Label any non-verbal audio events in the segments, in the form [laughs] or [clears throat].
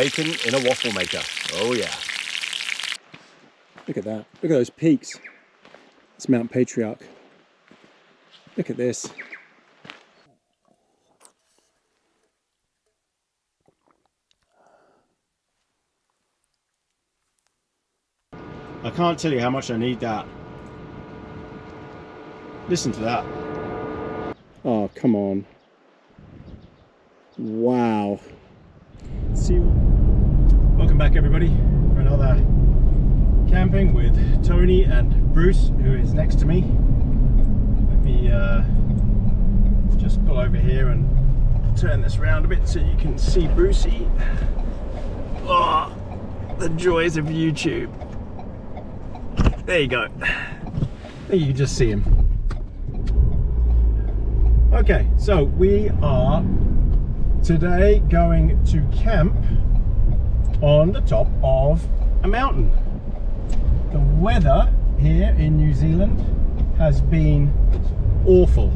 Bacon in a waffle maker. Oh yeah. Look at that. Look at those peaks. It's Mount Patriarch. Look at this. I can't tell you how much I need that. Listen to that. Oh, come on. Wow. See, Welcome back everybody for another camping with Tony and Bruce who is next to me. Let me uh, just pull over here and turn this around a bit so you can see Brucey. Oh, the joys of YouTube. There you go. There you can just see him. Okay, so we are today going to camp on the top of a mountain. The weather here in New Zealand has been awful,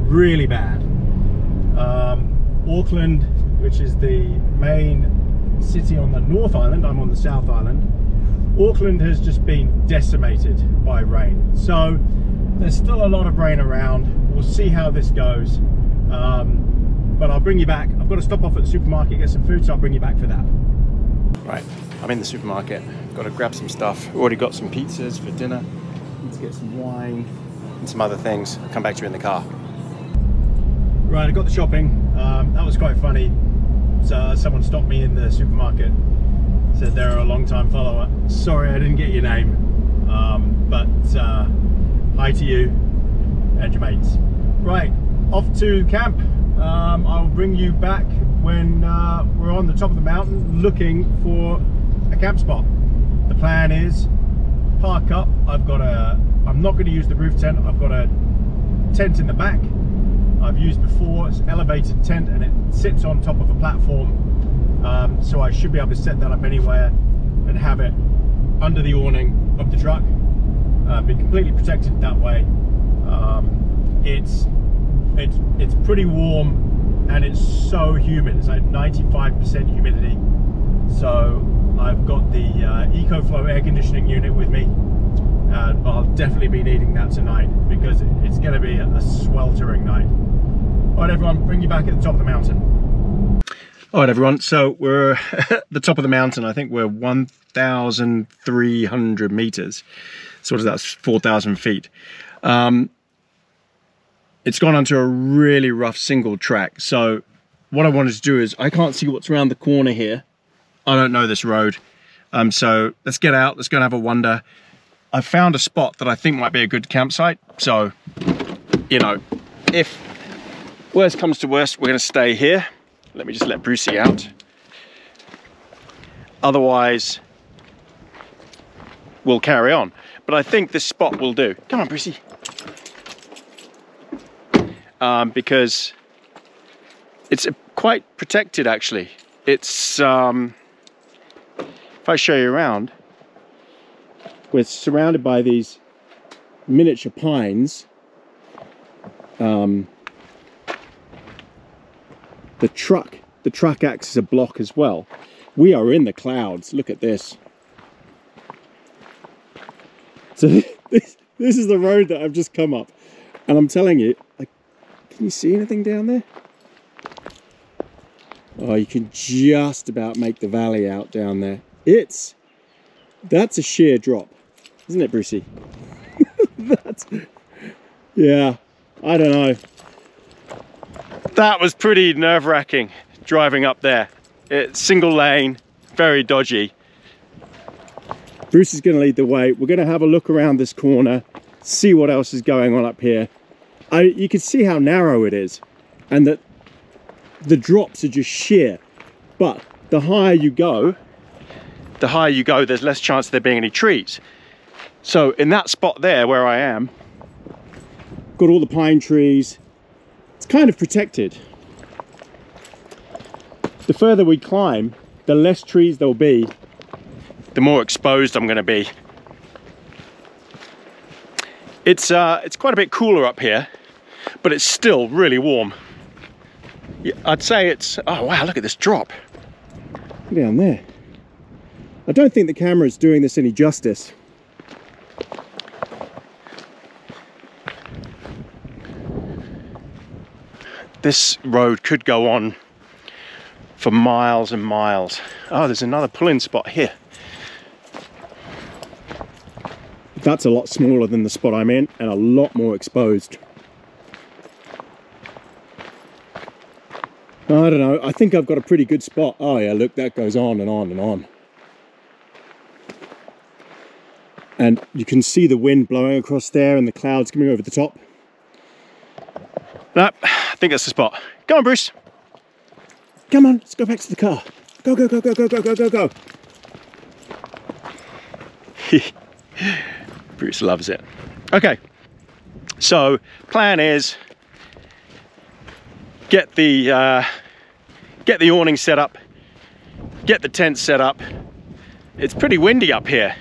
really bad. Um, Auckland, which is the main city on the North Island, I'm on the South Island, Auckland has just been decimated by rain. So there's still a lot of rain around. We'll see how this goes. Um, but I'll bring you back. I've got to stop off at the supermarket, get some food, so I'll bring you back for that. Right, I'm in the supermarket. Got to grab some stuff. Already got some pizzas for dinner. Need to get some wine and some other things. Come back to you in the car. Right, I got the shopping. Um, that was quite funny. So someone stopped me in the supermarket. Said they're a long time follower. Sorry, I didn't get your name. Um, but uh, hi to you and your mates. Right, off to camp. Um, I'll bring you back when uh, we're on the top of the mountain looking for a camp spot. The plan is park up. I've got a, I'm not going to use the roof tent. I've got a tent in the back. I've used before. It's an elevated tent and it sits on top of a platform. Um, so I should be able to set that up anywhere and have it under the awning of the truck. Uh, be completely protected that way. Um, it's it's it's pretty warm and it's so humid. It's like 95% humidity. So I've got the uh, EcoFlow air conditioning unit with me. I'll definitely be needing that tonight because it's going to be a, a sweltering night. All right, everyone, bring you back at the top of the mountain. All right, everyone. So we're at [laughs] the top of the mountain. I think we're 1,300 meters. So what is that? 4,000 feet. Um, it's gone onto a really rough single track. So what I wanted to do is, I can't see what's around the corner here. I don't know this road. Um, so let's get out, let's go and have a wander. I found a spot that I think might be a good campsite. So, you know, if worst comes to worst, we're gonna stay here. Let me just let Brucey out. Otherwise, we'll carry on. But I think this spot will do. Come on, Brucey um, because it's quite protected actually. It's, um, if I show you around, we're surrounded by these miniature pines. Um, the truck, the truck acts as a block as well. We are in the clouds, look at this. So [laughs] this, this is the road that I've just come up. And I'm telling you, I can you see anything down there? Oh, you can just about make the valley out down there. It's, that's a sheer drop, isn't it, Brucey? [laughs] that's, yeah, I don't know. That was pretty nerve-wracking driving up there. It's single lane, very dodgy. Bruce is going to lead the way. We're going to have a look around this corner, see what else is going on up here. I, you can see how narrow it is and that the drops are just sheer. But the higher you go, the higher you go, there's less chance of there being any trees. So in that spot there where I am, got all the pine trees. It's kind of protected. The further we climb, the less trees there'll be, the more exposed I'm gonna be. It's, uh, it's quite a bit cooler up here, but it's still really warm. I'd say it's, oh wow, look at this drop. down there. I don't think the camera is doing this any justice. This road could go on for miles and miles. Oh, there's another pull-in spot here. That's a lot smaller than the spot I'm in and a lot more exposed. I don't know, I think I've got a pretty good spot. Oh yeah, look, that goes on and on and on. And you can see the wind blowing across there and the clouds coming over the top. Nope, I think that's the spot. Go on, Bruce. Come on, let's go back to the car. Go, go, go, go, go, go, go, go, go. [laughs] Bruce loves it. Okay, so plan is get the uh, get the awning set up, get the tent set up. It's pretty windy up here.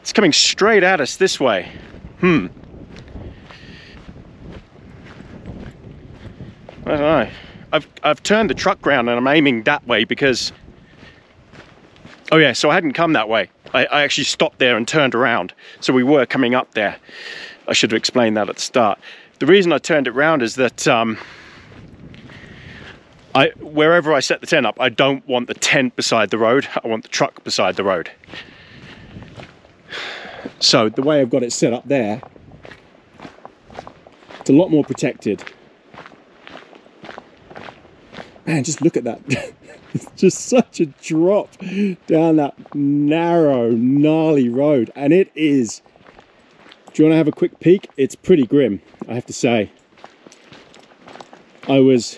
It's coming straight at us this way. Hmm. I don't know. I've I've turned the truck round and I'm aiming that way because. Oh yeah, so I hadn't come that way. I, I actually stopped there and turned around. So we were coming up there. I should have explained that at the start. The reason I turned it round is that um, I, wherever I set the tent up, I don't want the tent beside the road. I want the truck beside the road. So the way I've got it set up there, it's a lot more protected. Man, just look at that. [laughs] it's just such a drop down that narrow, gnarly road. And it is, do you want to have a quick peek? It's pretty grim, I have to say. I was...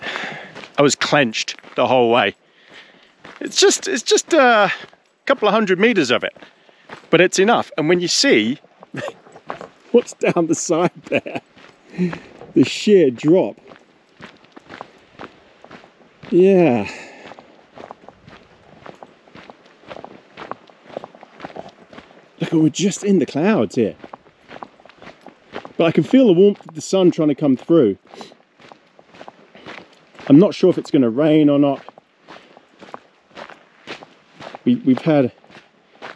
[sighs] I was clenched the whole way. It's just, it's just uh, a couple of hundred meters of it, but it's enough. And when you see [laughs] what's down the side there, the sheer drop, yeah. Look, we're just in the clouds here. But I can feel the warmth of the sun trying to come through. I'm not sure if it's going to rain or not. We, we've had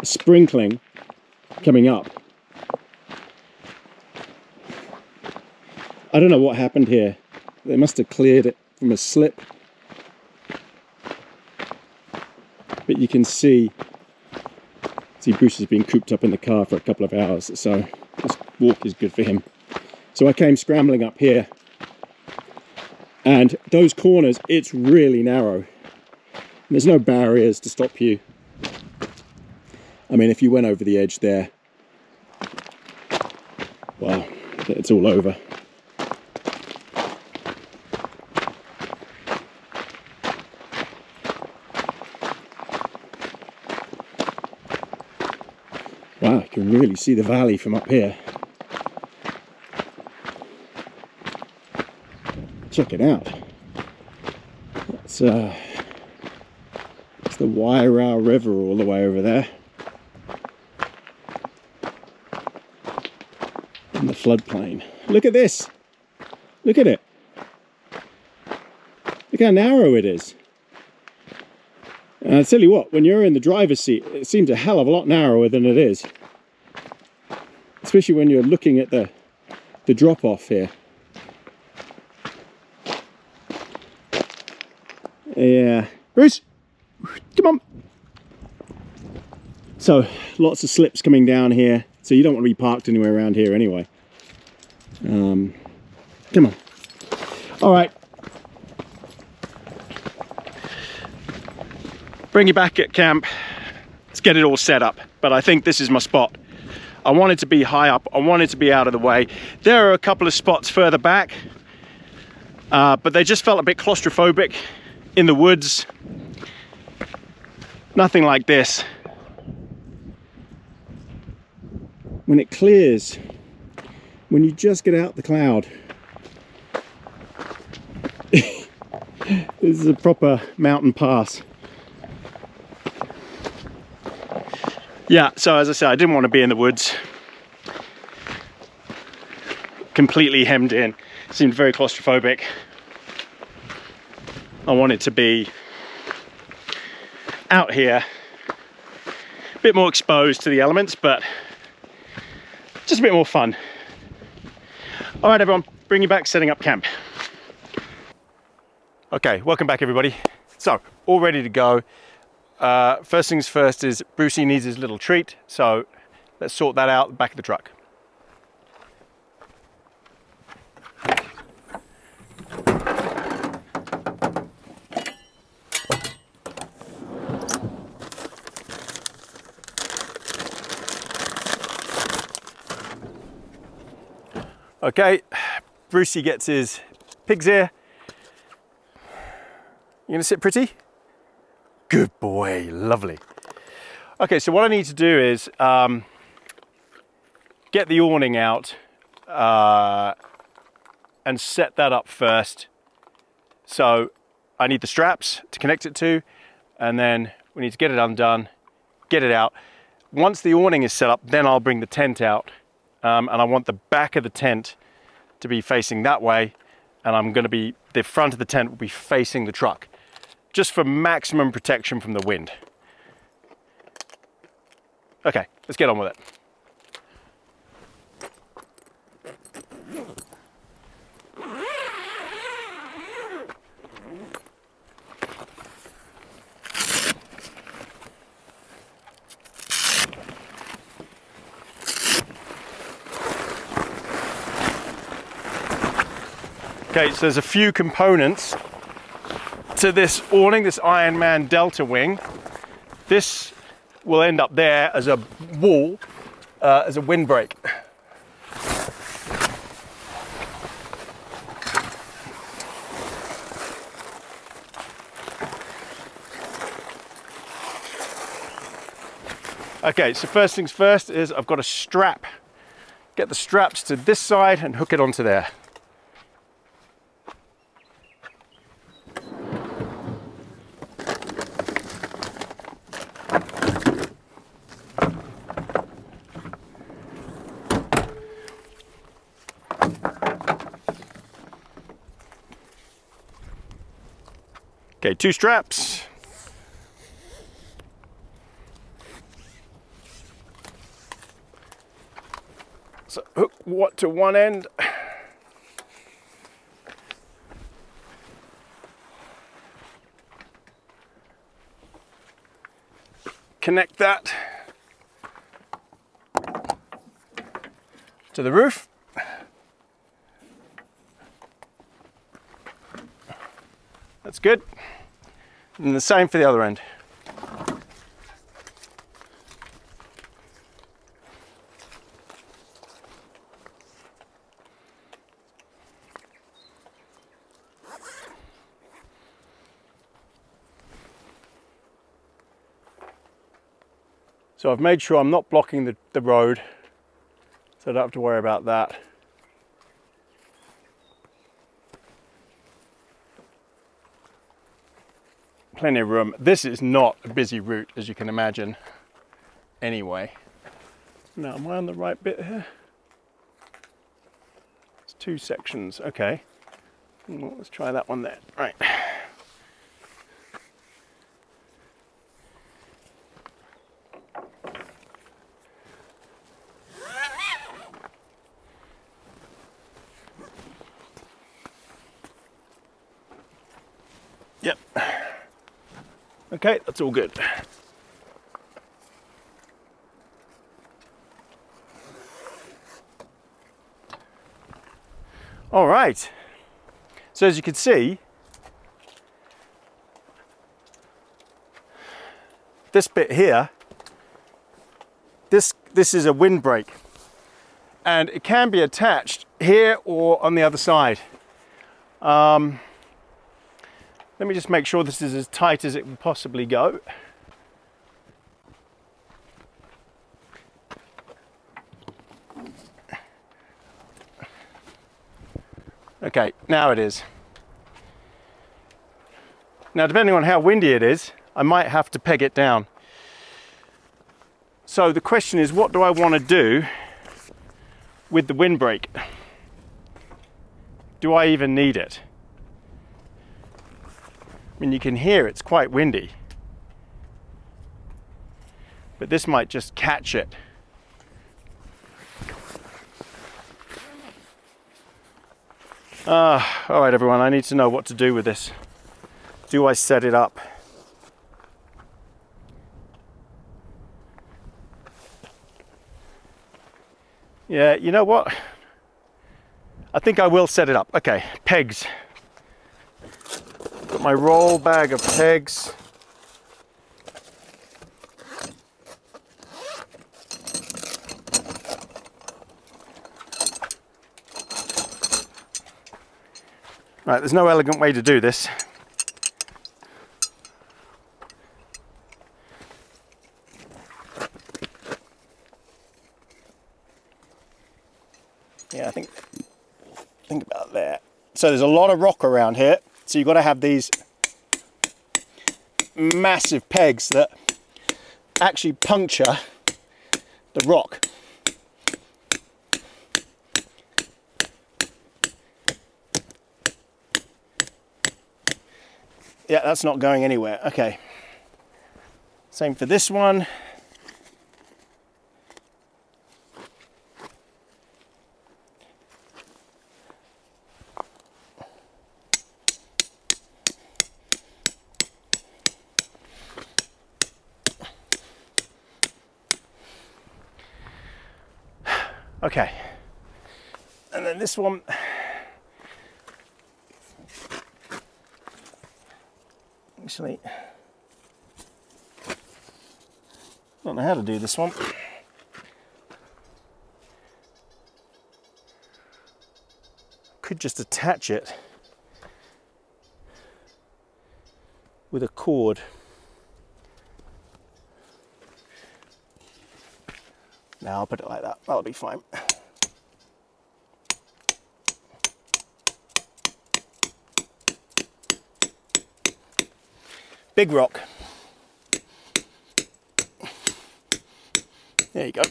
a sprinkling coming up. I don't know what happened here. They must have cleared it from a slip but you can see see Bruce has been cooped up in the car for a couple of hours so this walk is good for him. So I came scrambling up here and those corners it's really narrow. There's no barriers to stop you. I mean if you went over the edge there well it's all over Wow, you can really see the valley from up here. Check it out. It's, uh, it's the Wairau River all the way over there. In the floodplain. Look at this. Look at it. Look how narrow it is. And I tell you what, when you're in the driver's seat, it seems a hell of a lot narrower than it is. Especially when you're looking at the, the drop off here. Yeah. Bruce, come on. So, lots of slips coming down here. So you don't want to be parked anywhere around here anyway. Um, come on. All right, bring you back at camp. Let's get it all set up. But I think this is my spot. I want it to be high up. I want it to be out of the way. There are a couple of spots further back, uh, but they just felt a bit claustrophobic in the woods. Nothing like this. When it clears, when you just get out the cloud, [laughs] this is a proper mountain pass. Yeah so as i said i didn't want to be in the woods completely hemmed in seemed very claustrophobic I want it to be out here, a bit more exposed to the elements, but just a bit more fun. All right, everyone, bring you back setting up camp. Okay, welcome back everybody. So, all ready to go. Uh, first things first is Brucey needs his little treat, so let's sort that out the back of the truck. Okay, Brucey gets his pig's ear. You gonna sit pretty? Good boy, lovely. Okay, so what I need to do is um, get the awning out uh, and set that up first. So I need the straps to connect it to, and then we need to get it undone, get it out. Once the awning is set up, then I'll bring the tent out um, and I want the back of the tent to be facing that way and I'm going to be, the front of the tent will be facing the truck just for maximum protection from the wind. Okay, let's get on with it. Okay, so there's a few components to this awning, this Ironman Delta wing. This will end up there as a wall, uh, as a windbreak. Okay, so first things first is I've got a strap. Get the straps to this side and hook it onto there. Two straps. So hook what to one end. Connect that to the roof. That's good. And the same for the other end. So I've made sure I'm not blocking the, the road, so I don't have to worry about that. Plenty of room. This is not a busy route, as you can imagine, anyway. Now, am I on the right bit here? It's two sections, okay. Well, let's try that one there. Right. Okay, that's all good. All right. So as you can see, this bit here, this, this is a windbreak and it can be attached here or on the other side. Um, let me just make sure this is as tight as it can possibly go. Okay, now it is. Now, depending on how windy it is, I might have to peg it down. So the question is, what do I want to do with the windbreak? Do I even need it? I mean, you can hear it's quite windy. But this might just catch it. Ah, all right, everyone, I need to know what to do with this. Do I set it up? Yeah, you know what? I think I will set it up. Okay, pegs. Got my roll bag of pegs. Right, there's no elegant way to do this. Yeah, I think think about that. So there's a lot of rock around here. So you've got to have these massive pegs that actually puncture the rock. Yeah, that's not going anywhere. Okay. Same for this one. Okay. And then one. Actually, don't know how to do this one. Could just attach it with a cord. Now I'll put it like that. That'll be fine. Big rock. There you go.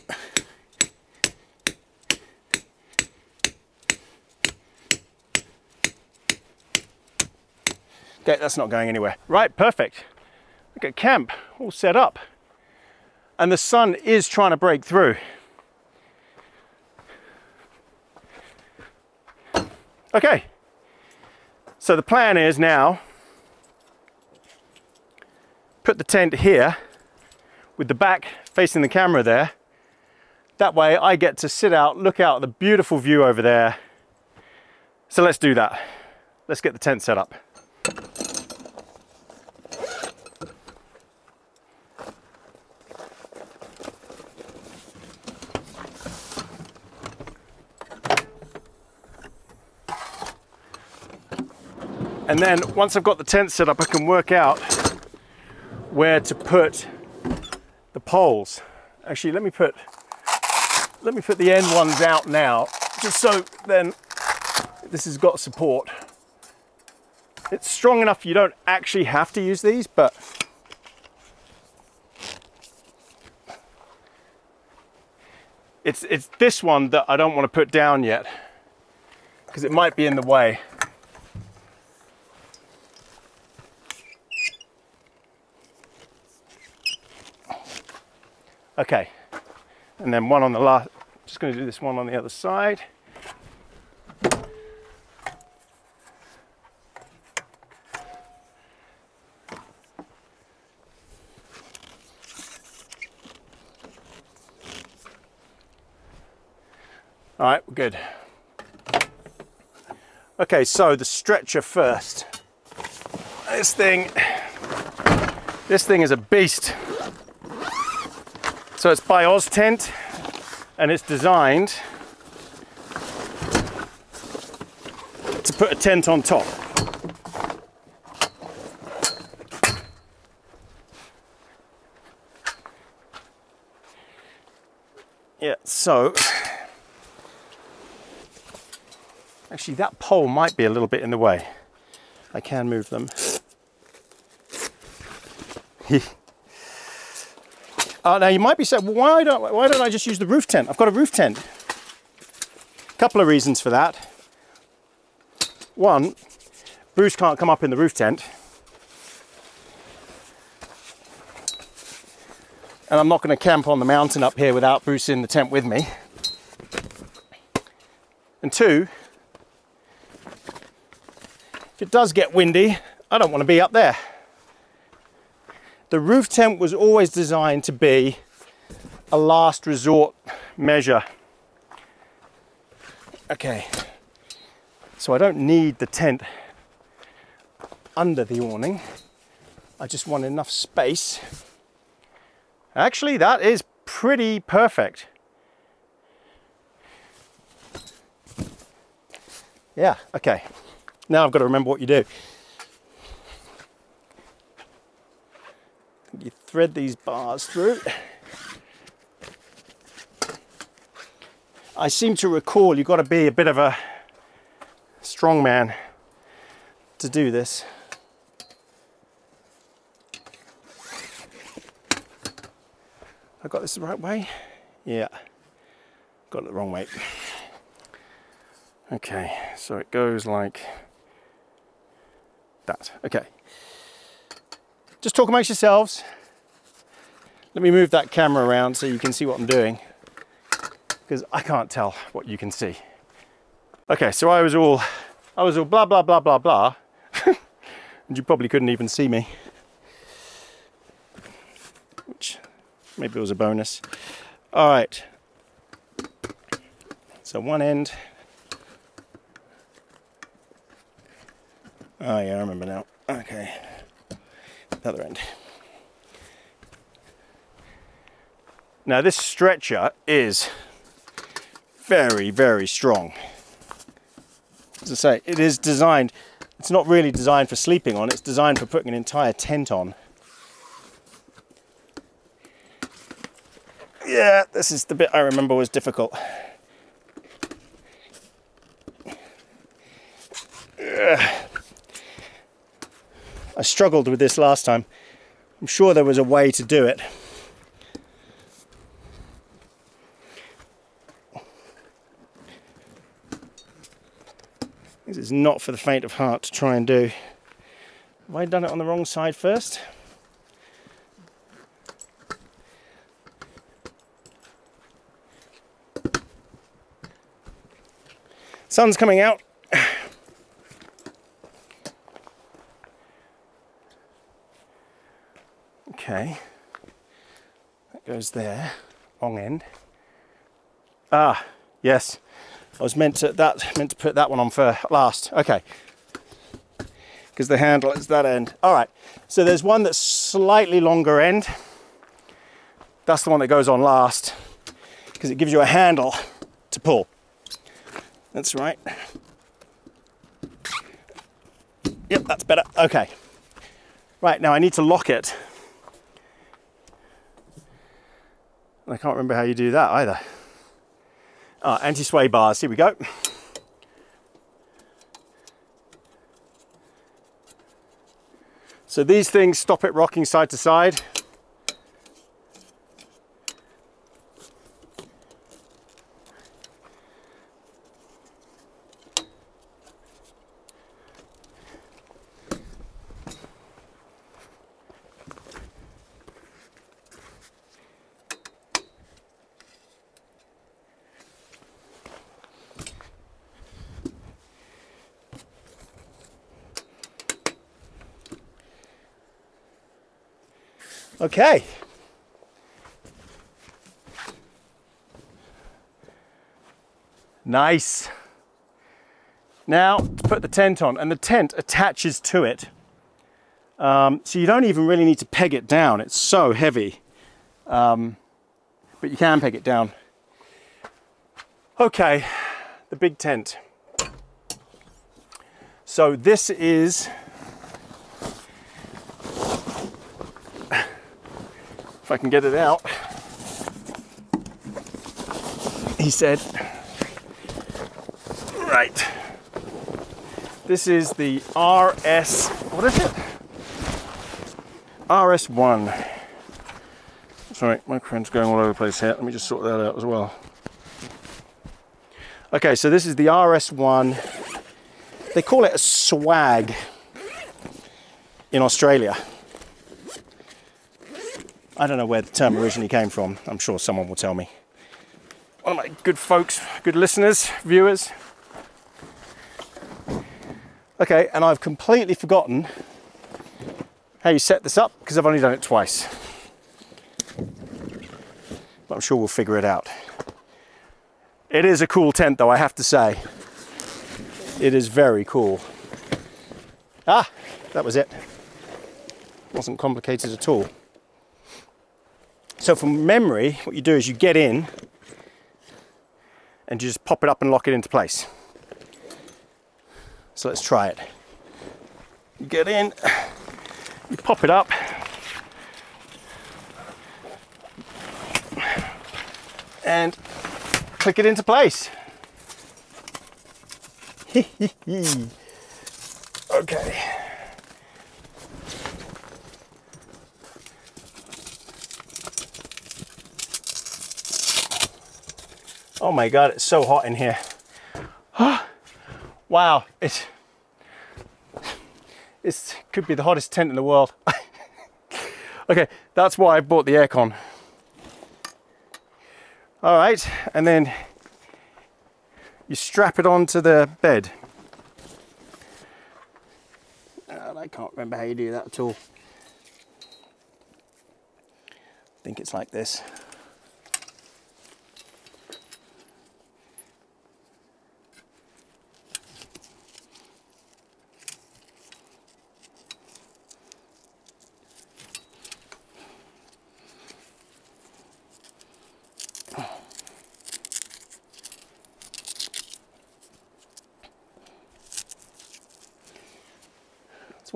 Okay, that's not going anywhere. Right, perfect. Look at camp, all set up. And the sun is trying to break through. Okay, so the plan is now put the tent here with the back facing the camera there. That way I get to sit out, look out the beautiful view over there. So let's do that. Let's get the tent set up. And then once I've got the tent set up, I can work out where to put the poles. Actually, let me put let me put the end ones out now, just so then this has got support. It's strong enough you don't actually have to use these, but it's it's this one that I don't want to put down yet because it might be in the way. Okay, and then one on the last, just going to do this one on the other side. All right, we're good. Okay, so the stretcher first. This thing, this thing is a beast. So it's by Oztent and it's designed to put a tent on top. Yeah, so actually that pole might be a little bit in the way. I can move them. [laughs] Uh, now you might be saying, well, why don't, why don't I just use the roof tent? I've got a roof tent. A couple of reasons for that. One, Bruce can't come up in the roof tent. And I'm not going to camp on the mountain up here without Bruce in the tent with me. And two, if it does get windy, I don't want to be up there. The roof tent was always designed to be a last resort measure. Okay, so I don't need the tent under the awning. I just want enough space. Actually, that is pretty perfect. Yeah, okay. Now I've got to remember what you do. You thread these bars through. I seem to recall you've got to be a bit of a strong man to do this. I got this the right way? Yeah, got it the wrong way. Okay, so it goes like that. Okay. Just talk amongst yourselves. Let me move that camera around so you can see what I'm doing because I can't tell what you can see. Okay, so I was all, I was all blah, blah, blah, blah, blah. [laughs] and you probably couldn't even see me. Which maybe was a bonus. All right. So one end. Oh yeah, I remember now. Okay. The other end. Now this stretcher is very, very strong. As I say, it is designed, it's not really designed for sleeping on, it's designed for putting an entire tent on. Yeah, this is the bit I remember was difficult. I struggled with this last time. I'm sure there was a way to do it. This is not for the faint of heart to try and do. Have I done it on the wrong side first? Sun's coming out. Okay, that goes there, long end. Ah, yes, I was meant to that meant to put that one on for last. Okay, because the handle is that end. All right, so there's one that's slightly longer end. That's the one that goes on last because it gives you a handle to pull. That's right. Yep, that's better. Okay. Right, now I need to lock it I can't remember how you do that either. Anti-sway bars, here we go. So these things stop it rocking side to side. Okay. Nice. Now to put the tent on and the tent attaches to it. Um, so you don't even really need to peg it down. It's so heavy. Um, but you can peg it down. Okay, the big tent. So this is if I can get it out. He said, right, this is the RS, what is it? RS1. Sorry, my friend's going all over the place here. Let me just sort that out as well. Okay, so this is the RS1. They call it a swag in Australia. I don't know where the term originally came from. I'm sure someone will tell me. One of my good folks, good listeners, viewers. Okay, and I've completely forgotten how you set this up because I've only done it twice. But I'm sure we'll figure it out. It is a cool tent though, I have to say. It is very cool. Ah, that was it. Wasn't complicated at all. So from memory, what you do is you get in and you just pop it up and lock it into place. So let's try it. You get in, you pop it up, and click it into place. [laughs] okay. Oh my god, it's so hot in here. Ah, wow, it's it could be the hottest tent in the world. [laughs] okay, that's why I bought the aircon. All right, and then you strap it onto the bed. I can't remember how you do that at all. I think it's like this.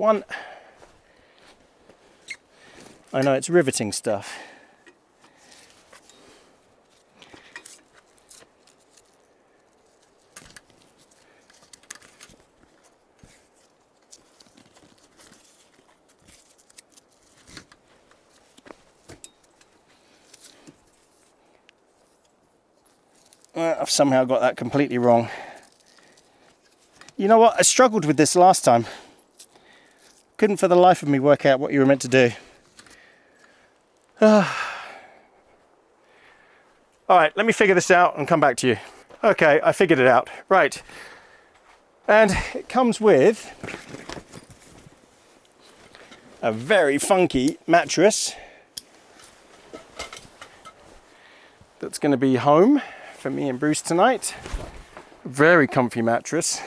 One, I know it's riveting stuff. Uh, I've somehow got that completely wrong. You know what? I struggled with this last time. Couldn't for the life of me work out what you were meant to do. Ah. All right, let me figure this out and come back to you. Okay, I figured it out. Right. And it comes with a very funky mattress that's going to be home for me and Bruce tonight. Very comfy mattress.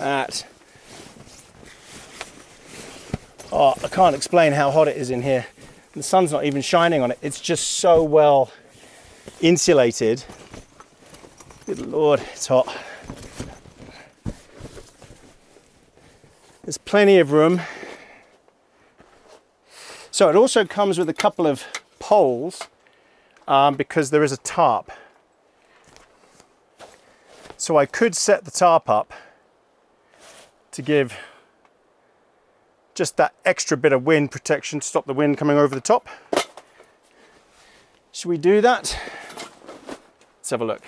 That. Oh, I can't explain how hot it is in here. The sun's not even shining on it. It's just so well insulated. Good Lord, it's hot. There's plenty of room so it also comes with a couple of poles um, because there is a tarp. So I could set the tarp up to give just that extra bit of wind protection to stop the wind coming over the top. Should we do that? Let's have a look.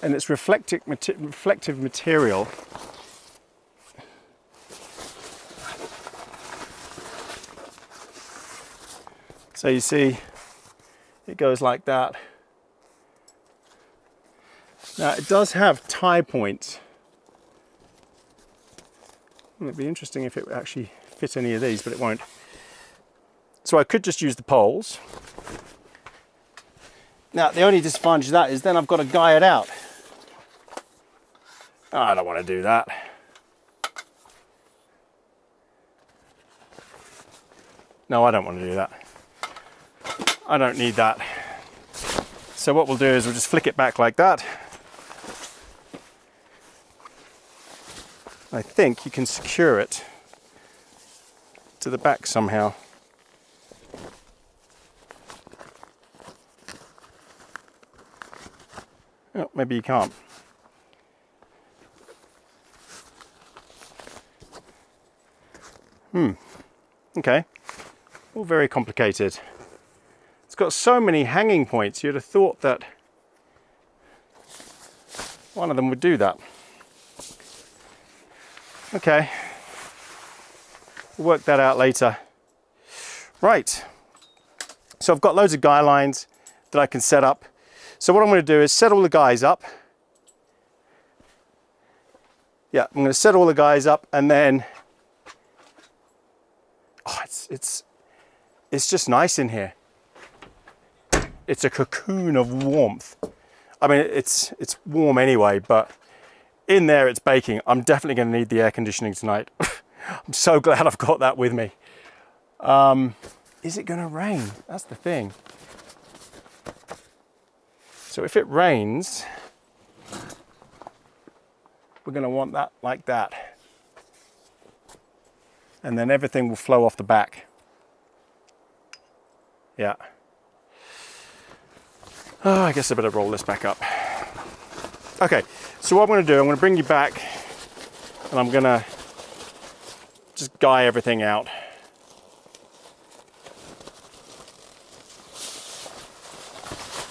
And it's reflective, reflective material So you see, it goes like that. Now it does have tie points. Hmm, it'd be interesting if it actually fit any of these, but it won't. So I could just use the poles. Now the only disadvantage of that is then I've got to guy it out. I don't want to do that. No, I don't want to do that. I don't need that. So what we'll do is we'll just flick it back like that. I think you can secure it to the back somehow. Oh, maybe you can't. Hmm. Okay. All very complicated It's got so many hanging points, you'd have thought that one of them would do that. Okay. We'll work that out later. Right. So I've got loads of guy lines that I can set up. So what I'm going to do is set all the guys up. Yeah, I'm going to set all the guys up and then oh, it's it's it's just nice in here. It's a cocoon of warmth. I mean, it's it's warm anyway, but in there it's baking. I'm definitely going to need the air conditioning tonight. [laughs] I'm so glad I've got that with me. Um, is it going to rain? That's the thing. So if it rains, we're going to want that like that. And then everything will flow off the back. Yeah. Oh, I guess I better roll this back up. Okay, so what I'm going to do, I'm going to bring you back and I'm going to just guy everything out.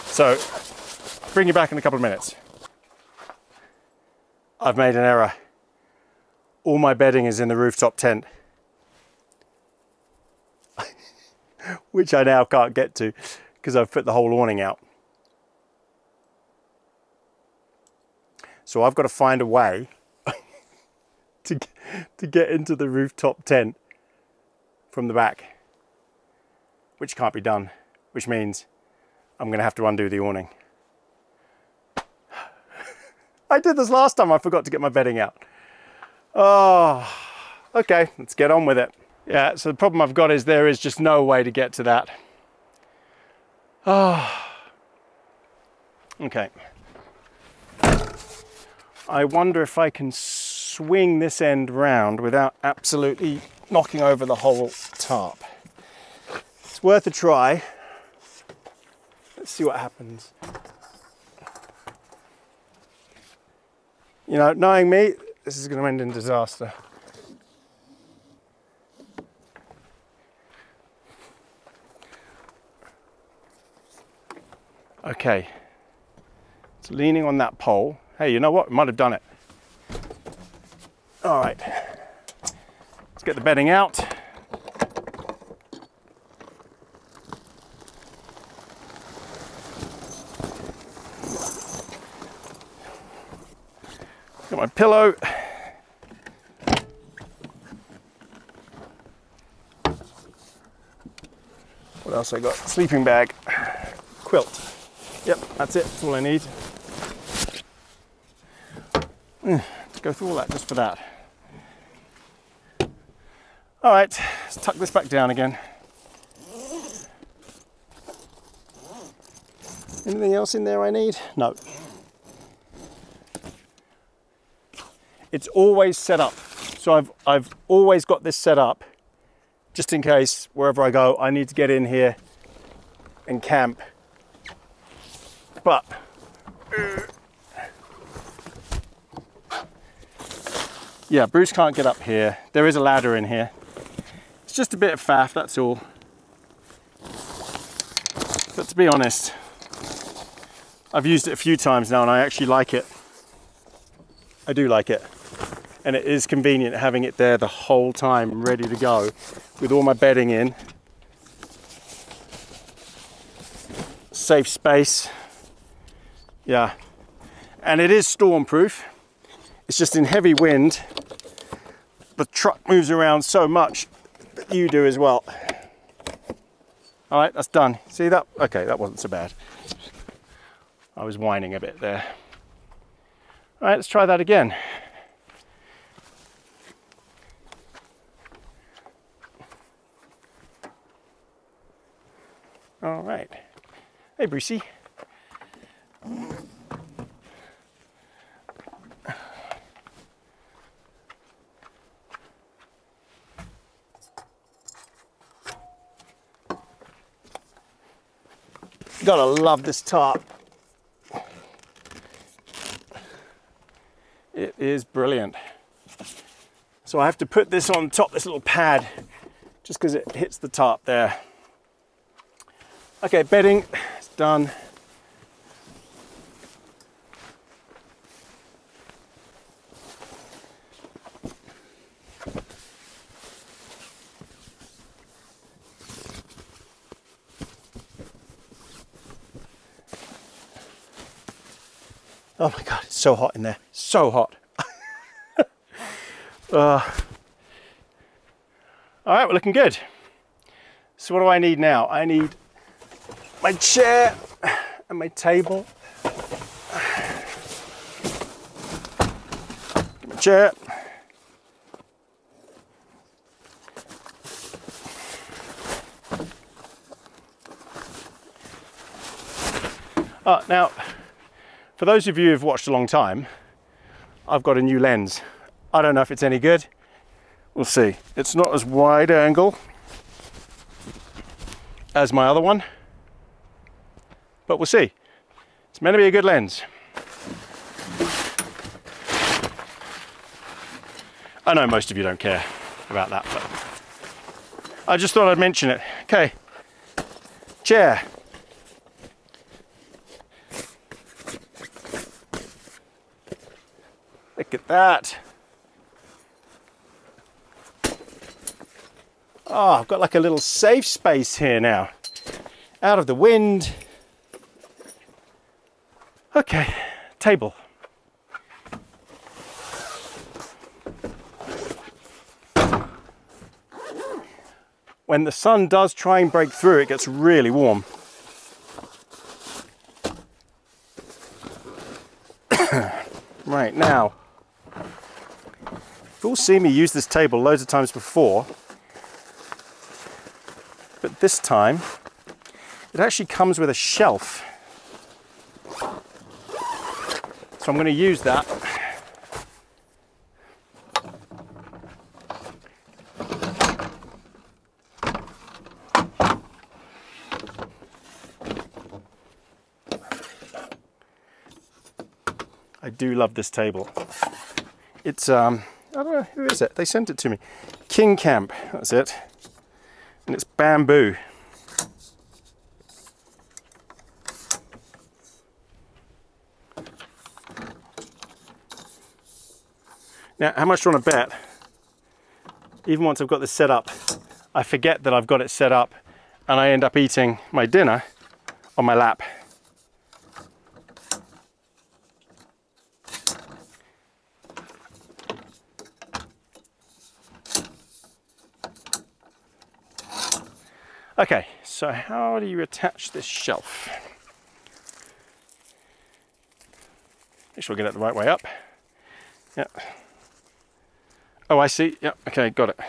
So bring you back in a couple of minutes. I've made an error. All my bedding is in the rooftop tent, [laughs] which I now can't get to because I've put the whole awning out. So I've got to find a way [laughs] to, to get into the rooftop tent from the back, which can't be done, which means I'm going to have to undo the awning. [sighs] I did this last time. I forgot to get my bedding out. Oh, okay, let's get on with it. Yeah, so the problem I've got is there is just no way to get to that. Oh, okay. I wonder if I can swing this end round without absolutely knocking over the whole tarp. It's worth a try. Let's see what happens. You know, knowing me, this is going to end in disaster. Okay, it's leaning on that pole. Hey, you know what? Might have done it. All right, let's get the bedding out. Got my pillow. What else I got? Sleeping bag, quilt. Yep, that's it. That's all I need. Mm, let's go through all that just for that. All right, let's tuck this back down again. Anything else in there I need? No. It's always set up. So I've, I've always got this set up just in case wherever I go, I need to get in here and camp. But yeah, Bruce can't get up here. There is a ladder in here. It's just a bit of faff, that's all. But to be honest, I've used it a few times now and I actually like it. I do like it and it is convenient having it there the whole time ready to go with all my bedding in safe space yeah and it is storm proof it's just in heavy wind the truck moves around so much that you do as well. All right that's done. See that? Okay that wasn't so bad. I was whining a bit there. All right let's try that again. All right. Hey, Brucey. Gotta love this top. It is brilliant. So I have to put this on top, this little pad, just because it hits the top there. Okay, bedding is done. So hot in there. So hot. [laughs] uh, all right, we're looking good. So what do I need now? I need my chair and my table. My chair. Uh, now, for those of you who've watched a long time, I've got a new lens. I don't know if it's any good. We'll see. It's not as wide angle as my other one, but we'll see. It's meant to be a good lens. I know most of you don't care about that, but I just thought I'd mention it. Okay, chair. Look at that. Oh, I've got like a little safe space here now. Out of the wind. Okay, table. When the sun does try and break through, it gets really warm. [coughs] right, now, all seen me use this table loads of times before, but this time it actually comes with a shelf. So I'm going to use that. I do love this table. It's um Who is it? They sent it to me. King Camp, that's it. And it's bamboo. Now, how much do you want to bet? Even once I've got this set up, I forget that I've got it set up and I end up eating my dinner on my lap. Okay, so how do you attach this shelf? Make sure I get it the right way up. Yeah. Oh, I see. Yep. Okay, got it.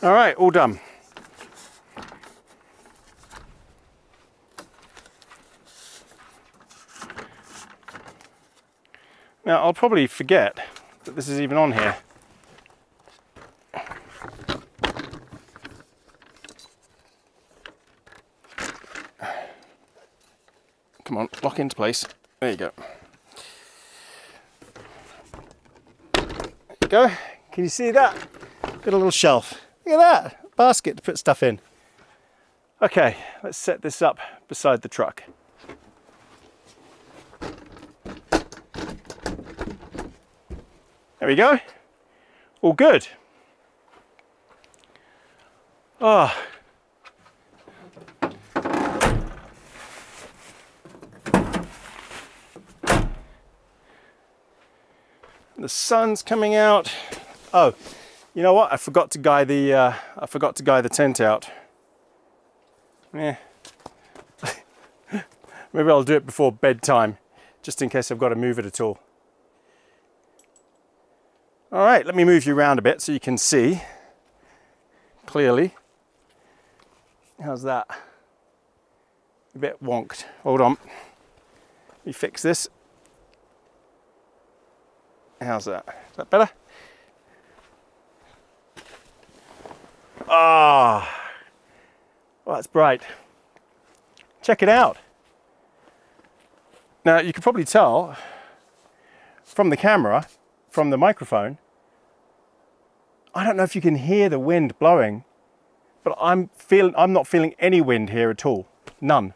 All right, all done. Now, I'll probably forget that this is even on here. Come on, lock into place. There you go. go. Can you see that? Got a little shelf. Look at that, basket to put stuff in. Okay, let's set this up beside the truck. There we go. All good. Ah. Oh. The sun's coming out. Oh, you know what? I forgot to guy the uh, I forgot to guy the tent out. Yeah. [laughs] Maybe I'll do it before bedtime, just in case I've got to move it at all. All right, let me move you around a bit so you can see clearly. How's that? A bit wonked. Hold on. Let me fix this. How's that? Is that better? Ah, oh, well, that's bright. Check it out. Now, you can probably tell from the camera, from the microphone, I don't know if you can hear the wind blowing, but I'm feeling I'm not feeling any wind here at all. None.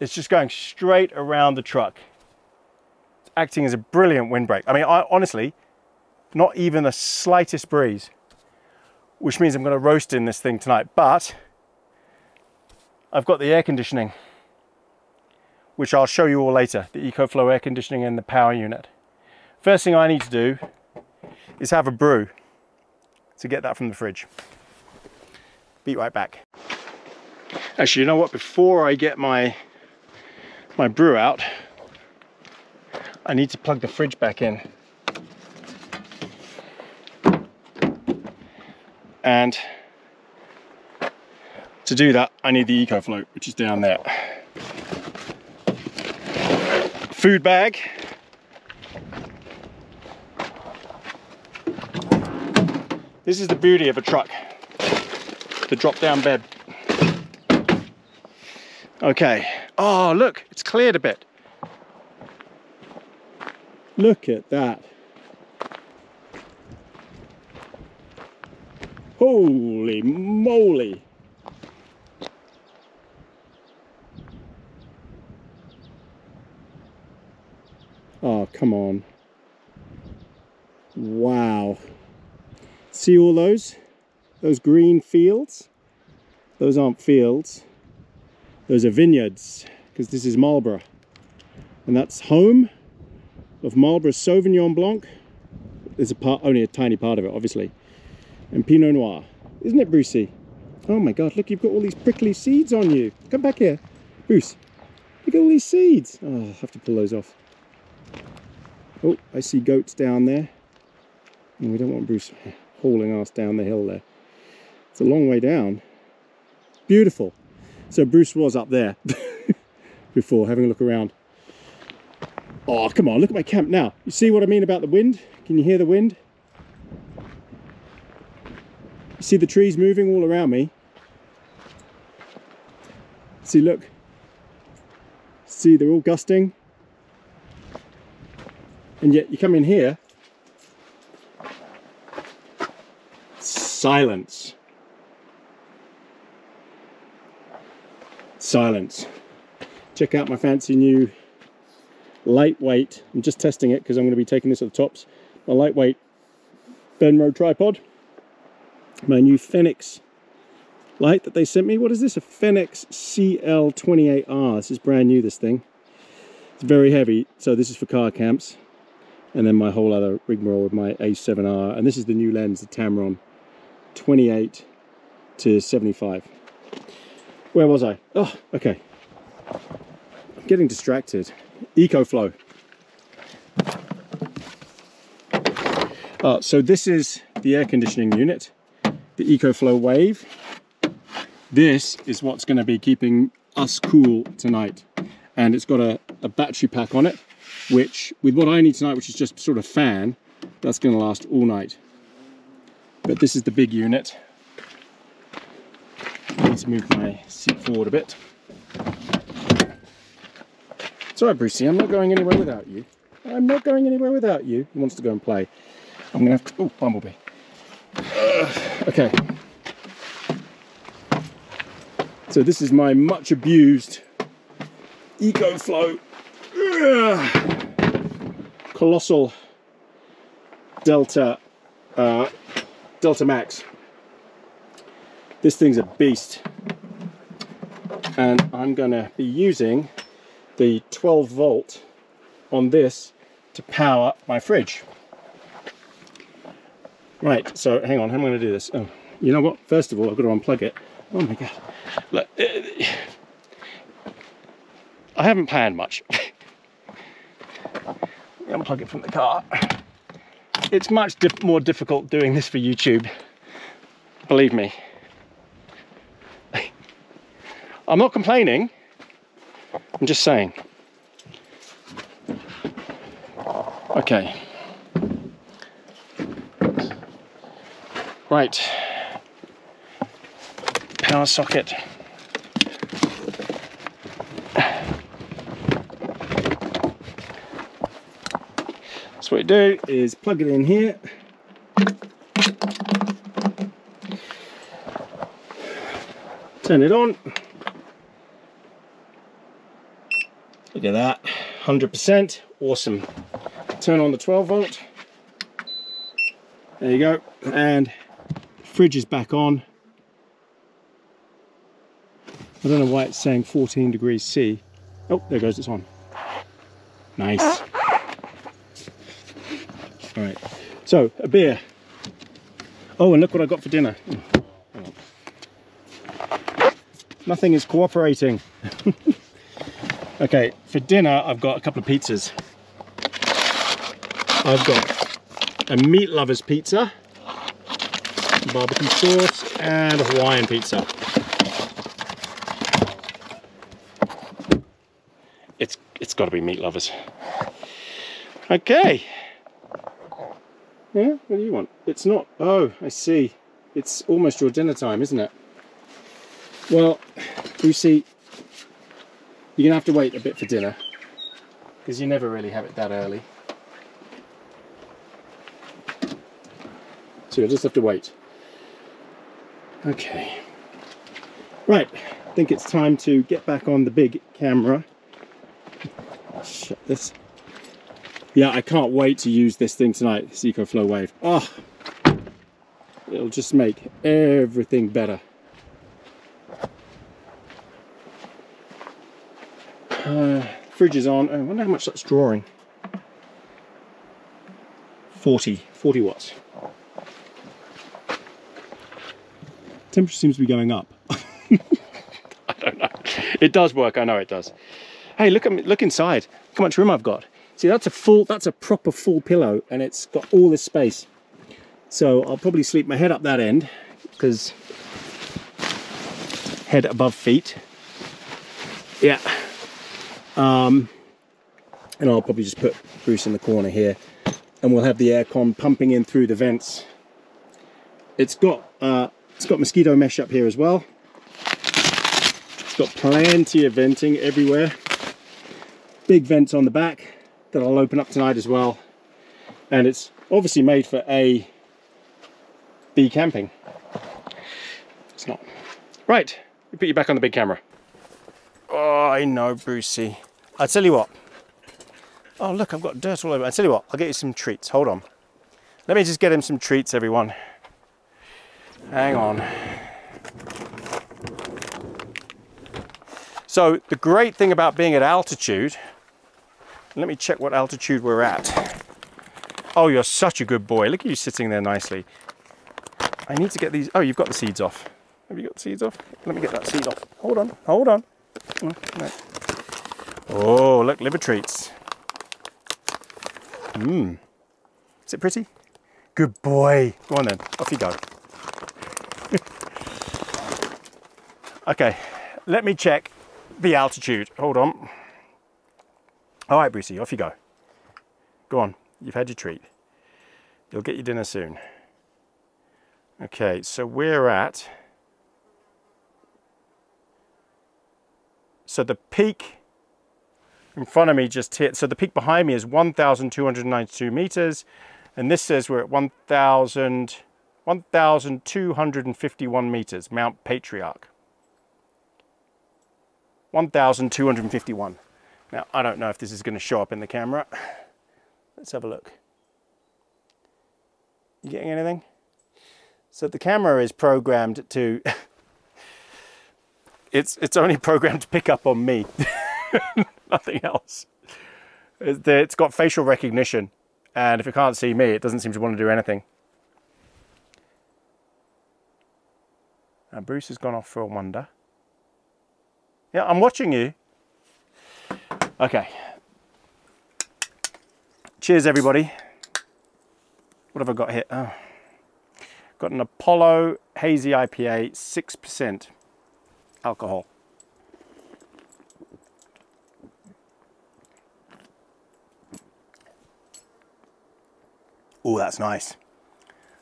It's just going straight around the truck acting as a brilliant windbreak. I mean, I, honestly, not even the slightest breeze, which means I'm going to roast in this thing tonight. But I've got the air conditioning which I'll show you all later, the EcoFlow air conditioning and the power unit. First thing I need to do is have a brew to get that from the fridge. Be right back. Actually, you know what? Before I get my my brew out, I need to plug the fridge back in. And to do that, I need the EcoFlow, which is down there. Food bag. This is the beauty of a truck, the drop down bed. Okay. Oh, look, it's cleared a bit. Look at that. Holy moly. Oh, come on. Wow. See all those? Those green fields? Those aren't fields. Those are vineyards, because this is Marlborough. And that's home of Marlborough Sauvignon Blanc. There's a part, only a tiny part of it, obviously. And Pinot Noir. Isn't it, Brucey? Oh my God, look, you've got all these prickly seeds on you. Come back here. Bruce, look at all these seeds. Oh, I'll have to pull those off. Oh, I see goats down there. And we don't want Bruce [laughs] hauling us down the hill there. It's a long way down. Beautiful. So Bruce was up there [laughs] before having a look around. Oh, come on, look at my camp now. You see what I mean about the wind? Can you hear the wind? You see the trees moving all around me? See, look. See, they're all gusting. And yet you come in here, silence. Silence. Check out my fancy new lightweight, I'm just testing it because I'm going to be taking this at the tops, my lightweight Benro tripod, my new Fenix light that they sent me. What is this? A Fenix CL28R. This is brand new, this thing. It's very heavy, so this is for car camps. And then my whole other rigmarole with my A7R. And this is the new lens, the Tamron 28 to 75. Where was I? Oh, okay. I'm getting distracted. EcoFlow. Uh, so this is the air conditioning unit, the EcoFlow Wave. This is what's going to be keeping us cool tonight. And it's got a, a battery pack on it, which with what I need tonight, which is just sort of fan, that's going to last all night. But this is the big unit. I need to move my seat forward a bit. It's all right, Brucey, I'm not going anywhere without you. I'm not going anywhere without you. He wants to go and play. I'm gonna have to, oh, bumblebee. Uh, [sighs] okay. So this is my much abused EcoFlow uh, [sighs] Colossal Delta uh, Delta Max. This thing's a beast. And I'm gonna be using the 12 volt on this to power my fridge. Right, so hang on, how am I going to do this? Oh, you know what? First of all, I've got to unplug it. Oh my god. Look, uh, I haven't planned much. [laughs] unplug it from the car. It's much more difficult doing this for YouTube. Believe me. [laughs] I'm not complaining. I'm just saying. Okay. Right. Power socket. So what you do is plug it in here. Turn it on. Look at that, 100%, awesome. Turn on the 12 volt. There you go, and fridge is back on. I don't know why it's saying 14 degrees C. Oh, there goes, it's on. Nice. All right, so a beer. Oh, and look what I got for dinner. Nothing is cooperating. [laughs] okay, for dinner, I've got a couple of pizzas. I've got a meat lover's pizza, barbecue sauce, and a Hawaiian pizza. It's it's got to be meat lovers. Okay. Yeah, what do you want? It's not. Oh, I see. It's almost your dinner time, isn't it? Well, you see, you're gonna have to wait a bit for dinner because you never really have it that early. So you'll just have to wait. Okay. Right, I think it's time to get back on the big camera. Shut this. Yeah, I can't wait to use this thing tonight, this EcoFlow Wave. Oh, it'll just make everything better. Uh, fridge is on. Oh, I wonder how much that's drawing. 40, 40 watts. Temperature seems to be going up. [laughs] I don't know. It does work. I know it does. Hey, look at me, look inside. Look how much room I've got. See, that's a full, that's a proper full pillow, and it's got all this space. So I'll probably sleep my head up that end because head above feet. Yeah. Um, and I'll probably just put Bruce in the corner here, and we'll have the aircon pumping in through the vents. It's got uh, it's got mosquito mesh up here as well. It's got plenty of venting everywhere. Big vents on the back that I'll open up tonight as well. And it's obviously made for A, B camping. It's not. Right, we put you back on the big camera. Oh, I know, Brucey. I'll tell you what. Oh, look, I've got dirt all over. I'll tell you what, I'll get you some treats. Hold on. Let me just get him some treats, everyone. Hang on. So the great thing about being at altitude, let me check what altitude we're at. Oh, you're such a good boy. Look at you sitting there nicely. I need to get these. Oh, you've got the seeds off. Have you got the seeds off? Let me get that seed off. Hold on, hold on. Mm, no. Oh, look, liver treats. Mmm. Is it pretty? Good boy. Go on then, off you go. [laughs] okay, let me check the altitude. Hold on. All right, Brucey, off you go. Go on, you've had your treat. You'll get your dinner soon. Okay, so we're at. So the peak in front of me just hit. So the peak behind me is 1,292 meters, and this says we're at 1,000, 1,251 meters, Mount Patriarch. 1,251. Now, I don't know if this is going to show up in the camera. Let's have a look. You getting anything? So the camera is programmed to, [laughs] it's, it's only programmed to pick up on me, [laughs] [laughs] nothing else. It's got facial recognition, and if it can't see me, it doesn't seem to want to do anything. Now Bruce has gone off for a wander. Yeah, I'm watching you. Okay. Cheers, everybody. What have I got here? Oh. Got an Apollo Hazy IPA, 6% alcohol. Oh, that's nice.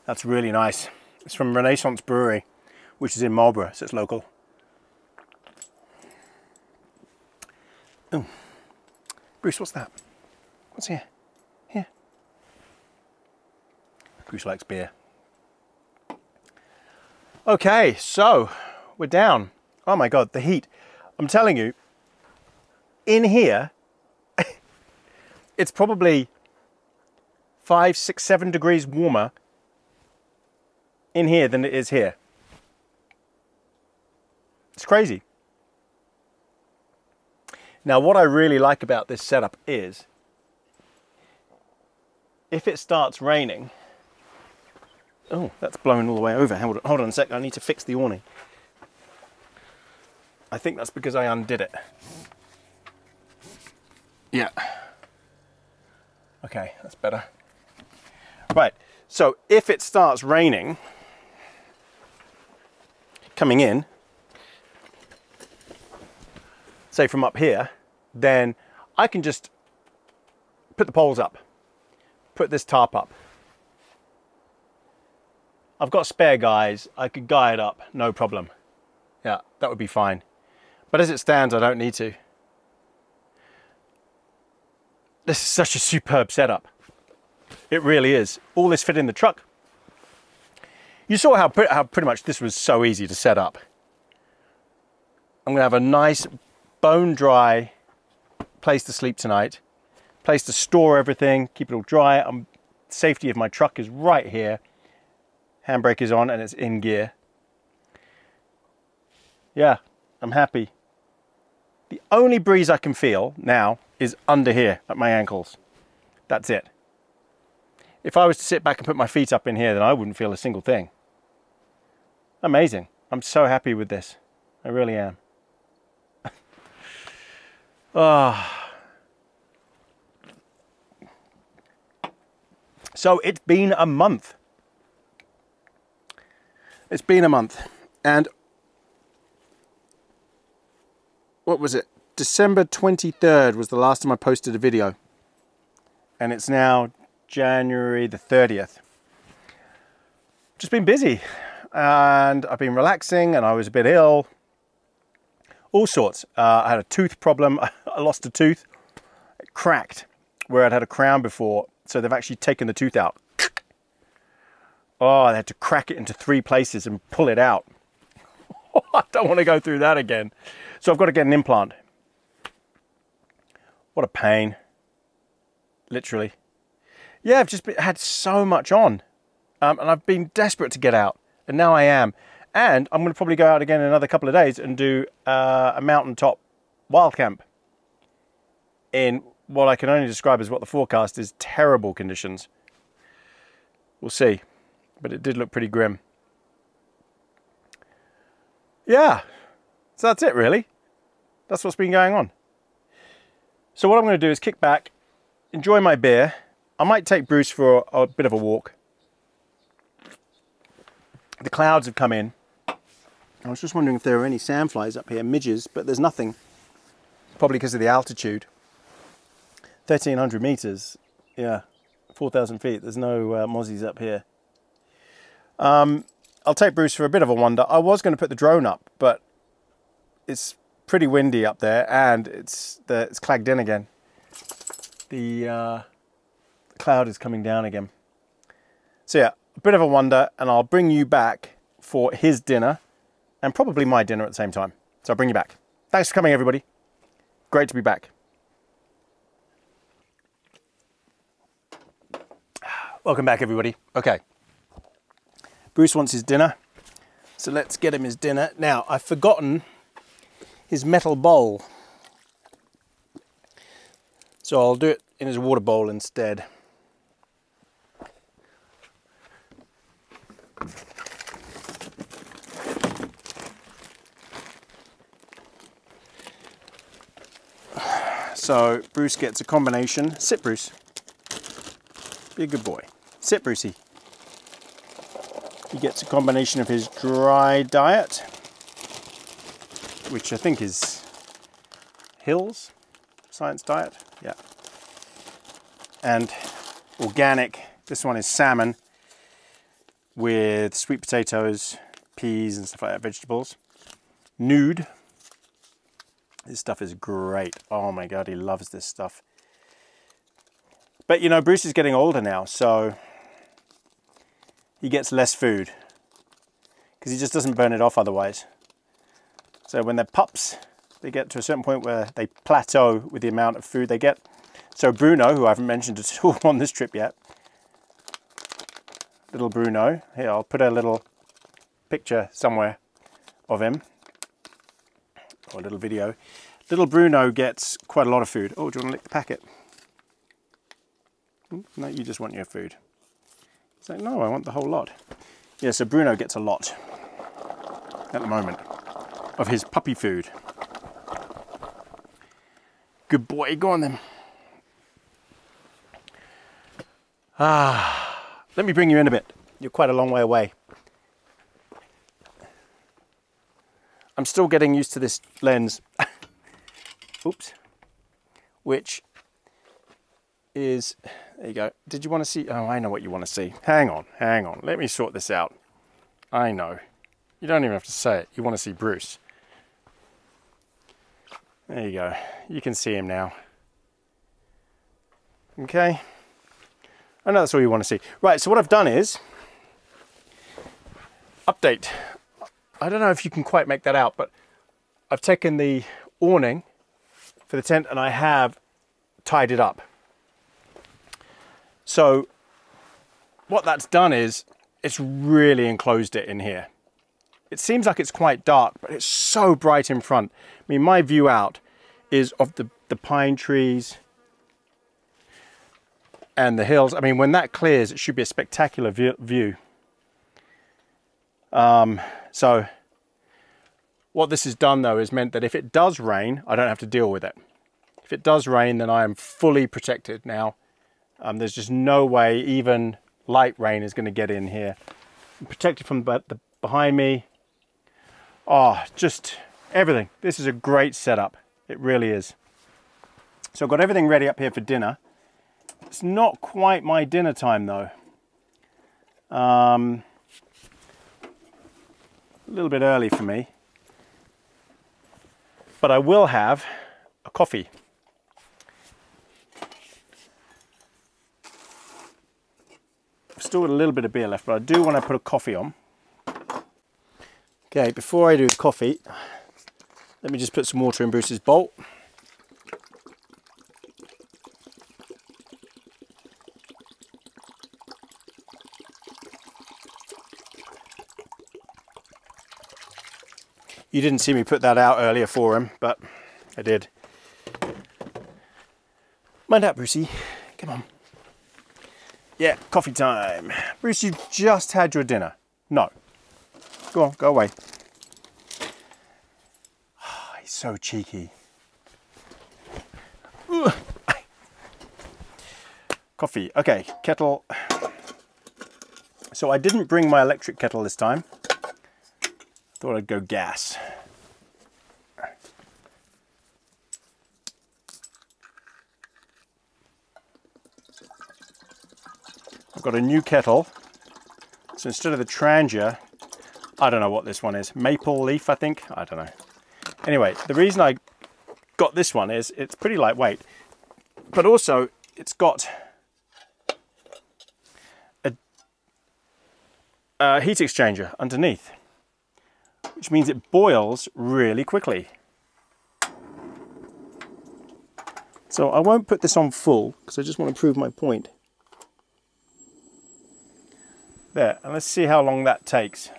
That's really nice. It's from Renaissance Brewery, which is in Marlborough, so it's local. Oh. Bruce, what's that? What's here? Here. Bruce likes beer. Okay, so we're down. Oh my God, the heat. I'm telling you, in here, [laughs] it's probably five, six, seven degrees warmer in here than it is here. It's crazy. Now, what I really like about this setup is if it starts raining, oh, that's blowing all the way over. Hold on, hold on a sec, I need to fix the awning. I think that's because I undid it. Yeah. Okay, that's better. Right, so if it starts raining, coming in, say from up here, then I can just put the poles up, put this tarp up. I've got spare guys, I could guy it up, no problem. Yeah, that would be fine. But as it stands, I don't need to. This is such a superb setup. It really is. All this fit in the truck. You saw how, how pretty much this was so easy to set up. I'm gonna have a nice bone dry place to sleep tonight, place to store everything, keep it all dry. Um, safety of my truck is right here. Handbrake is on and it's in gear. Yeah, I'm happy. The only breeze I can feel now is under here at my ankles. That's it. If I was to sit back and put my feet up in here, then I wouldn't feel a single thing. Amazing. I'm so happy with this. I really am. [laughs] Ah. So it's been a month. It's been a month. And what was it? December 23rd was the last time I posted a video. And it's now January the 30th. Just been busy and I've been relaxing and I was a bit ill. All sorts. Uh, I had a tooth problem. [laughs] I lost a tooth. It cracked where I'd had a crown before. So they've actually taken the tooth out. [laughs] Oh, I had to crack it into three places and pull it out. [laughs] I don't want to go through that again. So I've got to get an implant. What a pain. Literally. Yeah, I've just been, had so much on. Um, and I've been desperate to get out. And now I am. And I'm going to probably go out again in another couple of days and do uh, a mountaintop wild camp in what I can only describe as what the forecast is terrible conditions. We'll see. But it did look pretty grim. Yeah. So that's it, really. That's what's been going on. So what I'm going to do is kick back, enjoy my beer. I might take Bruce for a, a bit of a walk. The clouds have come in. I was just wondering if there are any sandflies up here, midges, but there's nothing. Probably because of the altitude. 1300 meters, yeah, 4,000 feet. There's no uh, mozzies up here. Um, I'll take Bruce for a bit of a wander. I was going to put the drone up, but it's pretty windy up there and it's the, it's clagged in again. The uh, cloud is coming down again. So yeah, a bit of a wonder and I'll bring you back for his dinner and probably my dinner at the same time. So I'll bring you back. Thanks for coming everybody. Great to be back. [sighs] Welcome back everybody. Okay. Bruce wants his dinner. So let's get him his dinner. Now, I've forgotten his metal bowl. So I'll do it in his water bowl instead. So Bruce gets a combination. Sit, Bruce. Be a good boy. Sit, Brucey. He gets a combination of his dry diet which I think is Hills Science Diet. Yeah. And organic, this one is salmon with sweet potatoes, peas and stuff like that, vegetables. Nude. This stuff is great. Oh my God, he loves this stuff. But you know, Bruce is getting older now, so he gets less food because he just doesn't burn it off otherwise. So when they're pups, they get to a certain point where they plateau with the amount of food they get. So Bruno, who I haven't mentioned at all [laughs] on this trip yet, little Bruno, here I'll put a little picture somewhere of him. or a little video. Little Bruno gets quite a lot of food. Oh, do you want to lick the packet? No, you just want your food. He's like, no, I want the whole lot. Yeah, so Bruno gets a lot at the moment of his puppy food. Good boy, go on then. Ah, let me bring you in a bit. You're quite a long way away. I'm still getting used to this lens. [laughs] Oops. Which is, there you go. Did you want to see? Oh, I know what you want to see. Hang on, hang on. Let me sort this out. I know. You don't even have to say it. You want to see Bruce. There you go. You can see him now. Okay. I know that's all you want to see. Right, so what I've done is, update. I don't know if you can quite make that out, but I've taken the awning for the tent and I have tied it up. So what that's done is it's really enclosed it in here. It seems like it's quite dark, but it's so bright in front. I mean, my view out is of the, the pine trees and the hills. I mean, when that clears, it should be a spectacular view. Um, so what this has done though is meant that if it does rain, I don't have to deal with it. If it does rain, then I am fully protected now. Um, there's just no way even light rain is going to get in here. I'm protected from the, the behind me, Oh, just everything. This is a great setup. It really is. So I've got everything ready up here for dinner. It's not quite my dinner time though. Um, a little bit early for me. But I will have a coffee. Still got a little bit of beer left, but I do want to put a coffee on. Okay, before I do the coffee, let me just put some water in Bruce's bowl. You didn't see me put that out earlier for him, but I did. Mind out, Brucey. Come on. Yeah, coffee time. Bruce, you've just had your dinner. No, Go on, go away. Oh, [sighs] he's so cheeky. [sighs] Coffee. Okay, kettle. So I didn't bring my electric kettle this time. Thought I'd go gas. I've got a new kettle. So instead of the Trangia, I don't know what this one is. Maple leaf, I think. I don't know. Anyway, the reason I got this one is it's pretty lightweight, but also it's got a, a heat exchanger underneath, which means it boils really quickly. So I won't put this on full because I just want to prove my point. There, and let's see how long that takes.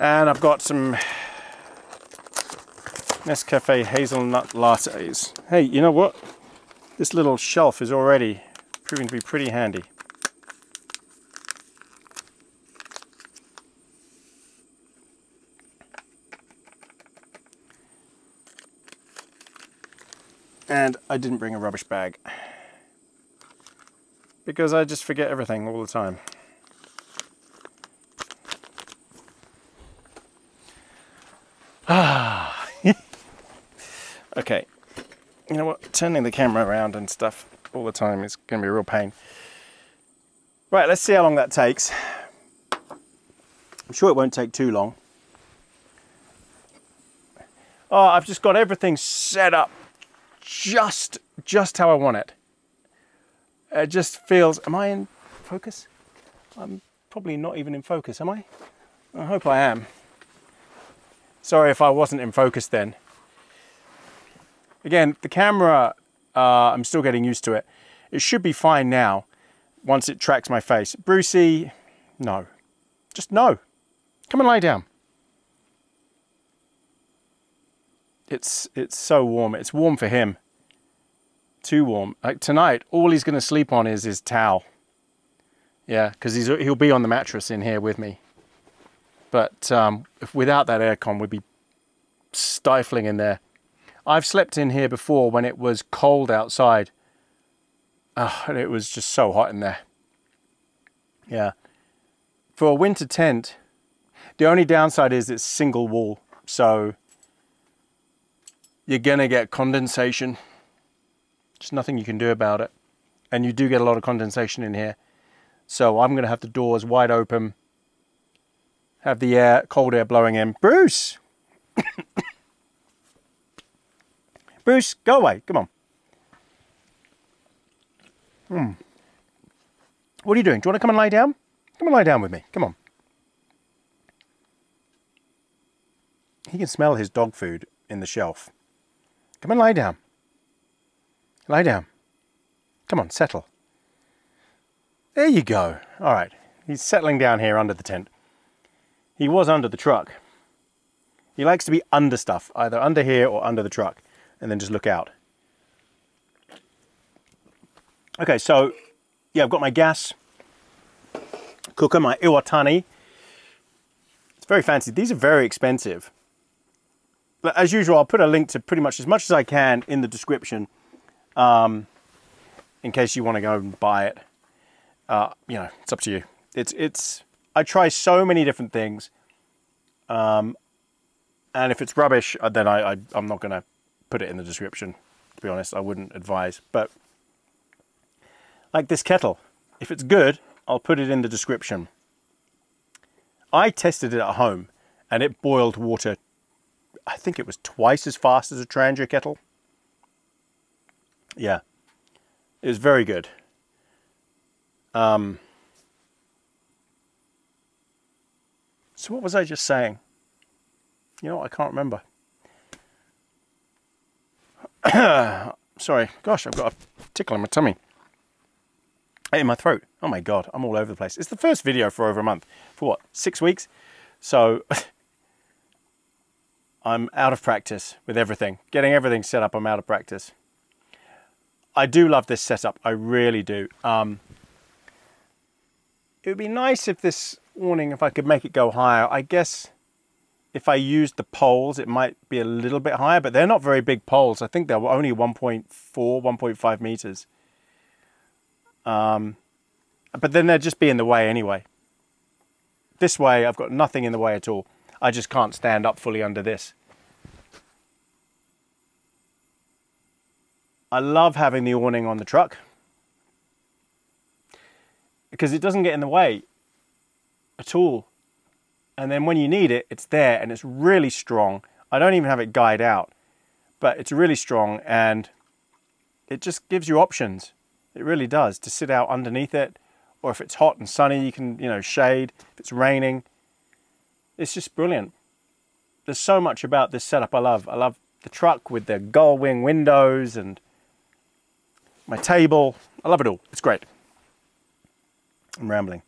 And I've got some Nescafe hazelnut lattes. Hey, you know what? This little shelf is already proving to be pretty handy. And I didn't bring a rubbish bag because I just forget everything all the time. Ah. [laughs] okay. You know what? Turning the camera around and stuff all the time is going to be a real pain. Right, let's see how long that takes. I'm sure it won't take too long. Oh, I've just got everything set up just just how I want it. It just feels, am I in focus? I'm probably not even in focus, am I? I hope I am. Sorry if I wasn't in focus then. Again, the camera, uh, I'm still getting used to it. It should be fine now once it tracks my face. Brucey, no. Just no. Come and lie down. It's it's so warm. It's warm for him. Too warm. Like tonight, all he's going to sleep on is his towel. Yeah, because he's he'll be on the mattress in here with me. But um, if, without that aircon, we'd be stifling in there. I've slept in here before when it was cold outside. Oh, and it was just so hot in there. Yeah. For a winter tent, the only downside is it's single wall. So you're going to get condensation. There's nothing you can do about it. And you do get a lot of condensation in here. So I'm going to have the doors wide open, have the air, cold air blowing in. Bruce! [coughs] Bruce, go away. Come on. Hmm. What are you doing? Do you want to come and lie down? Come and lie down with me. Come on. He can smell his dog food in the shelf. Come and lie down. Lie down. Come on, settle. There you go. All right. He's settling down here under the tent. He was under the truck. He likes to be under stuff, either under here or under the truck, and then just look out. Okay, so yeah, I've got my gas cooker, my Iwatani. It's very fancy. These are very expensive but as usual, I'll put a link to pretty much as much as I can in the description, um, in case you want to go and buy it. Uh, you know, it's up to you. It's it's. I try so many different things, um, and if it's rubbish, uh, then I, I I'm not going to put it in the description. To be honest, I wouldn't advise. But like this kettle, if it's good, I'll put it in the description. I tested it at home, and it boiled water I think it was twice as fast as a Trangia kettle. Yeah, it was very good. Um, so what was I just saying? You know, I can't remember. [coughs] Sorry, gosh, I've got a tickle in my tummy. In my throat. Oh my god, I'm all over the place. It's the first video for over a month. For what, six weeks? So [laughs] I'm out of practice with everything. Getting everything set up, I'm out of practice. I do love this setup, I really do. Um, it would be nice if this awning, if I could make it go higher. I guess if I used the poles, it might be a little bit higher, but they're not very big poles. I think they're only 1.4, 1.5 meters. Um, but then they'd just be in the way anyway. This way, I've got nothing in the way at all. I just can't stand up fully under this. I love having the awning on the truck because it doesn't get in the way at all. And then when you need it, it's there and it's really strong. I don't even have it guyed out, but it's really strong and it just gives you options. It really does to sit out underneath it or if it's hot and sunny, you can, you know, shade. If it's raining, it's just brilliant. There's so much about this setup I love. I love the truck with the gull wing windows and my table. I love it all. It's great. I'm rambling.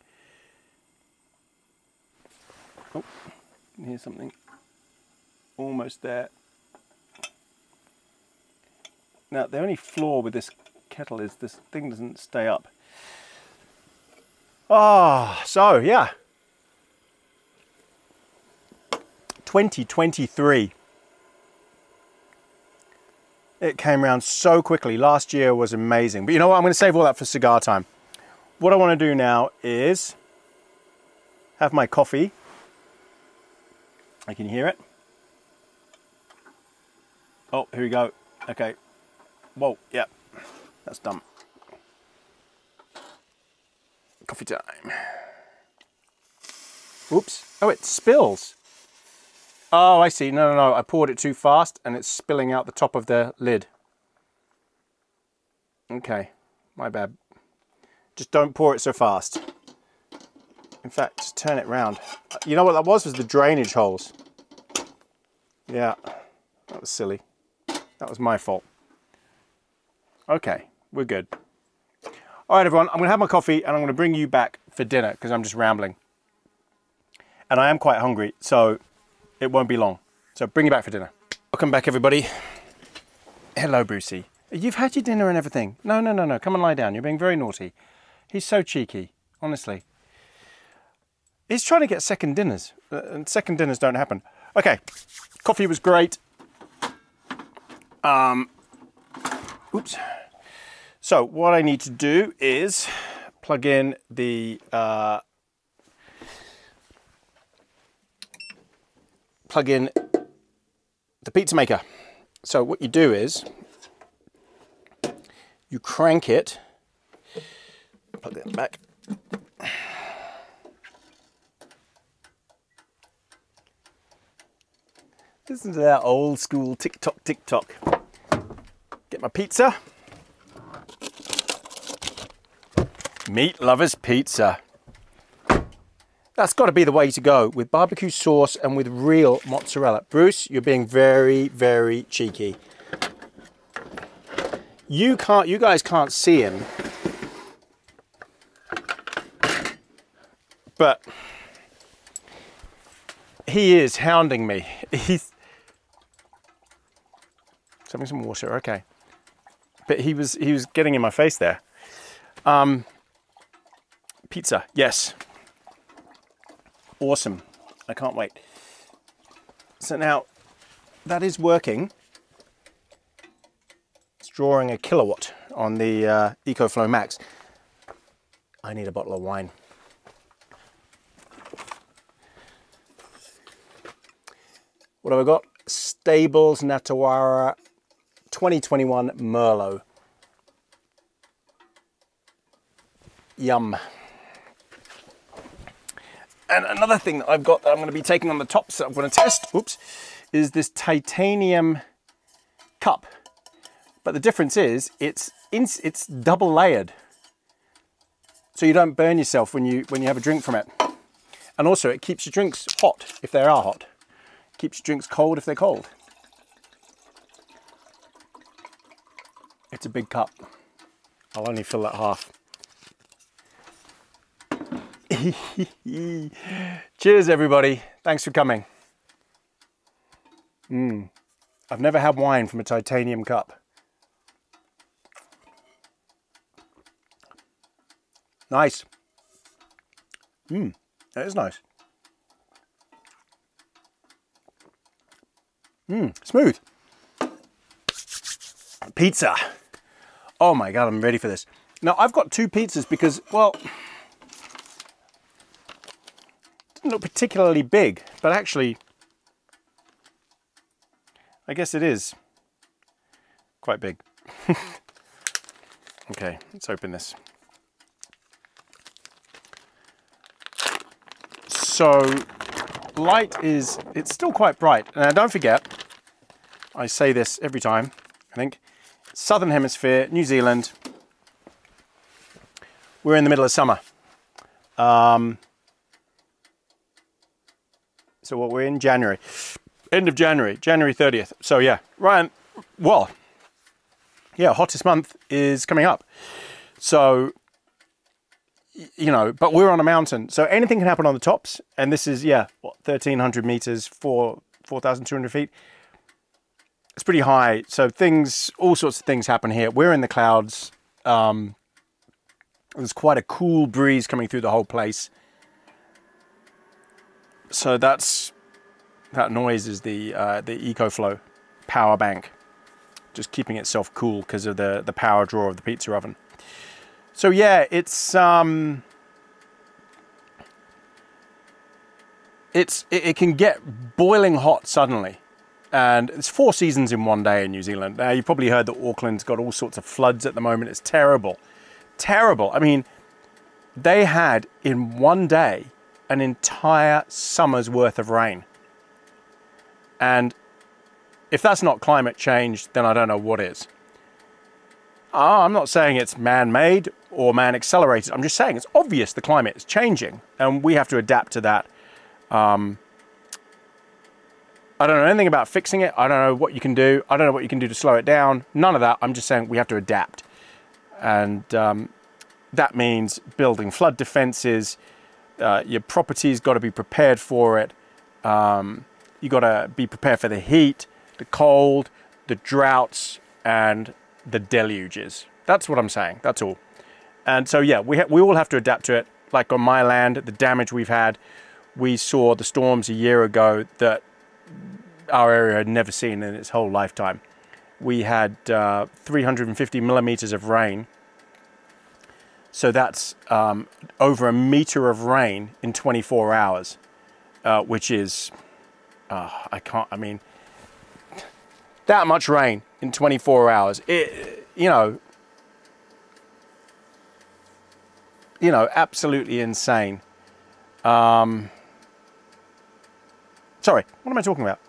Oh, here's something. Almost there. Now, the only flaw with this kettle is this thing doesn't stay up. Ah, oh, so yeah. 2023 it came around so quickly. Last year was amazing. But you know what? I'm going to save all that for cigar time. What I want to do now is have my coffee. I can hear it. Oh, here we go. Okay. Whoa, yeah. That's done. Coffee time. Oops. Oh, it spills. Oh, I see. No, no, no. I poured it too fast and it's spilling out the top of the lid. Okay, my bad. Just don't pour it so fast. In fact, just turn it round. You know what that was? Was the drainage holes. Yeah, that was silly. That was my fault. Okay, we're good. All right, everyone, I'm gonna have my coffee and I'm gonna bring you back for dinner because I'm just rambling. And I am quite hungry, so it won't be long. So bring you back for dinner. Welcome back, everybody. Hello, Brucey. You've had your dinner and everything. No, no, no, no. Come and lie down. You're being very naughty. He's so cheeky, honestly. He's trying to get second dinners, uh, and second dinners don't happen. Okay, coffee was great. Um, oops. So what I need to do is plug in the uh, plug in the pizza maker. So what you do is you crank it, plug it back. Listen to that old school tick tock, tick tock. Get my pizza. Meat Lovers Pizza. That's got to be the way to go with barbecue sauce and with real mozzarella. Bruce, you're being very, very cheeky. You can't, you guys can't see him. But he is hounding me. [laughs] He's having some water, okay. But he was he was getting in my face there. Um, pizza, yes. Awesome. I can't wait. So now that is working. It's drawing a kilowatt on the uh, EcoFlow Max. I need a bottle of wine. What have I got? Stables Ngatarawa 2021 Merlot. Yum. And another thing that I've got that I'm going to be taking on the tops that I'm going to test, oops, is this titanium cup. But the difference is it's it's double layered. So you don't burn yourself when you when you have a drink from it. And also it keeps your drinks hot if they are hot. Keeps your drinks cold if they're cold. It's a big cup. I'll only fill that half. [laughs] Cheers, everybody. Thanks for coming. Mm. I've never had wine from a titanium cup. Nice. Mmm, that is nice. Mmm, smooth. Pizza. Oh my God, I'm ready for this. Now, I've got two pizzas because, well, doesn't look particularly big, but actually, I guess it is quite big. [laughs] okay, let's open this. So, light is, it's still quite bright. Now, don't forget, I say this every time, I think, Southern Hemisphere, New Zealand, we're in the middle of summer. Um, so what we're in January, end of January, January 30th. So yeah, Ryan, well, yeah, hottest month is coming up. So, you know, but we're on a mountain. So anything can happen on the tops. And this is, yeah, what, 1300 meters, 4, 4,200 feet. It's pretty high. So things, all sorts of things happen here. We're in the clouds. Um, there's quite a cool breeze coming through the whole place so that's that noise is the uh, the EcoFlow power bank, just keeping itself cool because of the the power draw of the pizza oven. So yeah, it's um, it's it, it can get boiling hot suddenly. And it's four seasons in one day in New Zealand. Now, you've probably heard that Auckland's got all sorts of floods at the moment. It's terrible. Terrible. I mean, they had in one day an entire summer's worth of rain. And if that's not climate change, then I don't know what is. Uh, I'm not saying it's man-made or man-accelerated. I'm just saying it's obvious the climate is changing and we have to adapt to that. Um, I don't know anything about fixing it. I don't know what you can do. I don't know what you can do to slow it down. None of that. I'm just saying we have to adapt. And um, that means building flood defenses, uh, your property's got to be prepared for it. Um, you got to be prepared for the heat. the cold, the droughts, and the deluges. That's what I'm saying. That's all. And so yeah, we we all have to adapt to it. Like on my land, the damage we've had, we saw the storms a year ago that our area had never seen in its whole lifetime. We had uh, 350 millimeters of rain. So that's um, over a meter of rain in 24 hours, uh, which is, uh, I can't, I mean, that much rain in 24 hours. It, you know, you know, absolutely insane. Um, sorry, what am I talking about?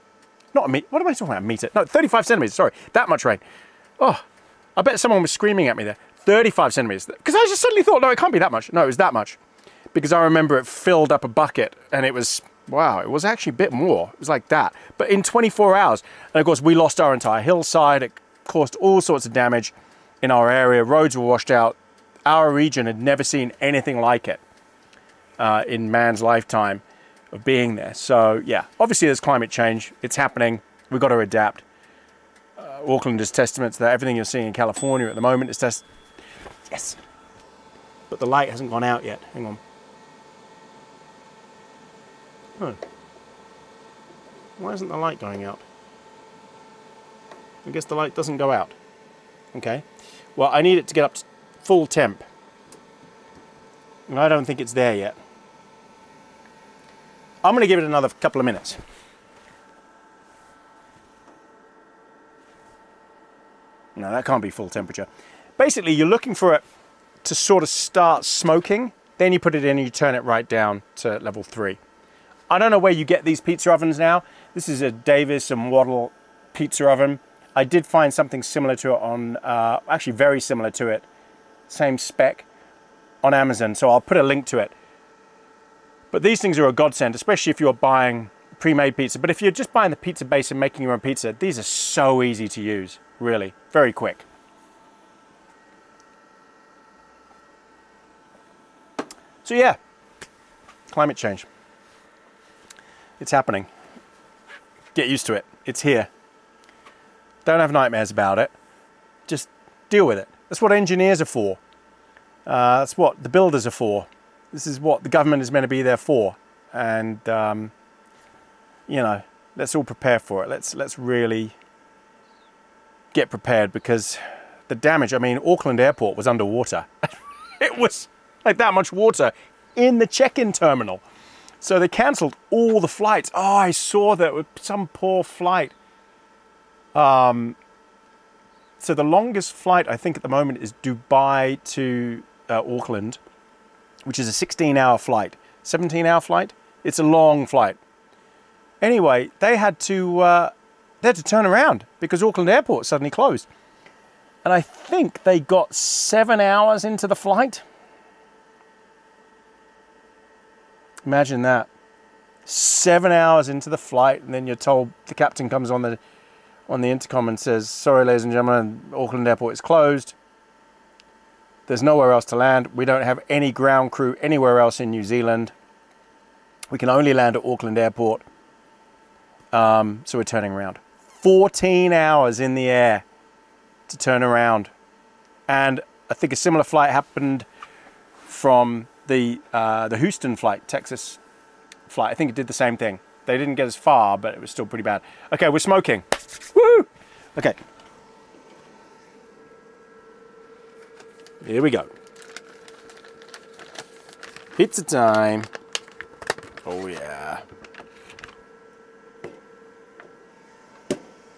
Not a meter. What am I talking about? A meter? No, 35 centimeters. Sorry, that much rain. Oh, I bet someone was screaming at me there. 35 centimeters. Because I just suddenly thought, no, it can't be that much. No, it was that much. Because I remember it filled up a bucket and it was, wow, it was actually a bit more. It was like that. But in 24 hours, and of course, we lost our entire hillside. It caused all sorts of damage in our area. Roads were washed out. Our region had never seen anything like it uh, in man's lifetime of being there. So, yeah, obviously there's climate change. It's happening. We've got to adapt. Uh, Auckland is testament to that. Everything you're seeing in California at the moment is test. Yes. But the light hasn't gone out yet. Hang on. Oh. Why isn't the light going out? I guess the light doesn't go out. Okay. Well, I need it to get up to full temp. And I don't think it's there yet. I'm going to give it another couple of minutes. No, that can't be full temperature. Basically, you're looking for it to sort of start smoking, then you put it in and you turn it right down to level three. I don't know where you get these pizza ovens now. This is a Davis and Waddell pizza oven. I did find something similar to it on, uh, actually very similar to it, same spec on Amazon, so I'll put a link to it. But these things are a godsend, especially if you're buying pre-made pizza. But if you're just buying the pizza base and making your own pizza, these are so easy to use, really, very quick. So yeah, climate change. It's happening. Get used to it. It's here. Don't have nightmares about it. Just deal with it. That's what engineers are for. Uh, that's what the builders are for. This is what the government is meant to be there for. And um, you know, let's all prepare for it. Let's let's really get prepared because the damage. I mean, Auckland Airport was underwater. [laughs] it was like that much water in the check-in terminal. So they cancelled all the flights. Oh, I saw that with some poor flight. Um, so the longest flight I think at the moment is Dubai to uh, Auckland, which is a 16-hour flight, 17-hour flight. It's a long flight. Anyway, they had to uh, they had to turn around because Auckland Airport suddenly closed, and I think they got seven hours into the flight. Imagine that. Seven hours into the flight, and then you're told the captain comes on the on the intercom and says, "Sorry, ladies and gentlemen, Auckland Airport is closed. There's nowhere else to land. We don't have any ground crew anywhere else in New Zealand. We can only land at Auckland Airport. Um, so we're turning around. 14 hours in the air to turn around, and I think a similar flight happened from the uh, the Houston flight, Texas flight. I think it did the same thing. They didn't get as far, but it was still pretty bad. Okay, we're smoking. Woo! Okay. Here we go. Pizza time. Oh yeah.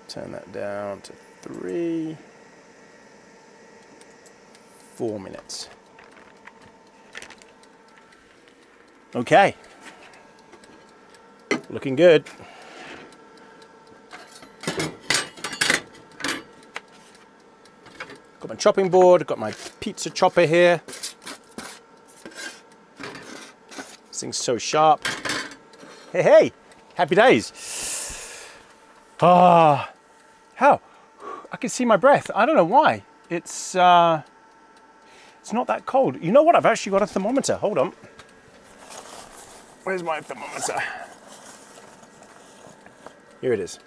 Turn that down to three. Four minutes. Okay. Looking good. Got my chopping board, got my pizza chopper here. This thing's so sharp. Hey, hey, happy days. Ah, how? I can see my breath. I don't know why. It's, uh, it's not that cold. You know what? I've actually got a thermometer. Hold on. Where's my thermometer? Here it is.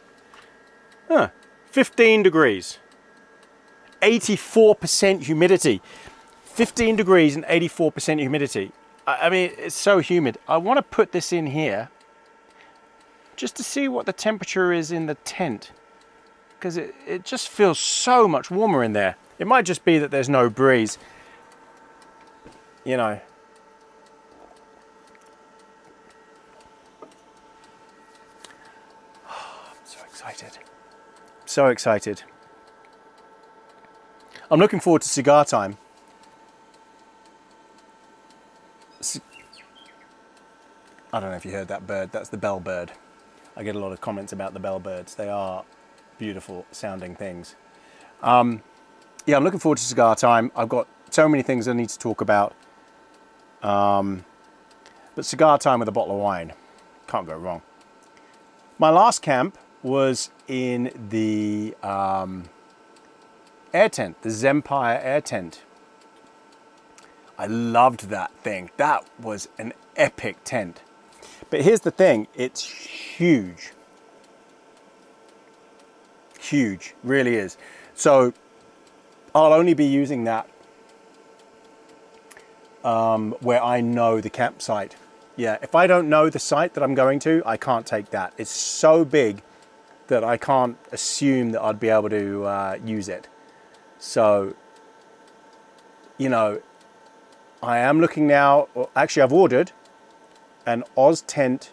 Huh, 15 degrees. 84% humidity. 15 degrees and 84% humidity. I, I mean, it's so humid. I want to put this in here just to see what the temperature is in the tent because it, it just feels so much warmer in there. It might just be that there's no breeze. You know. I'm so excited. So excited. I'm looking forward to cigar time. I don't know if you heard that bird. That's the bell bird. I get a lot of comments about the bellbirds. They are beautiful sounding things. Um, yeah, I'm looking forward to cigar time. I've got so many things I need to talk about. Um, but cigar time with a bottle of wine, can't go wrong. My last camp was in the um, air tent, the Zempire air tent. I loved that thing. That was an epic tent. But here's the thing, it's huge. Huge, really is. So I'll only be using that um, where I know the campsite. Yeah, if I don't know the site that I'm going to, I can't take that. It's so big that I can't assume that I'd be able to uh, use it. So, you know, I am looking now, actually I've ordered an Oztent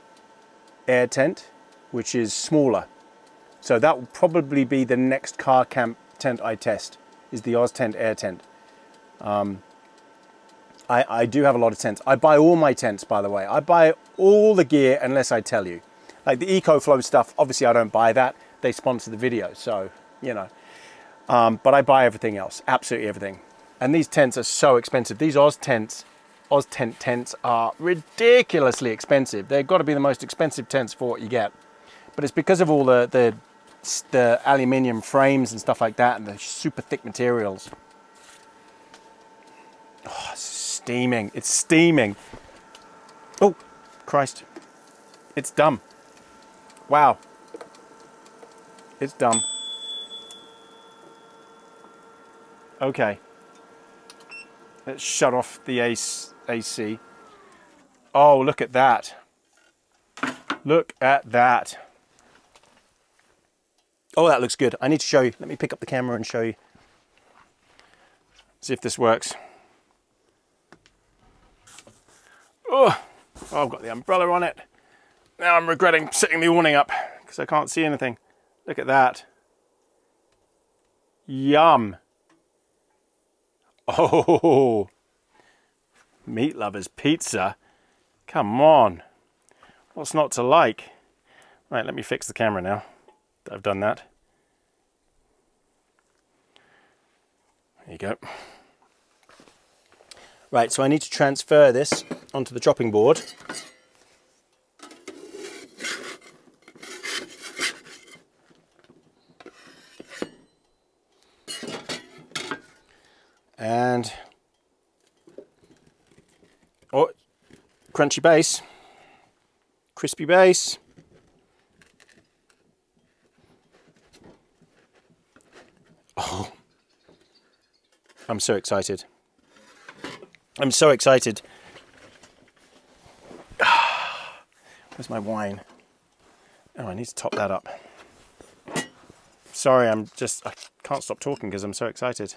air tent, which is smaller. So that will probably be the next car camp tent I test, is the Oztent air tent. Um, I, I do have a lot of tents. I buy all my tents, by the way. I buy all the gear unless I tell you. Like the EcoFlow stuff, obviously I don't buy that. They sponsor the video, so, you know. Um, but I buy everything else, absolutely everything. And these tents are so expensive. These Oztents Oztent tents are ridiculously expensive. They've got to be the most expensive tents for what you get. But it's because of all the, the, the aluminium frames and stuff like that and the super thick materials. Oh, steaming. It's steaming. Oh, Christ. It's dumb. Wow. It's dumb. Okay. Let's shut off the AC. Oh, look at that. Look at that. Oh, that looks good. I need to show you. Let me pick up the camera and show you. See if this works. Oh, oh I've got the umbrella on it. Now I'm regretting setting the awning up because I can't see anything. Look at that. Yum. [laughs] Oh, Meat Lovers Pizza. Come on. What's not to like? Right, let me fix the camera now. I've done that. There you go. Right, so I need to transfer this onto the chopping board. And Oh, crunchy base, crispy base. Oh, I'm so excited. I'm so excited. [sighs] Where's my wine? Oh, I need to top that up. Sorry, I'm just, I can't stop talking because I'm so excited.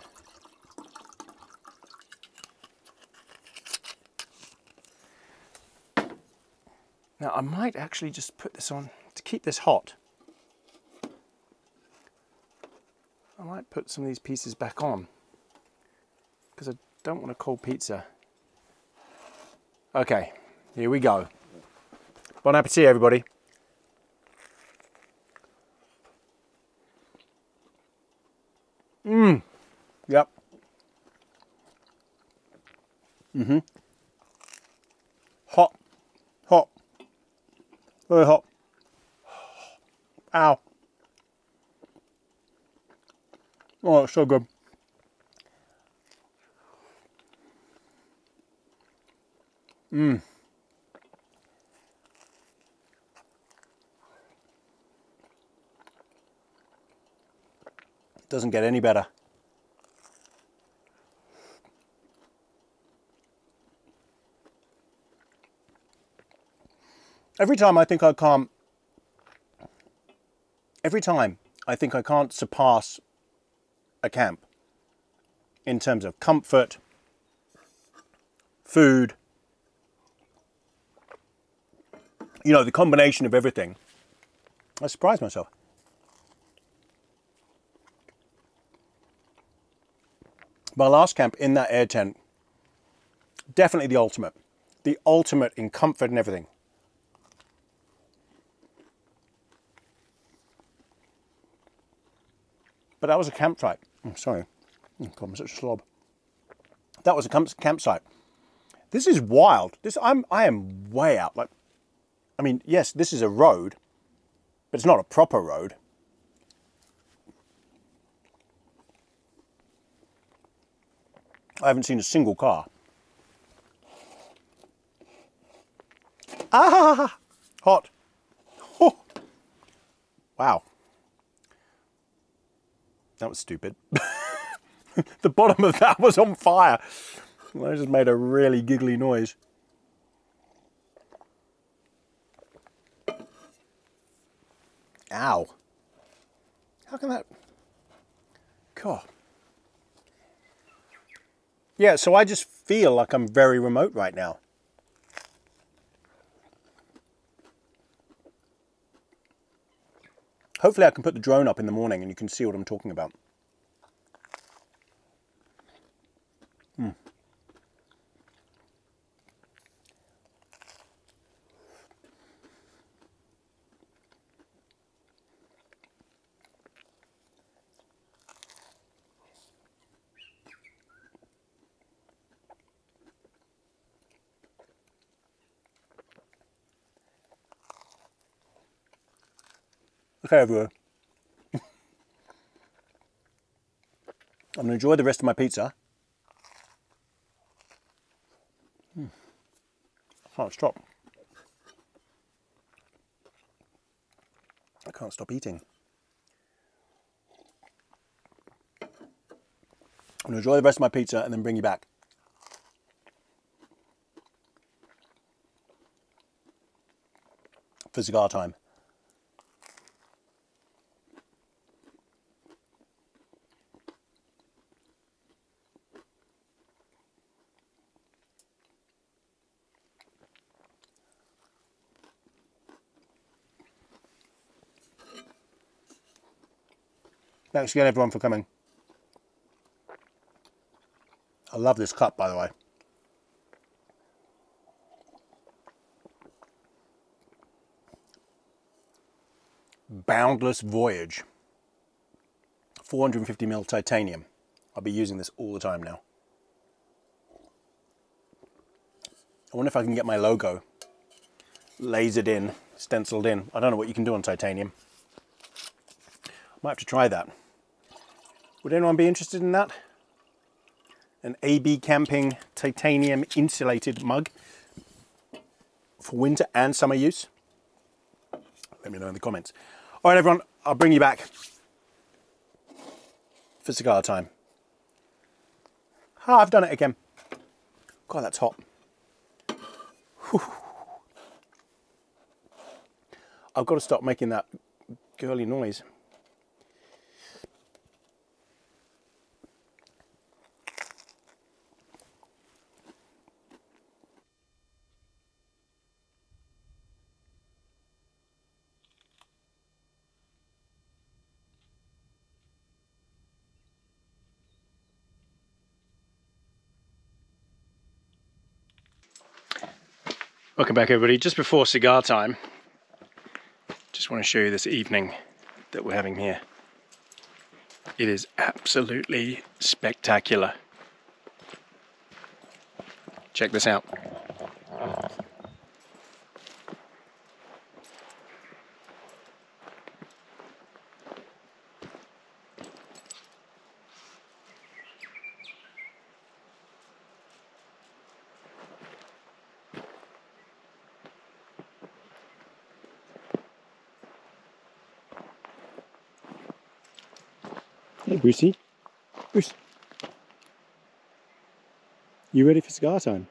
Now I might actually just put this on to keep this hot. I might put some of these pieces back on because I don't want a cold pizza. Okay, here we go. Bon appetit, everybody. Mmm. Yep. Mm-hmm. Hot. Hot. Very hot. Ow. Oh, it's so good. Mmm. Doesn't get any better. Every time I think I can't, every time I think I can't surpass a camp in terms of comfort, food, you know, the combination of everything, I surprise myself. My last camp in that air tent, definitely the ultimate. The ultimate in comfort and everything. But that was a campsite. I'm sorry. Oh, I'm such a slob. That was a camp- campsite. This is wild. This I'm I am way out. Like, I mean, yes, this is a road, but it's not a proper road. I haven't seen a single car. Ah, hot. Oh. [laughs] Wow. That was stupid. [laughs] the bottom of that was on fire. I just made a really giggly noise. Ow. How can that... God. Yeah, so I just feel like I'm very remote right now. Hopefully I can put the drone up in the morning and you can see what I'm talking about. Everyone. I'm going to enjoy the rest of my pizza. Hmm. I can't stop. I can't stop eating. I'm going to enjoy the rest of my pizza and then bring you back. For cigar time. Thanks again, everyone, for coming. I love this cup, by the way. Boundless Voyage. 450ml titanium. I'll be using this all the time now. I wonder if I can get my logo lasered in, stenciled in. I don't know what you can do on titanium. Might have to try that. Would anyone be interested in that? An AB Camping titanium insulated mug for winter and summer use? Let me know in the comments. All right, everyone, I'll bring you back for cigar time. Ah, I've done it again. God, that's hot. Whew. I've got to stop making that girly noise. Welcome back, everybody. Just before cigar time, just want to show you this evening that we're having here. It is absolutely spectacular. Check this out. Brucey. Bruce. You ready for cigar time?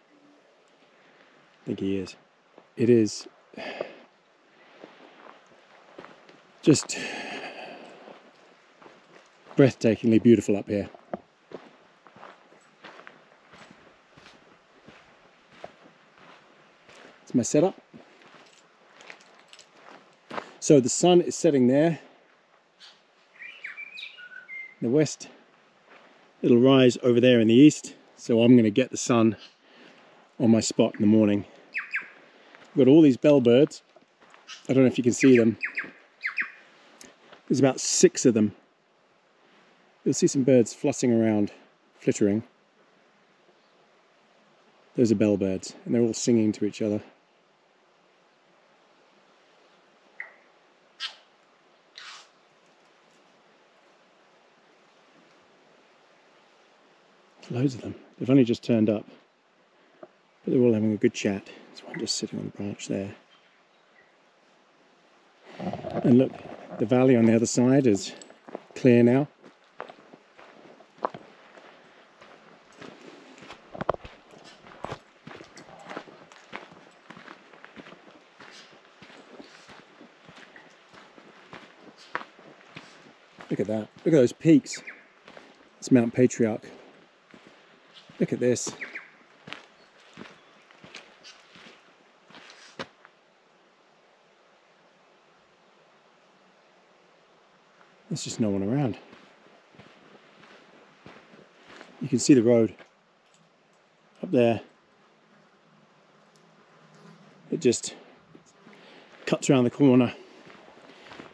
I think he is. It is just breathtakingly beautiful up here. It's my setup. So the sun is setting there. The west. It'll rise over there in the east. So I'm going to get the sun on my spot in the morning. I've got all these bellbirds. I don't know if you can see them. There's about six of them. You'll see some birds fluttering around, flittering. Those are bellbirds, and they're all singing to each other. Loads of them. They've only just turned up, but they're all having a good chat. There's one just sitting on the branch there. And look, the valley on the other side is clear now. Look at that. Look at those peaks. It's Mount Patriarch. Look at this. There's just no one around. You can see the road up there. It just cuts around the corner.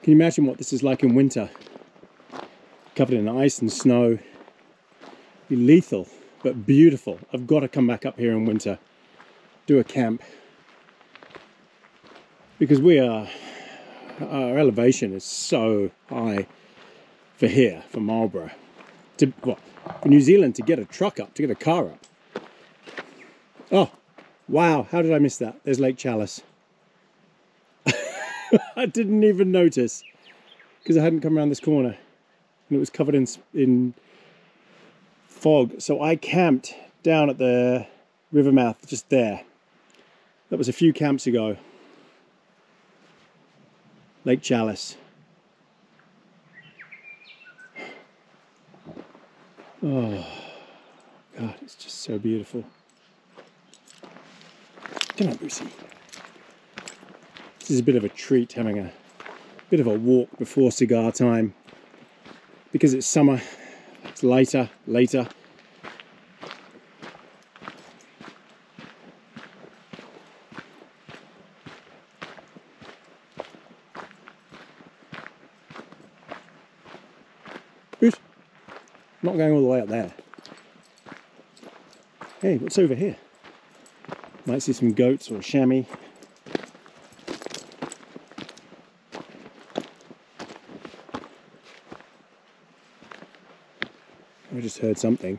Can you imagine what this is like in winter? Covered in ice and snow. Be lethal but beautiful. I've got to come back up here in winter, do a camp. Because we are, our elevation is so high for here, for Marlborough. To, what, for New Zealand to get a truck up, to get a car up. Oh, wow, how did I miss that? There's Lake Chalice. [laughs] I didn't even notice because I hadn't come around this corner and it was covered in, in fog. So I camped down at the river mouth just there. That was a few camps ago. Lake Chalice. Oh, God, it's just so beautiful. Come on, Brucey. This is a bit of a treat having a bit of a walk before cigar time. Because it's summer, later, later. Good. Not going all the way up there. Hey, what's over here? Might see some goats or chamois. Heard something.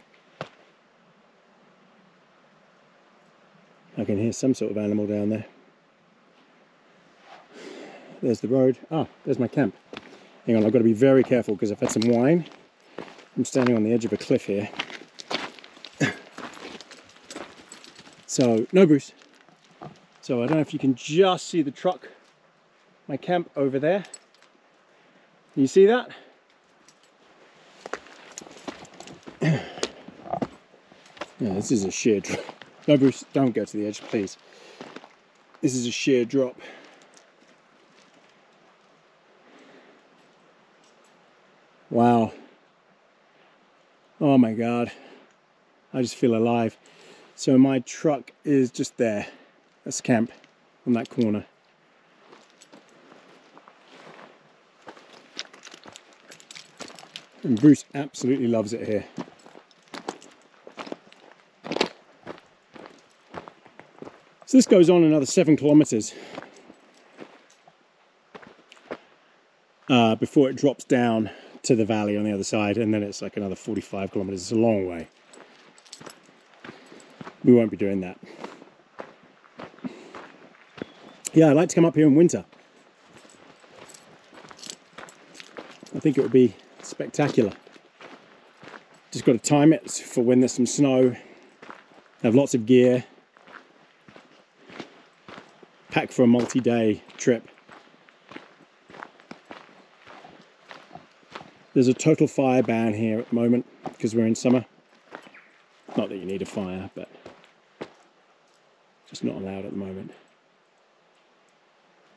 I can hear some sort of animal down there. There's the road. Ah, there's my camp. Hang on, I've got to be very careful because I've had some wine. I'm standing on the edge of a cliff here. [coughs] so, no Bruce. So I don't know if you can just see the truck, my camp over there. You see that? Yeah, this is a sheer drop. [laughs] No, Bruce, don't go to the edge, please. This is a sheer drop. Wow. Oh my God. I just feel alive. So my truck is just there. That's camp on that corner. And Bruce absolutely loves it here. So this goes on another seven kilometers uh, before it drops down to the valley on the other side, and then it's like another 45 kilometers. It's a long way. We won't be doing that. Yeah, I'd like to come up here in winter. I think it would be spectacular. Just got to time it for when there's some snow. Have lots of gear. Pack for a multi-day trip. There's a total fire ban here at the moment because we're in summer. Not that you need a fire, but just not allowed at the moment.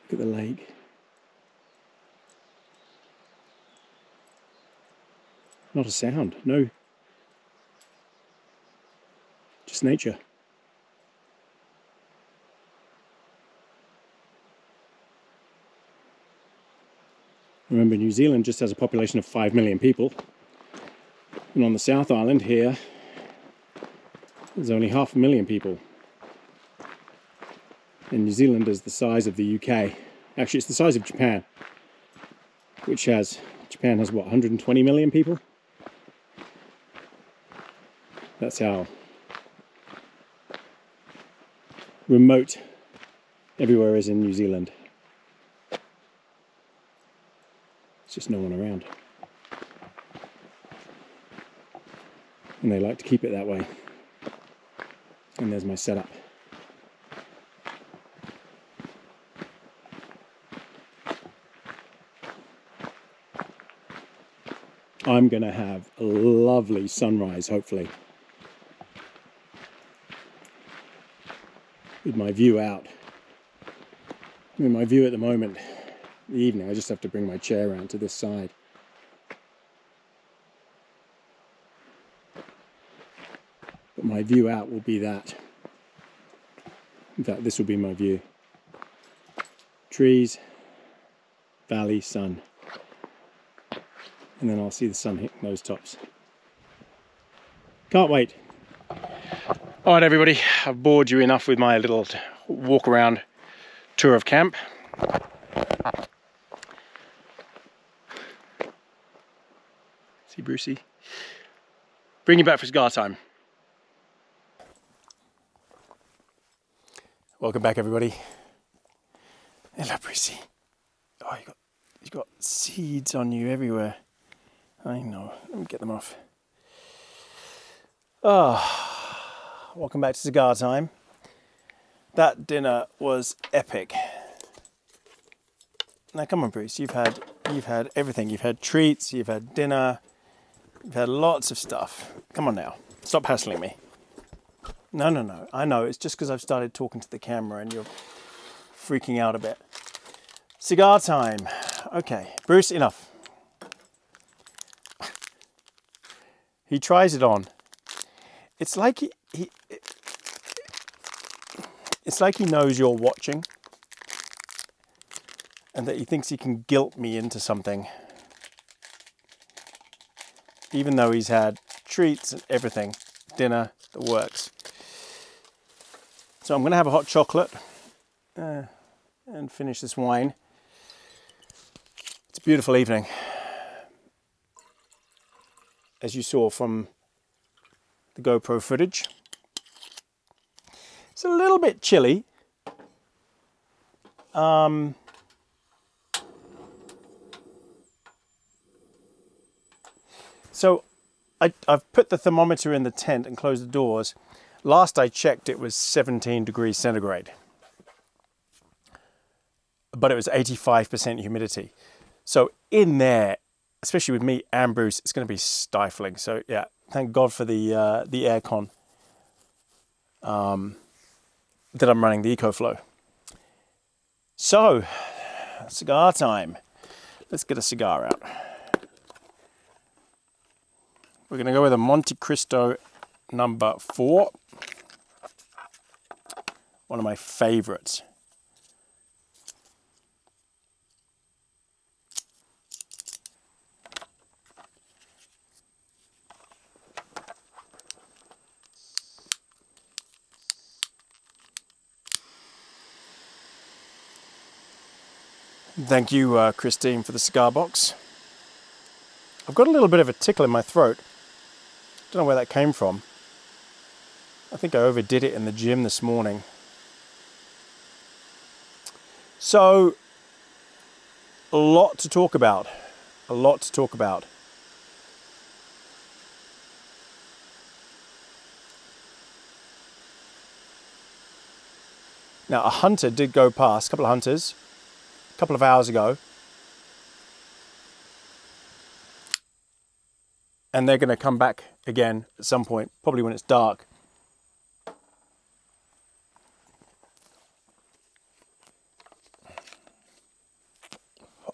Look at the lake. Not a sound, no. Just nature. Remember, New Zealand just has a population of 5 million people. And on the South Island here, there's only half a million people. And New Zealand is the size of the UK. Actually, it's the size of Japan, which has, Japan has what, 120 million people? That's how remote everywhere is in New Zealand. It's just no one around. And they like to keep it that way. And there's my setup. I'm going to have a lovely sunrise, hopefully. With my view out. I mean, my view at the moment, the evening, I just have to bring my chair around to this side. But my view out will be that. Fact, this will be my view. Trees, valley, sun and then I'll see the sun hitting those tops. Can't wait. All right, everybody, I've bored you enough with my little walk around tour of camp. See Brucey? Bring you back for cigar time. Welcome back, everybody. Hello, Brucey. Oh, you got you got seeds on you everywhere. I know. Let me get them off. Ah, oh, welcome back to cigar time. That dinner was epic. Now come on, Bruce. You've had you've had everything. You've had treats. You've had dinner. You've had lots of stuff. Come on now. Stop hassling me. No, no, no. I know. It's just because I've started talking to the camera and you're freaking out a bit. Cigar time. Okay, Bruce. Enough. He tries it on. It's like he, he it's like he knows you're watching and that he thinks he can guilt me into something. Even though he's had treats and everything, dinner, the works. So I'm going to have a hot chocolate uh, and finish this wine. It's a beautiful evening as you saw from the GoPro footage. It's a little bit chilly. Um, so I, I've put the thermometer in the tent and closed the doors. Last I checked, it was 17 degrees centigrade, but it was 85% humidity. So in there, especially with me and Bruce, it's going to be stifling. So yeah, thank God for the uh, the aircon um, that I'm running the EcoFlow. So, cigar time. Let's get a cigar out. We're going to go with a Montecristo number four. One of my favorites. Thank you, uh, Christine, for the cigar box. I've got a little bit of a tickle in my throat. Don't know where that came from. I think I overdid it in the gym this morning. So, a lot to talk about. A lot to talk about. Now, a hunter did go past, a couple of hunters, a couple of hours ago. And they're going to come back again at some point, probably when it's dark.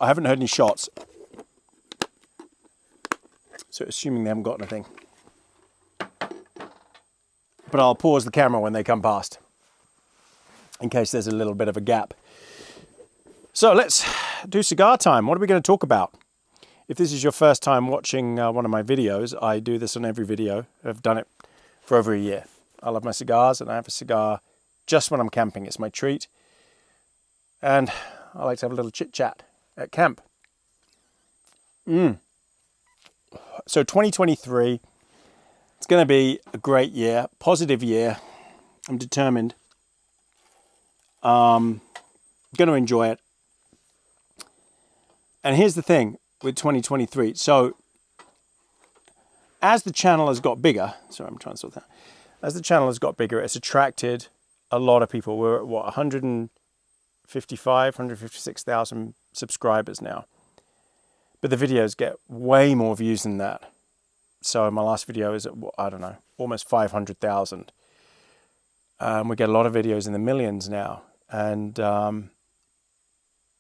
I haven't heard any shots. So assuming they haven't got anything. But I'll pause the camera when they come past in case there's a little bit of a gap. So let's do cigar time. What are we going to talk about? If this is your first time watching uh, one of my videos, I do this on every video. I've done it for over a year. I love my cigars and I have a cigar just when I'm camping. It's my treat. And I like to have a little chit chat at camp. Mm. So 2023, it's going to be a great year, positive year. I'm determined. Um, going to enjoy it. And here's the thing with 2023. So as the channel has got bigger, sorry, I'm trying to sort that. As the channel has got bigger, it's attracted a lot of people. We're at what 155, 156,000 subscribers now. But the videos get way more views than that. So my last video is at, I don't know, almost 500,000. Um, we get a lot of videos in the millions now. And um,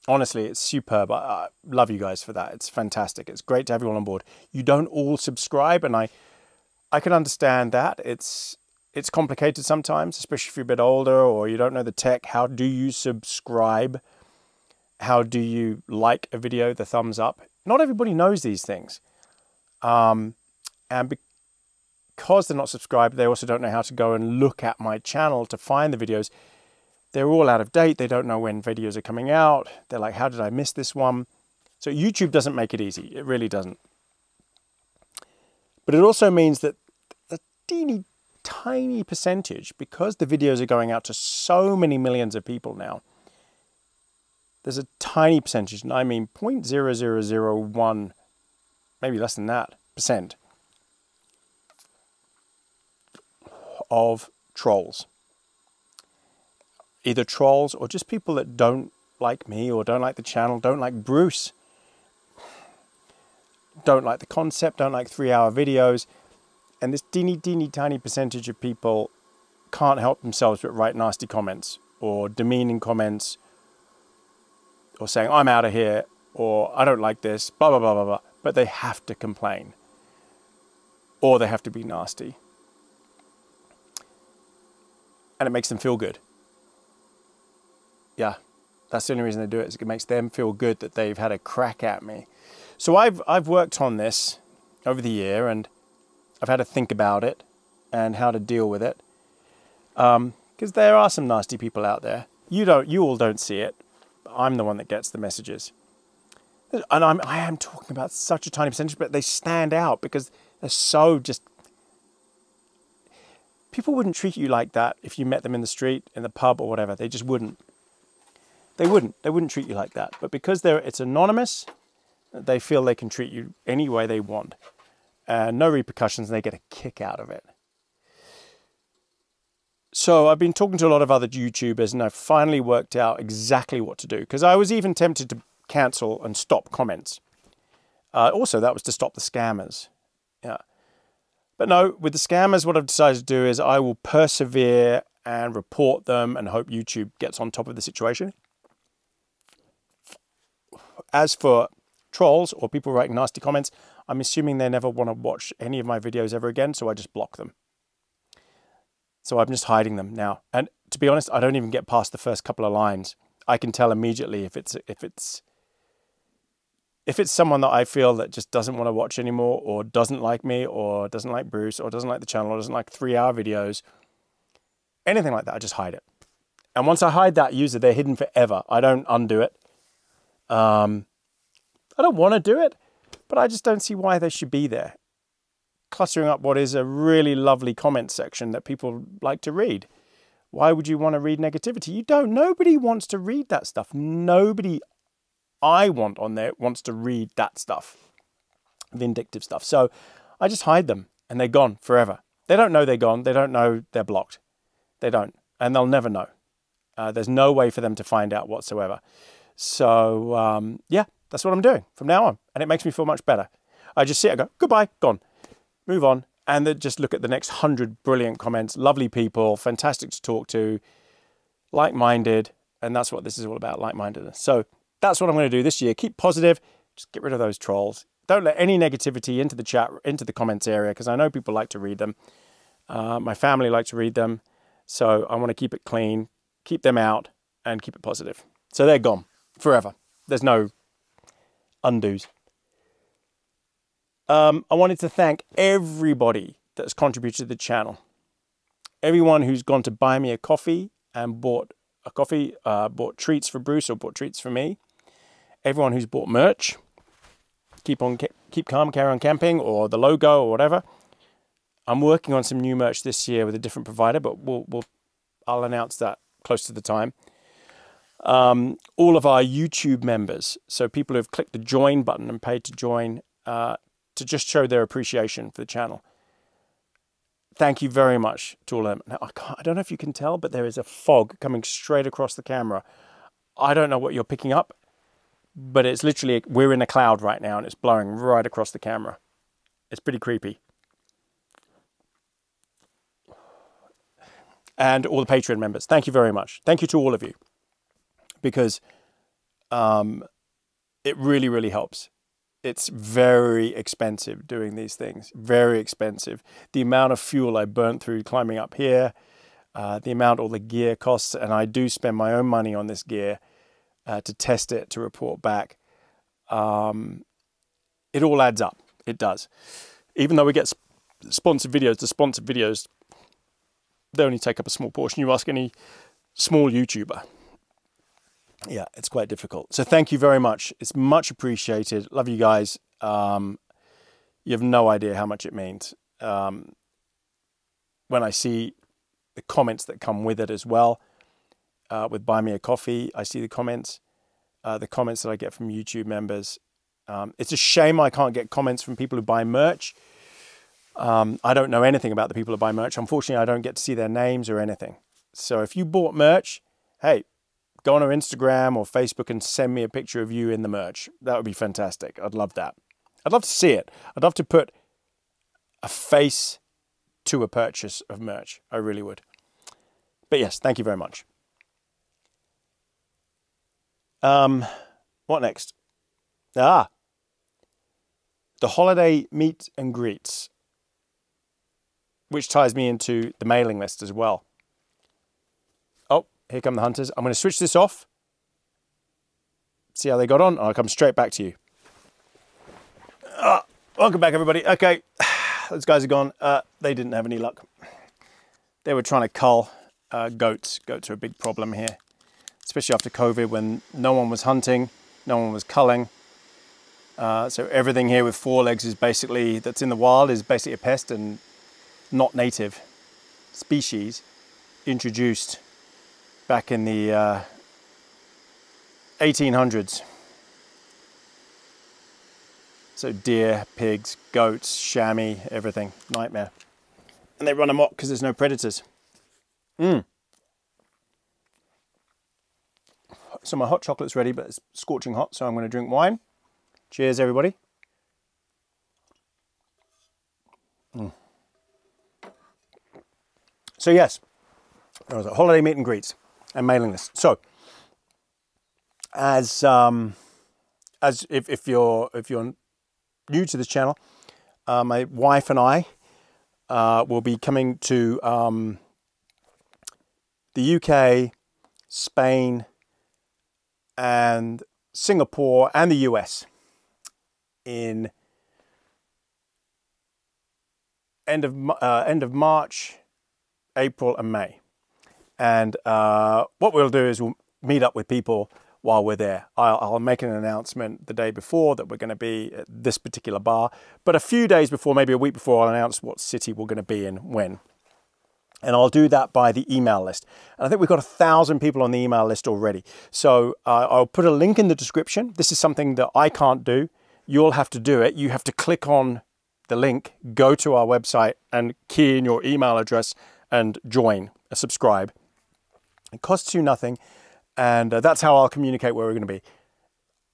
honestly, it's superb. I, I, love you guys for that. It's fantastic. It's great to have you all on board. You don't all subscribe, and I, I can understand that. It's it's complicated sometimes, especially if you're a bit older or you don't know the tech. How do you subscribe? How do you like a video? The thumbs up. Not everybody knows these things, um, and because they're not subscribed, they also don't know how to go and look at my channel to find the videos they're all out of date. They don't know when videos are coming out. They're like, how did I miss this one? So YouTube doesn't make it easy. It really doesn't. But it also means that a teeny tiny percentage, because the videos are going out to so many millions of people now, there's a tiny percentage, and I mean 0.0001, maybe less than that, percent of trolls either trolls or just people that don't like me or don't like the channel, don't like Bruce, don't like the concept, don't like three hour videos. And this teeny, teeny, tiny percentage of people can't help themselves but write nasty comments or demeaning comments or saying, I'm out of here or I don't like this, blah, blah, blah, blah, blah. But they have to complain or they have to be nasty. And it makes them feel good yeah, that's the only reason they do it is it makes them feel good that they've had a crack at me. So I've I've worked on this over the year and I've had to think about it and how to deal with it. Because um, there are some nasty people out there. You don't you all don't see it. I'm the one that gets the messages. And I'm I am talking about such a tiny percentage, but they stand out because they're so just people wouldn't treat you like that if you met them in the street, in the pub or whatever. They just wouldn't. They wouldn't. They wouldn't treat you like that. But because they're, it's anonymous, they feel they can treat you any way they want. Uh, no repercussions, and they get a kick out of it. So I've been talking to a lot of other YouTubers, and I've finally worked out exactly what to do. Because I was even tempted to cancel and stop comments. Uh, also, that was to stop the scammers. Yeah. But no, with the scammers, what I've decided to do is I will persevere and report them and hope YouTube gets on top of the situation. As for trolls or people writing nasty comments, I'm assuming they never want to watch any of my videos ever again, so I just block them. So I'm just hiding them now. And to be honest, I don't even get past the first couple of lines. I can tell immediately if it's if it's if it's someone that I feel that just doesn't want to watch anymore or doesn't like me or doesn't like Bruce or doesn't like the channel or doesn't like 3-hour videos, anything like that, I just hide it. And once I hide that user, they're hidden forever. I don't undo it. Um, I don't want to do it, but I just don't see why they should be there. Clustering up what is a really lovely comment section that people like to read. Why would you want to read negativity? You don't. Nobody wants to read that stuff. Nobody I want on there wants to read that stuff, vindictive stuff. So I just hide them and they're gone forever. They don't know they're gone. They don't know they're blocked. They don't. And they'll never know. Uh, there's no way for them to find out whatsoever. So um, yeah, that's what I'm doing from now on, and it makes me feel much better. I just sit and go goodbye, gone, move on, and then just look at the next hundred brilliant comments. Lovely people, fantastic to talk to, like-minded, and that's what this is all about, like-mindedness. So that's what I'm going to do this year. Keep positive. Just get rid of those trolls. Don't let any negativity into the chat, into the comments area, because I know people like to read them. Uh, my family like to read them. So I want to keep it clean, keep them out, and keep it positive. So they're gone forever. There's no undos. Um, I wanted to thank everybody that's contributed to the channel. Everyone who's gone to buy me a coffee and bought a coffee, uh, bought treats for Bruce or bought treats for me. Everyone who's bought merch, keep on keep calm, carry on camping, or the logo or whatever. I'm working on some new merch this year with a different provider, but we'll, we'll I'll announce that close to the time. Um, all of our YouTube members, so people who've clicked the join button and paid to join uh, to just show their appreciation for the channel. Thank you very much to all of them. Now, I, I don't know if you can tell, but there is a fog coming straight across the camera. I don't know what you're picking up, but it's literally, we're in a cloud right now and it's blowing right across the camera. It's pretty creepy. And all the Patreon members, thank you very much. Thank you to all of you because um, it really, really helps. It's very expensive doing these things, very expensive. The amount of fuel I burnt through climbing up here, uh, the amount all the gear costs, and I do spend my own money on this gear uh, to test it, to report back. Um, it all adds up. It does. Even though we get sponsored videos, the sponsored videos, they only take up a small portion. You ask any small YouTuber. Yeah, it's quite difficult. So thank you very much. It's much appreciated. Love you guys. Um, you have no idea how much it means. Um, when I see the comments that come with it as well, uh, with Buy Me a Coffee. I see the comments, uh, the comments that I get from YouTube members. Um, it's a shame I can't get comments from people who buy merch. Um, I don't know anything about the people who buy merch. Unfortunately, I don't get to see their names or anything. So if you bought merch, hey, go on our Instagram or Facebook and send me a picture of you in the merch. That would be fantastic. I'd love that. I'd love to see it. I'd love to put a face to a purchase of merch. I really would. But yes, thank you very much. Um, what next? Ah, the holiday meet and greets, which ties me into the mailing list as well. Here come the hunters. I'm going to switch this off. See how they got on. I'll come straight back to you. Ah, welcome back, everybody. Okay, [sighs] those guys are gone. Uh, they didn't have any luck. They were trying to cull uh, goats. Goats are a big problem here especially after COVID when no one was hunting, no one was culling. Uh, so everything here with four legs is basically, that's in the wild, is basically a pest and not native species introduced back in the uh, 1800s. So deer, pigs, goats, chamois, everything, nightmare. And they run amok because there's no predators. Mm. So my hot chocolate's ready, but it's scorching hot, so I'm going to drink wine. Cheers, everybody. Mm. So yes, there was a holiday meet and greets and mailing list. So as um, as if, if you're if you're new to this channel, uh, my wife and I uh, will be coming to um, the UK, Spain, and Singapore and the US in end of uh, end of March, April, and May. And uh, what we'll do is we'll meet up with people while we're there. I'll, I'll, make an announcement the day before that we're going to be at this particular bar, but a few days before, maybe a week before, I'll announce what city we're going to be in when and I'll do that by the email list. And I think we've got a thousand people on the email list already. So uh, I'll put a link in the description. This is something that I can't do. You'll have to do it. You have to click on the link, go to our website and key in your email address and join, subscribe. It costs you nothing, and uh, that's how I'll communicate where we're going to be.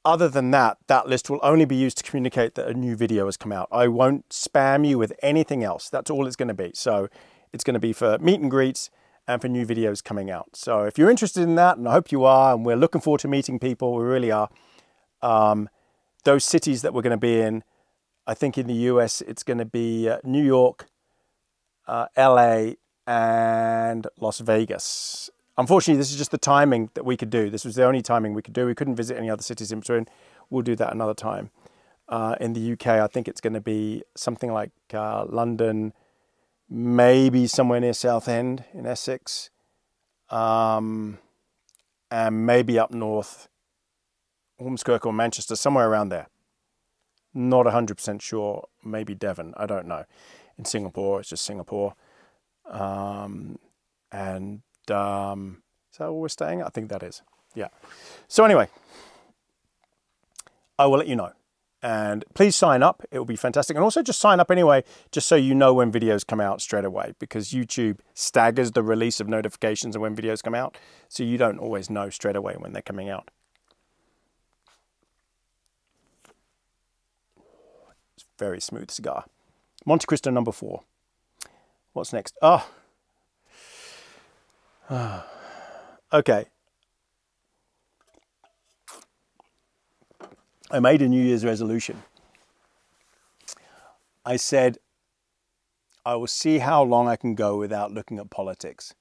Other than that, that list will only be used to communicate that a new video has come out. I won't spam you with anything else. That's all it's going to be. So it's going to be for meet and greets and for new videos coming out. So if you're interested in that, and I hope you are, and we're looking forward to meeting people, we really are. Um, those cities that we're going to be in, I think in the US, it's going to be uh, New York, uh, LA, and Las Vegas. Unfortunately, this is just the timing that we could do. This was the only timing we could do. We couldn't visit any other cities in between. We'll do that another time. Uh, in the UK, I think it's going to be something like uh, London, maybe somewhere near Southend in Essex, um, and maybe up north, Ormskirk or Manchester, somewhere around there. Not 100% sure, maybe Devon, I don't know. In Singapore, it's just Singapore. Um, and um, is that where we're staying? I think that is. Yeah. So, anyway, I will let you know. And please sign up. It will be fantastic. And also just sign up anyway, just so you know when videos come out straight away, because YouTube staggers the release of notifications and when videos come out. So you don't always know straight away when they're coming out. It's very smooth cigar. Montecristo number four. What's next? Oh. [sighs] okay. I made a New Year's resolution. I said, I will see how long I can go without looking at politics.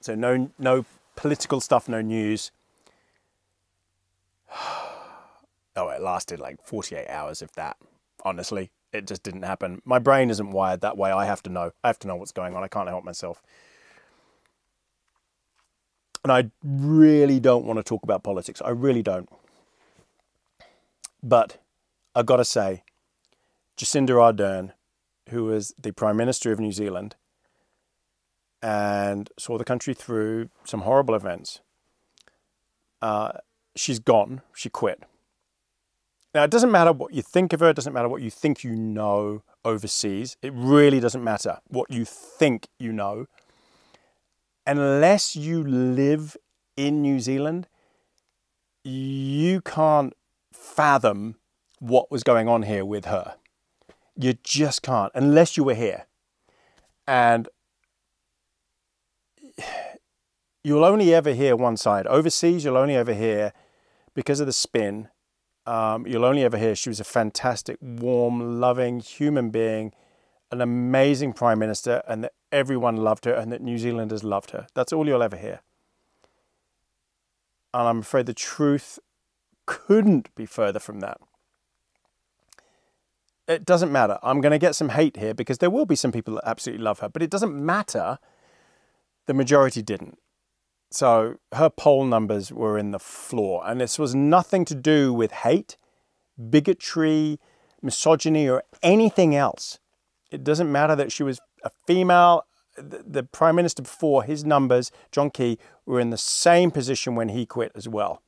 So no, no political stuff, no news. [sighs] Oh, it lasted like 48 hours, if that. Honestly, it just didn't happen. My brain isn't wired that way. I have to know. I have to know what's going on. I can't help myself. And I really don't want to talk about politics. I really don't. But I've got to say, Jacinda Ardern, who was the Prime Minister of New Zealand and saw the country through some horrible events, uh, she's gone. She quit. Now, it doesn't matter what you think of her, it doesn't matter what you think you know overseas. It really doesn't matter what you think you know. Unless you live in New Zealand, you can't fathom what was going on here with her. You just can't, unless you were here. And you'll only ever hear one side. Overseas, you'll only ever hear, because of the spin, um, you'll only ever hear she was a fantastic, warm, loving human being, an amazing prime minister, and everyone loved her and that New Zealanders loved her. That's all you'll ever hear. And I'm afraid the truth couldn't be further from that. It doesn't matter. I'm going to get some hate here because there will be some people that absolutely love her, but it doesn't matter. The majority didn't. So her poll numbers were in the floor, and this was nothing to do with hate, bigotry, misogyny, or anything else. It doesn't matter that she was a female. The prime minister before his numbers, John Key, were in the same position when he quit as well.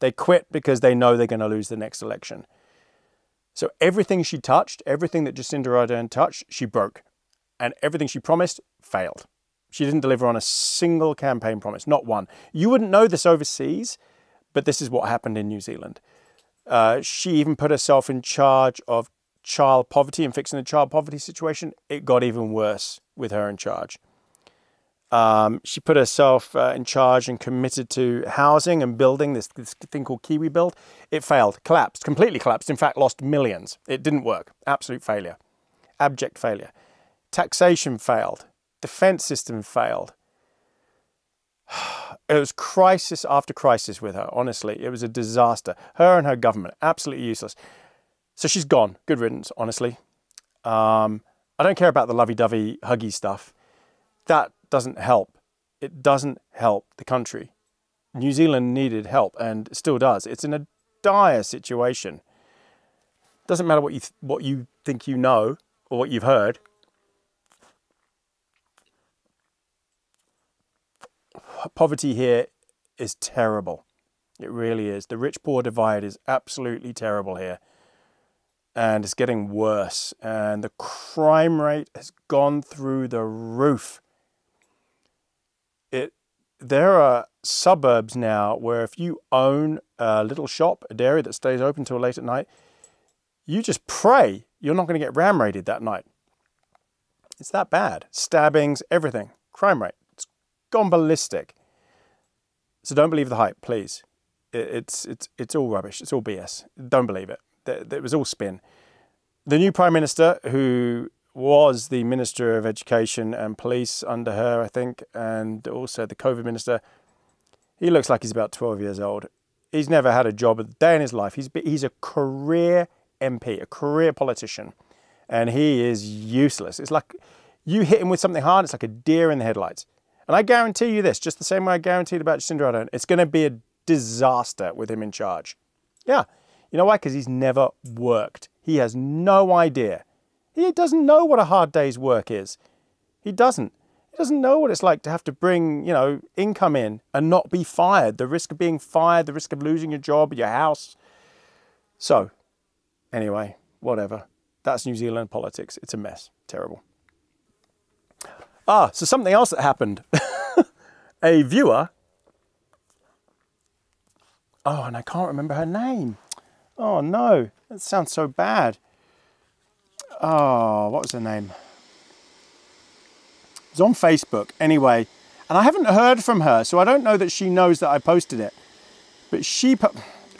They quit because they know they're going to lose the next election. So everything she touched, everything that Jacinda Ardern touched, she broke. And everything she promised failed. She didn't deliver on a single campaign promise, not one. You wouldn't know this overseas, but this is what happened in New Zealand. Uh, she even put herself in charge of child poverty and fixing the child poverty situation. It got even worse with her in charge. Um, she put herself uh, in charge and committed to housing and building this, this thing called KiwiBuild. It failed, collapsed, completely collapsed. In fact, lost millions. It didn't work. Absolute failure. Abject failure. Taxation failed. Defense system failed. [sighs] It was crisis after crisis with her, honestly. It was a disaster. Her and her government, absolutely useless. So she's gone. Good riddance, honestly. Um, I don't care about the lovey dovey, huggy stuff. That doesn't help. It doesn't help the country. New Zealand needed help and still does. It's in a dire situation. Doesn't matter what you what you think you know or what you've heard. Poverty here is terrible. It really is. The rich poor divide is absolutely terrible here. And it's getting worse. And the crime rate has gone through the roof It, there are suburbs now where if you own a little shop, a dairy that stays open till late at night, you just pray you're not going to get ram raided that night. It's that bad. Stabbings, everything. Crime rate. It's gone ballistic. So don't believe the hype, please. It's, it's, it's all rubbish. It's all BS. Don't believe it. It was all spin. The new Prime Minister, who was the Minister of Education and Police under her, I think, and also the COVID Minister, he looks like he's about 12 years old. He's never had a job a day in his life. He's, he's a career MP, a career politician, and he is useless. It's like you hit him with something hard, it's like a deer in the headlights. And I guarantee you this, just the same way I guaranteed about Jacinda Ardern, it's going to be a disaster with him in charge. Yeah. You know why? Because he's never worked. He has no idea. He doesn't know what a hard day's work is. He doesn't. He doesn't know what it's like to have to bring, you know, income in and not be fired. The risk of being fired, the risk of losing your job, your house. So, anyway, whatever. That's New Zealand politics. It's a mess. Terrible. Ah, so something else that happened. [laughs] a viewer. Oh, and I can't remember her name. Oh no, that sounds so bad. Oh, what was her name? It's on Facebook anyway, and I haven't heard from her, so I don't know that she knows that I posted it. But she put.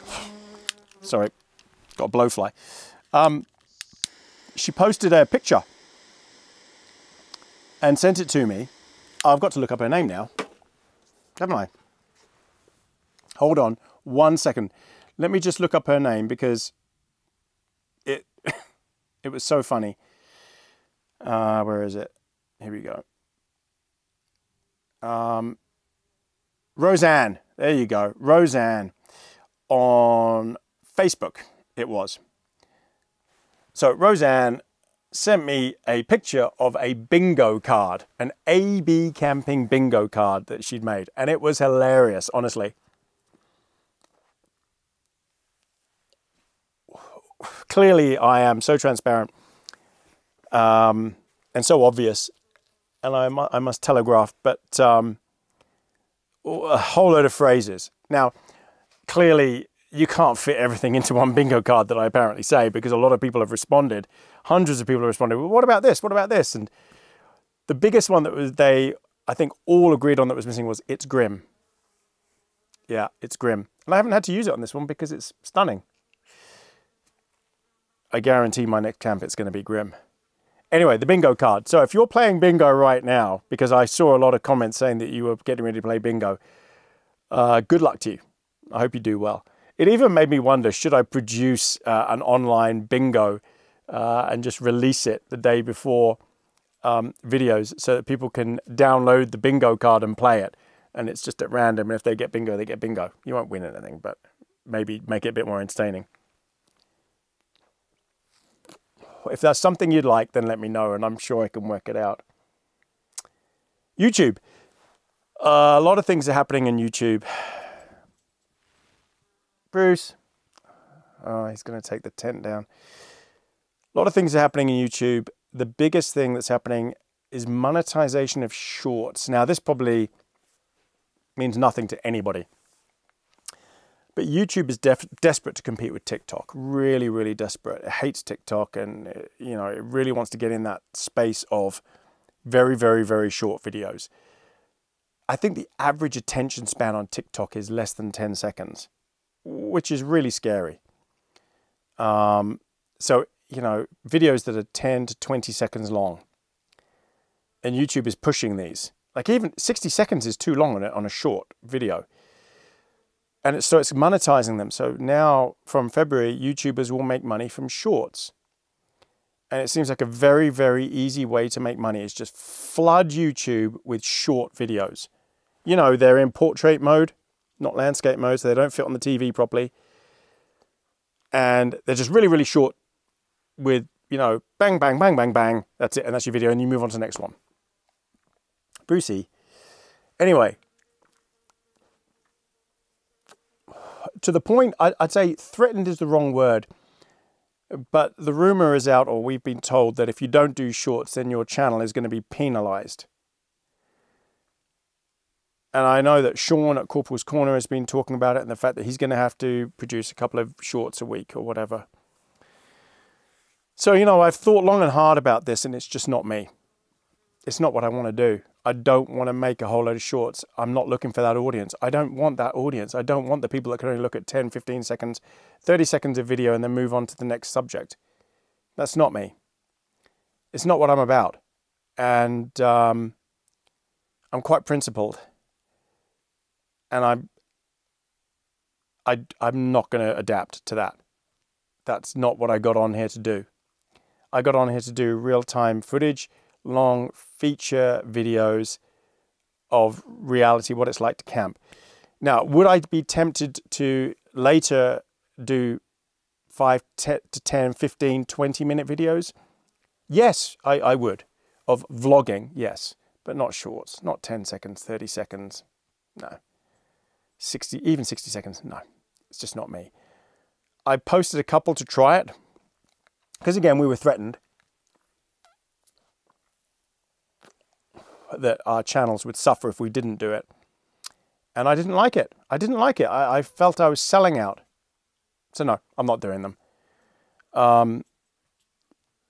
[sighs] Sorry, got a blowfly. Um, she posted a picture and sent it to me. I've got to look up her name now, haven't I? Hold on one second. Let me just look up her name because it [laughs] it was so funny. Uh, where is it? Here we go. Um, Roseanne. There you go. Roseanne on Facebook, it was. So Roseanne sent me a picture of a bingo card, an AB camping bingo card that she'd made. And it was hilarious, honestly. Clearly, I am so transparent um, and so obvious, and I, mu I must telegraph, but um, a whole load of phrases. Now, clearly, you can't fit everything into one bingo card that I apparently say because a lot of people have responded. Hundreds of people have responded. Well, what about this? What about this? And the biggest one that was they, I think, all agreed on that was missing was it's grim. Yeah, it's grim. And I haven't had to use it on this one because it's stunning. I guarantee my next camp it's going to be grim. Anyway, the bingo card. So if you're playing bingo right now, because I saw a lot of comments saying that you were getting ready to play bingo, uh, good luck to you. I hope you do well. It even made me wonder, should I produce uh, an online bingo uh, and just release it the day before um, videos so that people can download the bingo card and play it. And it's just at random. And if they get bingo, they get bingo. You won't win anything, but maybe make it a bit more entertaining. If that's something you'd like, then let me know, and I'm sure I can work it out. YouTube. Uh, a lot of things are happening in YouTube. Bruce. Oh, he's going to take the tent down. A lot of things are happening in YouTube. The biggest thing that's happening is monetization of shorts. Now, this probably means nothing to anybody. But YouTube is desperate to compete with TikTok. Really, really desperate. It hates TikTok and, it, you know, it really wants to get in that space of very, very, very short videos. I think the average attention span on TikTok is less than 10 seconds which is really scary. Um, so, you know, videos that are 10 to 20 seconds long. And YouTube is pushing these. Like even 60 seconds is too long on a, on a short video. And it's, so it's monetizing them. So now from February, YouTubers will make money from shorts. And it seems like a very, very easy way to make money is just flood YouTube with short videos. You know, they're in portrait mode not landscape mode, so they don't fit on the TV properly. And they're just really, really short with, you know, bang, bang, bang, bang, bang. That's it. And that's your video. And you move on to the next one. Brucey. Anyway, to the point, I'd say threatened is the wrong word. But the rumor is out, or we've been told, that if you don't do shorts, then your channel is going to be penalized. and I know that Sean at Corporal's Corner has been talking about it and the fact that he's going to have to produce a couple of shorts a week or whatever. So, you know, I've thought long and hard about this and it's just not me. It's not what I want to do. I don't want to make a whole load of shorts. I'm not looking for that audience. I don't want that audience. I don't want the people that can only look at 10, 15 seconds, 30 seconds of video and then move on to the next subject. That's not me. It's not what I'm about. And um, I'm quite principled. And I'm, I, I'm not going to adapt to that. That's not what I got on here to do. I got on here to do real time footage, long feature videos of reality, what it's like to camp. Now, would I be tempted to later do 5 to 10, 15, 20 minute videos? Yes, I, I would. Of vlogging, yes, but not shorts, not 10 seconds, 30 seconds. No. 60, even 60 seconds, no. It's just not me. I posted a couple to try it because again, we were threatened that our channels would suffer if we didn't do it. And I didn't like it. I didn't like it. I, I felt I was selling out. So no, I'm not doing them. Um,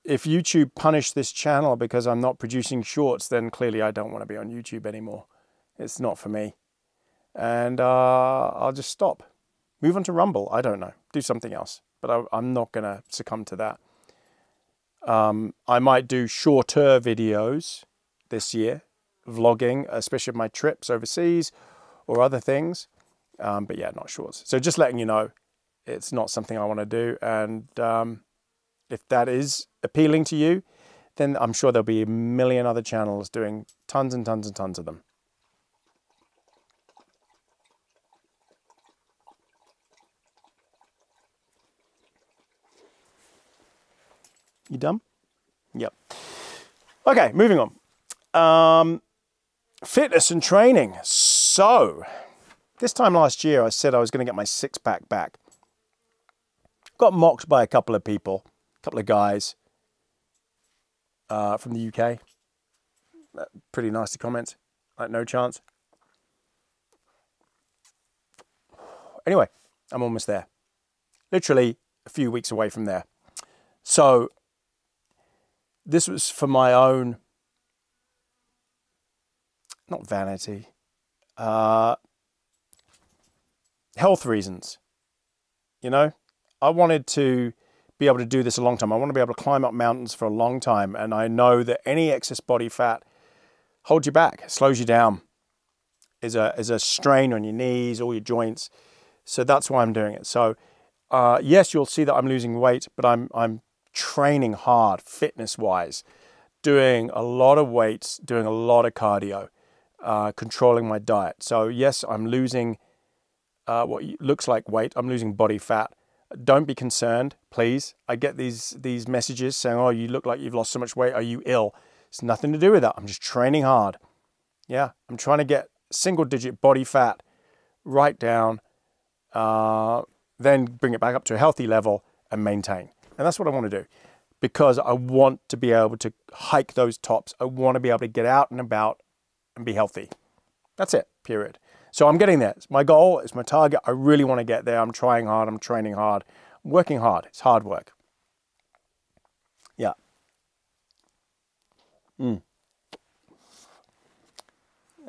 if YouTube punish this channel because I'm not producing shorts, then clearly I don't want to be on YouTube anymore. It's not for me. And uh, I'll just stop. Move on to Rumble. I don't know. Do something else. But I, am not going to succumb to that. Um, I might do shorter videos this year, vlogging, especially my trips overseas or other things. Um, but yeah, not shorts. So just letting you know, it's not something I want to do. And um, if that is appealing to you, then I'm sure there'll be a million other channels doing tons and tons and tons of them. You done? Yep. Okay, moving on. Um, fitness and training. So, this time last year, I said I was going to get my six pack back. Got mocked by a couple of people, a couple of guys uh, from the UK. Uh, pretty nasty comments. Like, no chance. Anyway, I'm almost there. Literally a few weeks away from there. So, this was for my own, not vanity, uh, health reasons. You know, I wanted to be able to do this a long time. I want to be able to climb up mountains for a long time. And I know that any excess body fat holds you back, slows you down, is a, is a strain on your knees, all your joints. So that's why I'm doing it. So, uh, yes, you'll see that I'm losing weight, but I'm, I'm training hard, fitness wise, doing a lot of weights, doing a lot of cardio, uh, controlling my diet. So, yes, I'm losing uh, what looks like weight, I'm losing body fat. Don't be concerned, please. I get these, these messages saying, Oh, you look like you've lost so much weight. Are you ill? It's nothing to do with that. I'm just training hard. Yeah, I'm trying to get single digit body fat right down, uh, then bring it back up to a healthy level and maintain. And that's what I want to do because I want to be able to hike those tops. I want to be able to get out and about and be healthy. That's it, period. So I'm getting there. It's my goal, it's my target. I really want to get there. I'm trying hard, I'm training hard, I'm working hard. It's hard work. Yeah. Mm.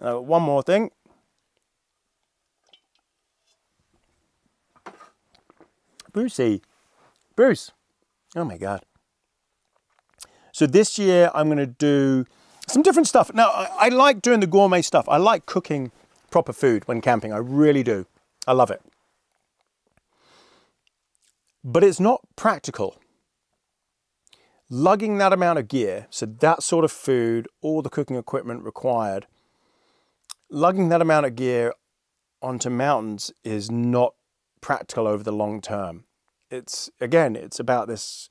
Uh, one more thing. Brucey. Bruce. Oh my God. So this year I'm going to do some different stuff. Now, I, I, like doing the gourmet stuff. I like cooking proper food when camping. I really do. I love it. But it's not practical. Lugging that amount of gear, so that sort of food, all the cooking equipment required, lugging that amount of gear onto mountains is not practical over the long term it's again, it's about this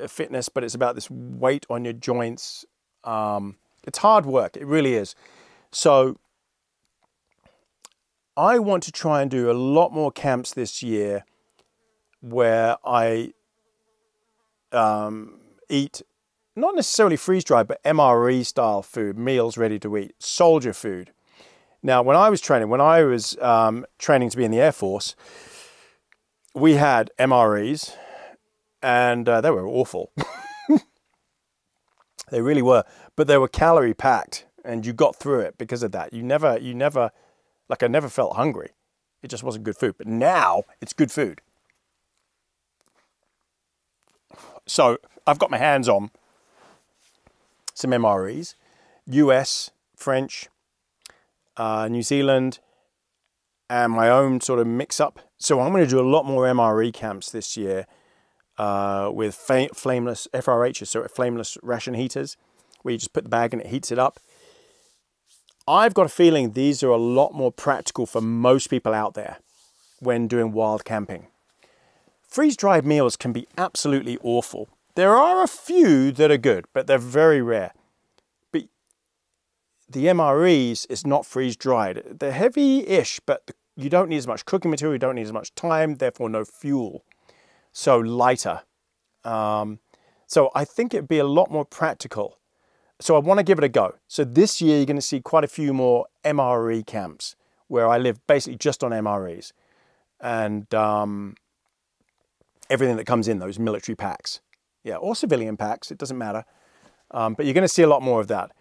uh, fitness, but it's about this weight on your joints. Um, it's hard work, it really is. So I want to try and do a lot more camps this year where I um, eat not necessarily freeze dried, but MRE style food, meals ready to eat, soldier food. Now, when I was training, when I was um, training to be in the Air Force, we had MREs, and uh, they were awful. [laughs] they really were, but they were calorie packed, and you got through it because of that. You never, you never, like I never felt hungry. It just wasn't good food. But now it's good food. So I've got my hands on some MREs, US, French, uh, New Zealand, and my own sort of mix up. So I'm going to do a lot more MRE camps this year uh, with flameless FRHs, so flameless ration heaters, where you just put the bag and it heats it up. I've got a feeling these are a lot more practical for most people out there when doing wild camping. Freeze-dried meals can be absolutely awful. There are a few that are good, but they're very rare. But the MREs is not freeze-dried. They're heavy-ish, but you don't need as much cooking material, you don't need as much time, therefore no fuel. So lighter. Um, so I think it'd be a lot more practical. So I want to give it a go. So this year you're going to see quite a few more MRE camps where I live basically just on MREs. And um, everything that comes in those military packs yeah, or civilian packs, it doesn't matter. Um, but you're going to see a lot more of that.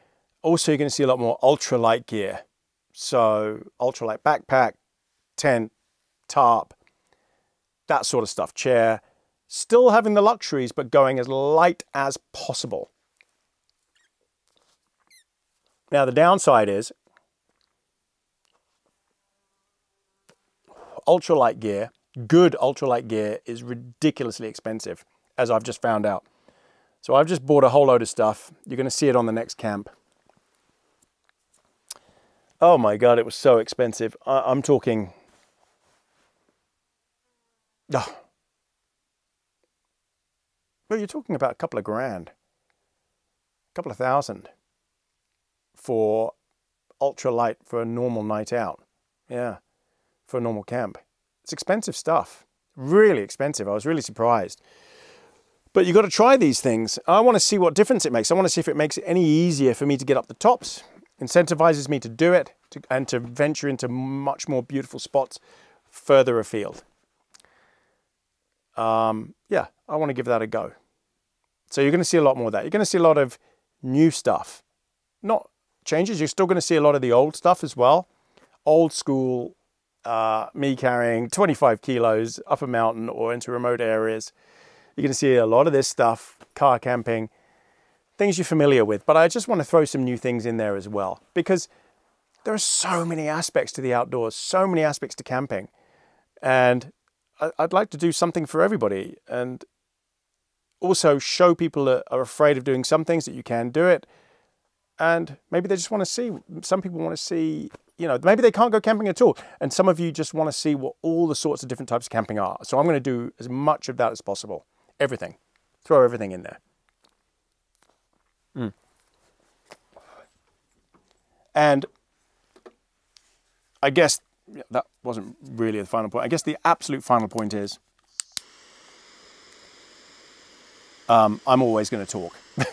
Also, you're going to see a lot more ultralight gear. So ultralight backpack, tent, tarp, that sort of stuff, chair. Still having the luxuries, but going as light as possible. Now, the downside is ultralight gear, good ultralight gear is ridiculously expensive as I've just found out. So I've just bought a whole load of stuff. You're going to see it on the next camp. Oh my God, it was so expensive. I am talking... Oh. Well, you're talking about a couple of grand. A couple of thousand for ultra light for a normal night out. Yeah, for a normal camp. It's expensive stuff. Really expensive. I was really surprised. But you've got to try these things. I want to see what difference it makes. I want to see if it makes it any easier for me to get up the tops, incentivizes me to do it, to, and to venture into much more beautiful spots further afield. Um, yeah, I want to give that a go. So you're going to see a lot more of that. You're going to see a lot of new stuff. Not changes, you're still going to see a lot of the old stuff as well. Old school, uh, me carrying 25 kilos up a mountain or into remote areas you're going to see a lot of this stuff, car camping, things you're familiar with. But I just want to throw some new things in there as well because there are so many aspects to the outdoors, so many aspects to camping. And I'd like to do something for everybody and also show people that are afraid of doing some things that you can do it. And maybe they just want to see, some people want to see you know, maybe they can't go camping at all. And some of you just want to see what all the sorts of different types of camping are. So I'm going to do as much of that as possible. Everything. Throw everything in there. Mm. And I guess that wasn't really the final point. I guess the absolute final point is um, I'm always going to talk. [laughs]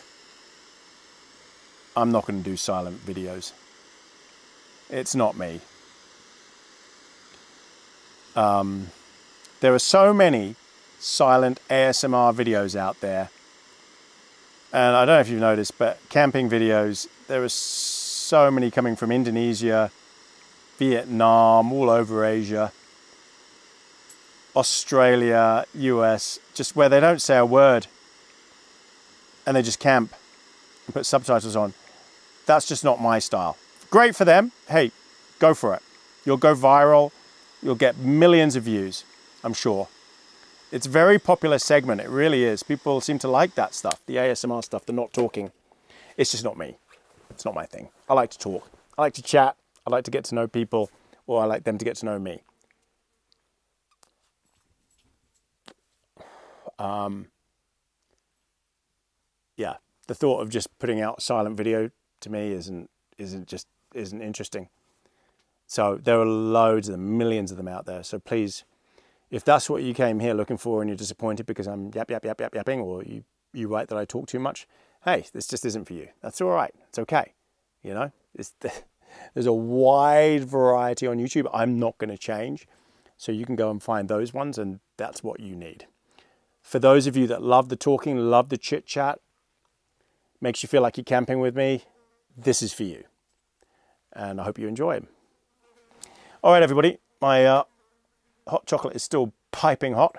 I'm not going to do silent videos. It's not me. Um, there are so many silent ASMR videos out there. And I don't know if you've noticed, but camping videos, there are so many coming from Indonesia, Vietnam, all over Asia, Australia, US, just where they don't say a word and they just camp and put subtitles on. That's just not my style. Great for them. Hey, go for it. You'll go viral. You'll get millions of views, I'm sure. It's a very popular segment. It really is. People seem to like that stuff, the ASMR stuff, the not talking. It's just not me. It's not my thing. I like to talk. I like to chat. I like to get to know people, or I like them to get to know me. Um, yeah, the thought of just putting out silent video to me isn't isn't just isn't interesting. So there are loads of them, millions of them out there. So please if that's what you came here looking for and you're disappointed because I'm yap, yap, yap, yap, yapping, or you, you write that I talk too much, hey, this just isn't for you. That's all right. It's okay. You know, it's There's a wide variety on YouTube. I'm not going to change. So you can go and find those ones, and that's what you need. For those of you that love the talking, love the chit chat, makes you feel like you're camping with me, this is for you. And I hope you enjoy. All right, everybody, my uh, hot chocolate is still piping hot.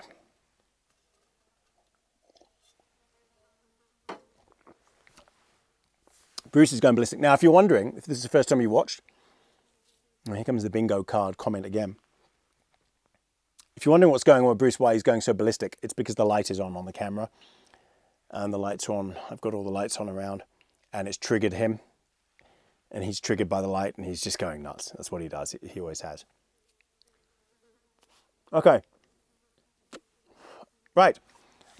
Bruce is going ballistic. Now, if you're wondering, if this is the first time you watched, well, here comes the bingo card comment again. If you're wondering what's going on with Bruce, why he's going so ballistic, it's because the light is on on the camera. And the lights on. I've got all the lights on around. And it's triggered him. And he's triggered by the light and he's just going nuts. That's what he does. He always has. Okay. Right.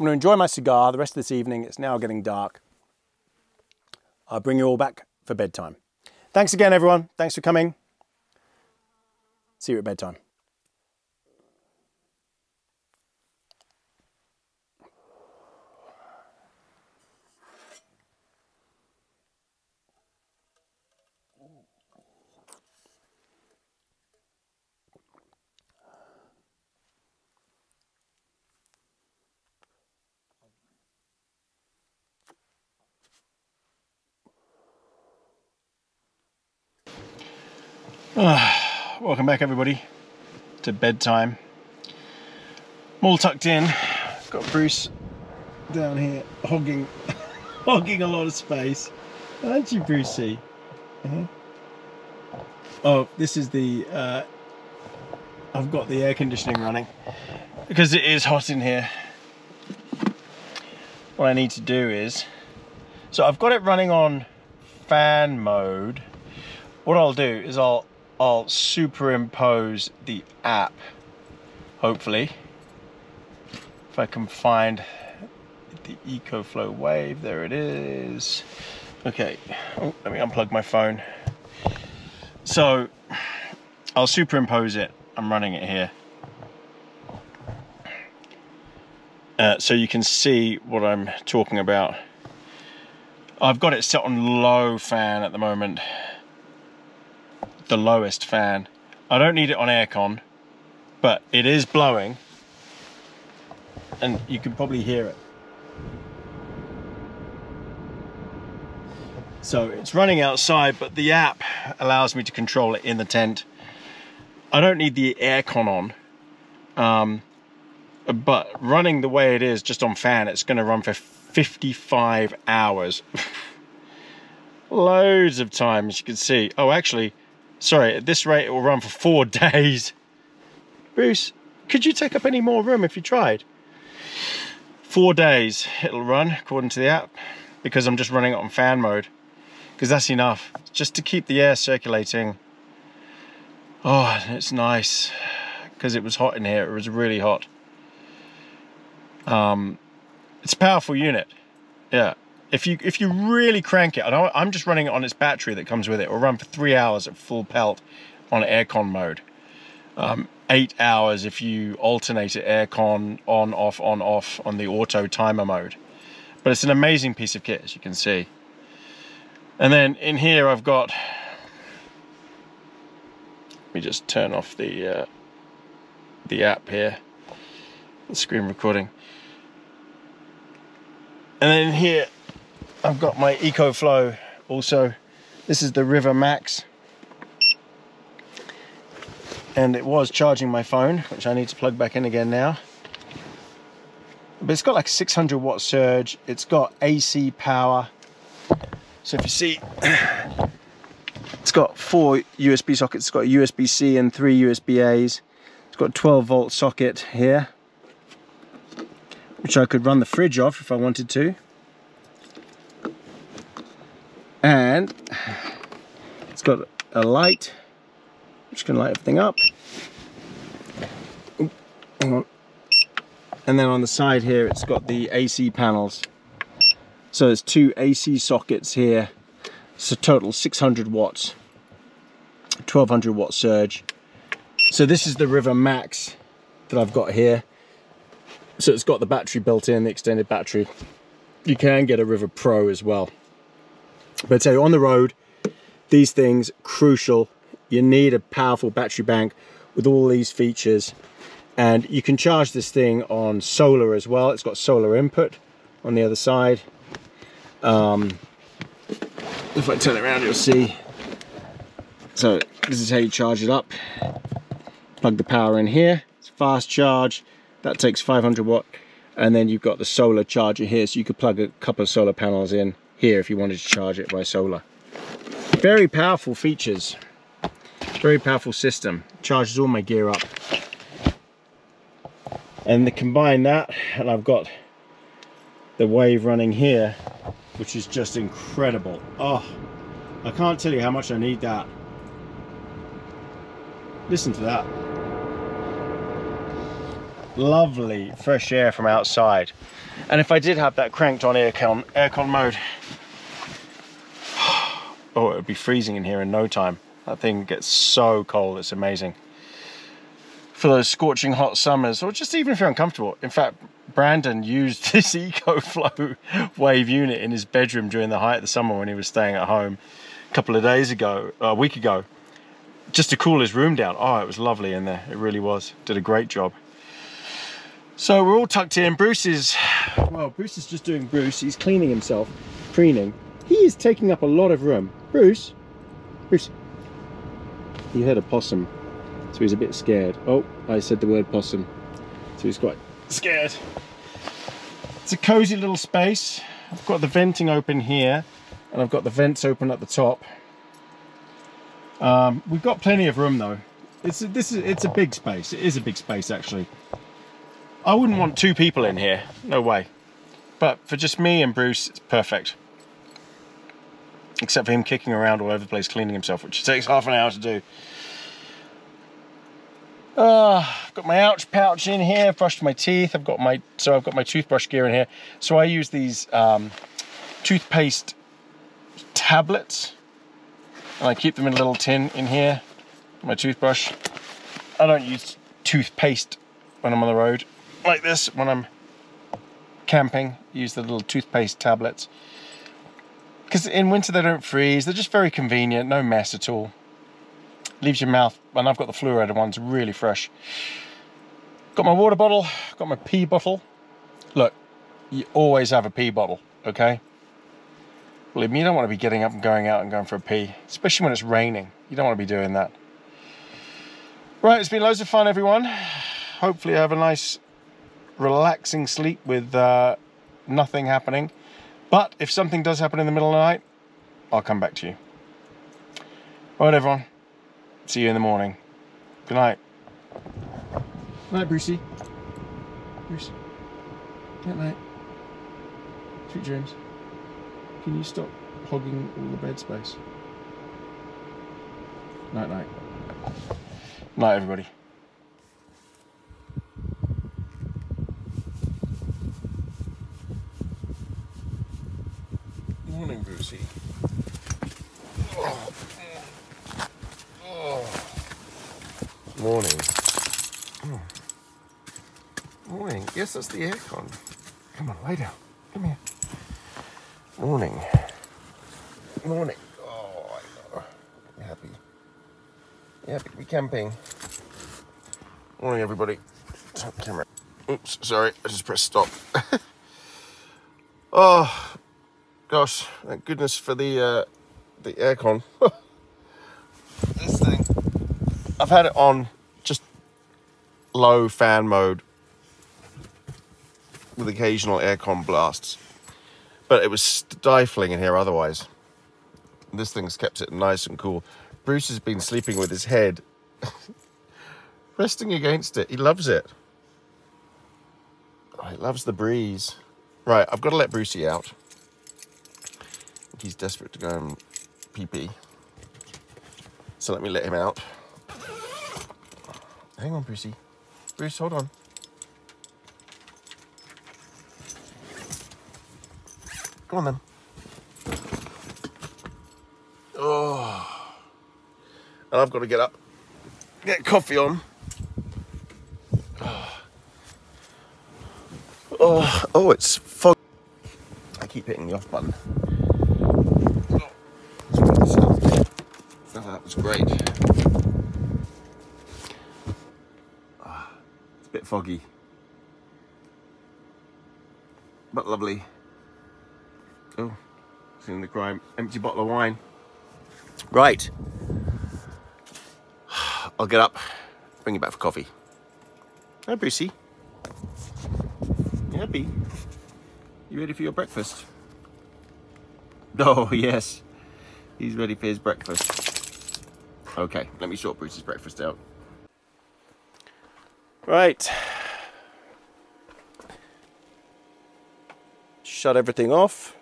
I'm going to enjoy my cigar the rest of this evening. It's now getting dark. I'll bring you all back for bedtime. Thanks again, everyone. Thanks for coming. See you at bedtime. [sighs] welcome back everybody to bedtime. I'm all tucked in. Got Bruce down here hogging [laughs] hogging a lot of space. Aren't you, Brucey? Uh -huh. Oh, this is the uh, I've got the air conditioning running because it is hot in here. What I need to do is so I've got it running on fan mode. What I'll do is I'll I'll superimpose the app, hopefully. If I can find the EcoFlow wave, there it is. Okay, oh, let me unplug my phone. So I'll superimpose it. I'm running it here. Uh, so you can see what I'm talking about. I've got it set on low fan at the moment the lowest fan. I don't need it on aircon, but it is blowing and you can probably hear it. So it's running outside, but the app allows me to control it in the tent. I don't need the aircon on, um, but running the way it is just on fan, it's going to run for 55 hours. [laughs] Loads of times you can see. Oh, actually, Sorry, at this rate it will run for four [laughs] days. Bruce, could you take up any more room if you tried? Four days it'll run according to the app because I'm just running it on fan mode because that's enough just to keep the air circulating. Oh, it's nice because it was hot in here. It was really hot. Um, it's a powerful unit. Yeah, if you if you really crank it, I I'm just running it on its battery that comes with it. It will run for three hours at full pelt on aircon mode. Um, eight hours if you alternate it aircon on off on off on the auto timer mode. But it's an amazing piece of kit as you can see. And then in here I've got. Let me just turn off the uh, the app here, the screen recording. And then here I've got my EcoFlow also. This is the River Max. And it was charging my phone, which I need to plug back in again now. But it's got like 600 watt surge. It's got AC power. So if you see, [clears throat] it's got four USB sockets. It's got a USB-C and three USB-A's. It's got a 12 volt socket here, which I could run the fridge off if I wanted to and it's got a light. Just gonna light everything up. Hang on. and then on the side here it's got the AC panels. So there's two AC sockets here. So total 600 watts 1200 watt surge. So this is the River Max that I've got here. So it's got the battery built in the extended battery. You can get a River Pro as well but I tell you, on the road, these things crucial. You need a powerful battery bank with all these features and you can charge this thing on solar as well. It's got solar input on the other side. Um, if I turn it around, you'll see. So this is how you charge it up. Plug the power in here. It's fast charge. That takes 500 watt. And then you've got the solar charger here. So you could plug a couple of solar panels in here if you wanted to charge it by solar. Very powerful features. Very powerful system. Charges all my gear up. And to combine that, and I've got the wave running here, which is just incredible. Oh, I can't tell you how much I need that. Listen to that. Lovely fresh air from outside. And if I did have that cranked on aircon, aircon mode, [sighs] oh, it would be freezing in here in no time. That thing gets so cold, it's amazing. For those scorching hot summers, or just even if you're uncomfortable. In fact, Brandon used [laughs] this EcoFlow wave unit in his bedroom during the height of the summer when he was staying at home a couple of days ago, a week ago, just to cool his room down. Oh, it was lovely in there. It really was. Did a great job. So we're all tucked in. Bruce is, well, Bruce is just doing Bruce. He's cleaning himself, preening. He is taking up a lot of room. Bruce, Bruce, he heard a possum, so he's a bit scared. Oh, I said the word possum, so he's quite scared. It's a cozy little space. I've got the venting open here, and I've got the vents open at the top. Um, we've got plenty of room though. It's a, this is it's a big space. It is a big space actually. I wouldn't want two people in here. No way. But for just me and Bruce, it's perfect. Except for him kicking around all over the place cleaning himself, which takes [laughs] half an hour to do. Uh, I've got my ouch pouch in here, brushed my teeth. I've got my so I've got my toothbrush gear in here. So I use these um, toothpaste tablets, and I keep them in a little tin in here. My toothbrush. I don't use toothpaste when I'm on the road like this. When I'm camping, use the little toothpaste tablets because in winter they don't freeze. They're just very convenient, no mess at all leaves your mouth, and I've got the fluoride ones really fresh. Got my water bottle, got my pee bottle. Look, you always have a pee bottle, okay? Believe me, you don't want to be getting up and going out and going for a pee, especially when it's raining. You don't want to be doing that. Right, it's been loads of fun, everyone. Hopefully, I have a nice, relaxing sleep with uh, nothing happening. But if something does happen in the middle of the night, I'll come back to you. All right, everyone. See you in the morning. Good night. Good night, Brucey. Bruce. Good night. Sweet dreams. Can you stop hogging all the bed space? Night, night. Night, everybody. Morning, Brucey. Oh. Morning. Oh. Morning. Yes, that's the aircon. Come on, lay down. Come here. Morning. Morning. Oh, I know. You happy? You happy to be camping? Morning, everybody. Top camera. Oops, sorry. I just pressed stop. [laughs] oh, gosh. Thank goodness for the uh, the aircon. [laughs] this thing. I've had it on just low fan mode with occasional aircon blasts. But it was stifling in here otherwise. This thing's kept it nice and cool. Bruce has been sleeping with his head [laughs] resting against it. He loves it. Oh, he loves the breeze. Right, I've got to let Brucey out. He's desperate to go and pee pee. So let me let him out. Hang on, Brucey. Bruce, hold on. Come on then. Oh. And I've got to get up, get coffee on. Oh, oh, it's fog. I keep hitting the off button. Oh. Oh, that was great. Ah, it's a bit foggy, but lovely. Oh, seeing the crime. Empty bottle of wine. Right. [sighs] I'll get up, bring you back for coffee. Hi, Brucey. You happy? You ready for your breakfast? [laughs] Oh, yes. He's ready for his breakfast. Okay, let me sort Bruce's breakfast out. Right. Shut everything off.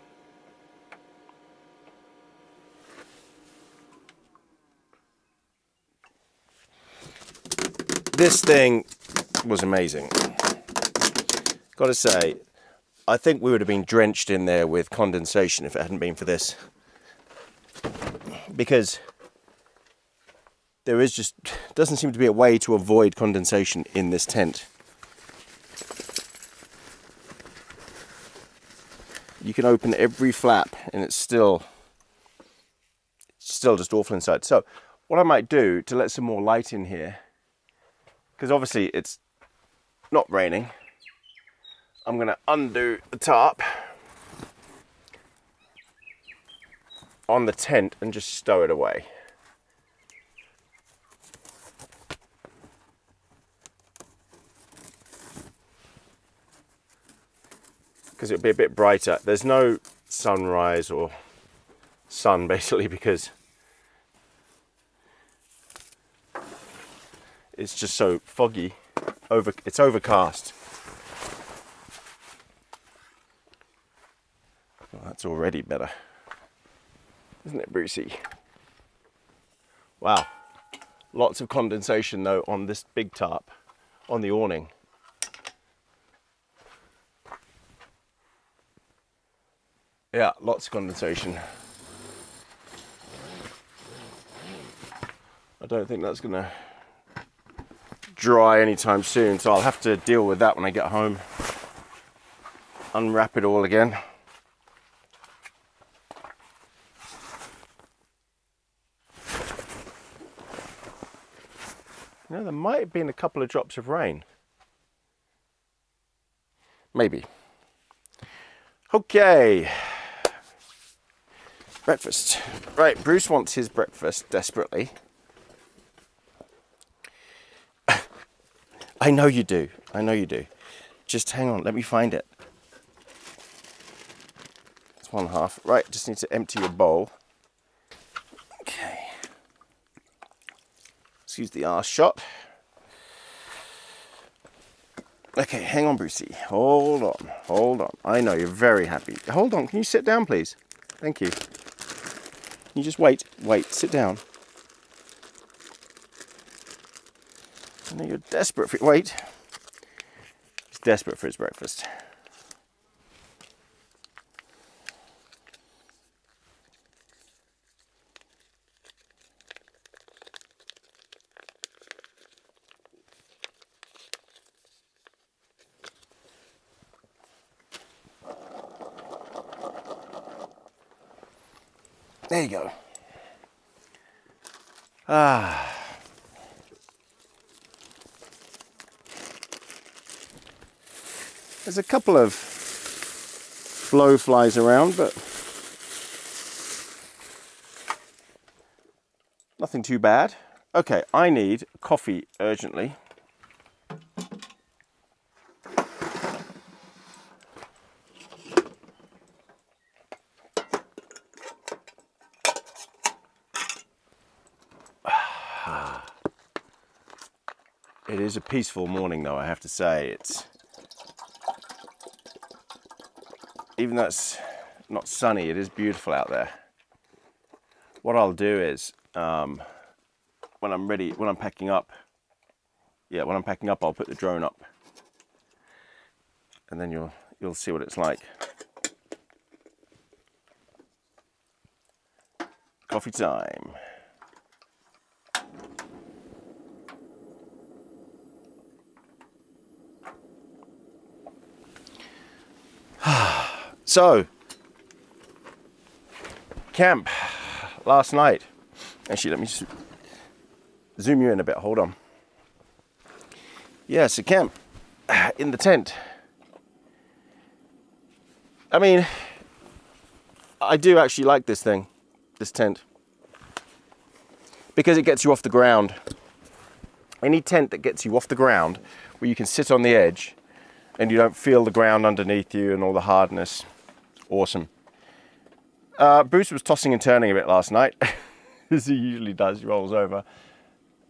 This thing was amazing. Gotta say, I think we would have been drenched in there with condensation if it hadn't been for this. Because there is just [sighs] doesn't seem to be a way to avoid condensation in this tent. You can open every flap and it's still it's still just awful inside. So what I might do to let some more light in here, because obviously it's not raining, I'm to undo the tarp on the tent and just stow it away. Because it'll be a bit brighter. There's no sunrise or sun [laughs] basically because it's just so foggy. Over, it's overcast. Well, that's already better. Isn't it, Brucey? Wow. Lots of condensation though on this big tarp on the awning. Yeah, lots of condensation. I don't think that's gonna dry anytime soon, so I'll have to deal with that when I get home. Unwrap it all again. No, there might have been a couple of drops of rain. Maybe. Okay. Breakfast. Right, Bruce wants his breakfast desperately. [coughs] I know you do. I know you do. Just hang on, let me find it. It's one half. Right, just need to empty your bowl. Okay. Excuse the arse shot. Okay, hang on, Brucey. Hold on, hold on. I know you're very happy. Hold on, can you sit down, please? Thank you. You just wait? Wait, sit down. I know you're desperate for wait. He's desperate for his breakfast. There's a couple of blowflies around, but nothing too bad. Okay, I need coffee urgently. [sighs] It is a peaceful morning though, I have to say. It's even though it's not sunny, it is beautiful out there. What I'll do is um, when I'm ready, when I'm packing up, yeah, when I'm packing up, I'll put the drone up, and then you'll you'll see what it's like. Coffee time. So, camp last night. Actually, let me just zoom you in a bit. Hold on. Yeah, so camp in the tent. I mean, I do actually like this thing, this tent, because it gets you off the ground. Any tent that gets you off the ground, where you can sit on the edge and you don't feel the ground underneath you and all the hardness, awesome. Uh, Bruce was tossing and turning a bit last night, [laughs] as he usually does, he rolls over.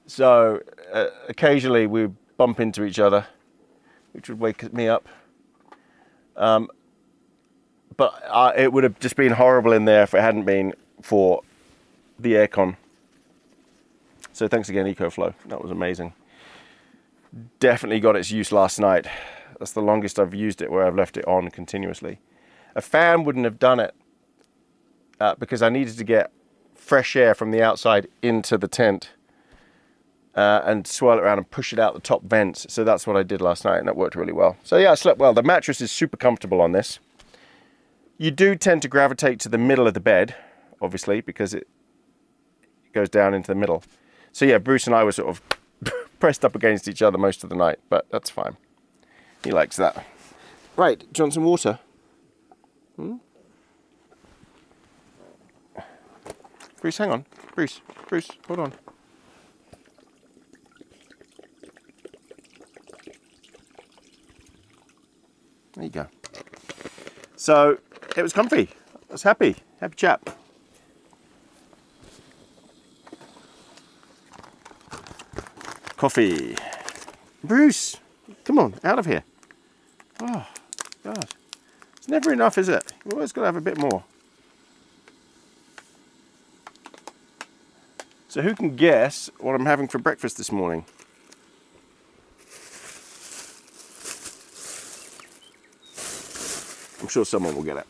So uh, occasionally we bump into each other, which would wake me up. Um, but uh, it would have just been horrible in there if it hadn't been for the aircon. So thanks again, EcoFlow. That was amazing. Definitely got its use last night. That's the longest I've used it where I've left it on continuously. A fan wouldn't have done it uh, because I needed to get fresh air from the outside into the tent uh, and swirl it around and push it out the top vents. So that's what I did last night and it worked really well. So yeah, I slept well. The mattress is super comfortable on this. You do tend to gravitate to the middle of the bed, obviously, because it goes down into the middle. So yeah, Bruce and I were sort of [laughs] pressed up against each other most of the night, but that's fine. He likes that. Right, Johnson water? Hmm? Bruce, hang on. Bruce, Bruce, hold on. There you go. So it was comfy. I was happy. Happy chap. Coffee. Bruce, come on, out of here. Oh, God. It's never enough, is it? You always got to have a bit more. So who can guess what I'm having for breakfast this morning? I'm sure someone will get it.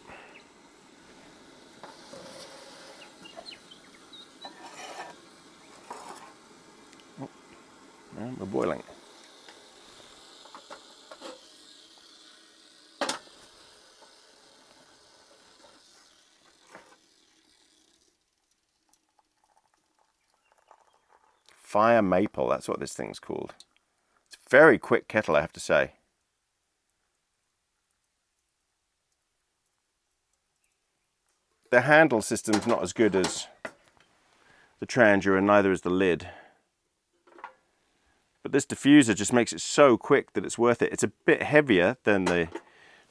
Oh, we're boiling. Fire maple, that's what this thing's called. It's a very quick kettle, I have to say. The handle system's not as good as the Trangia and neither is the lid. But this diffuser just makes it so quick that it's worth it. It's a bit heavier than the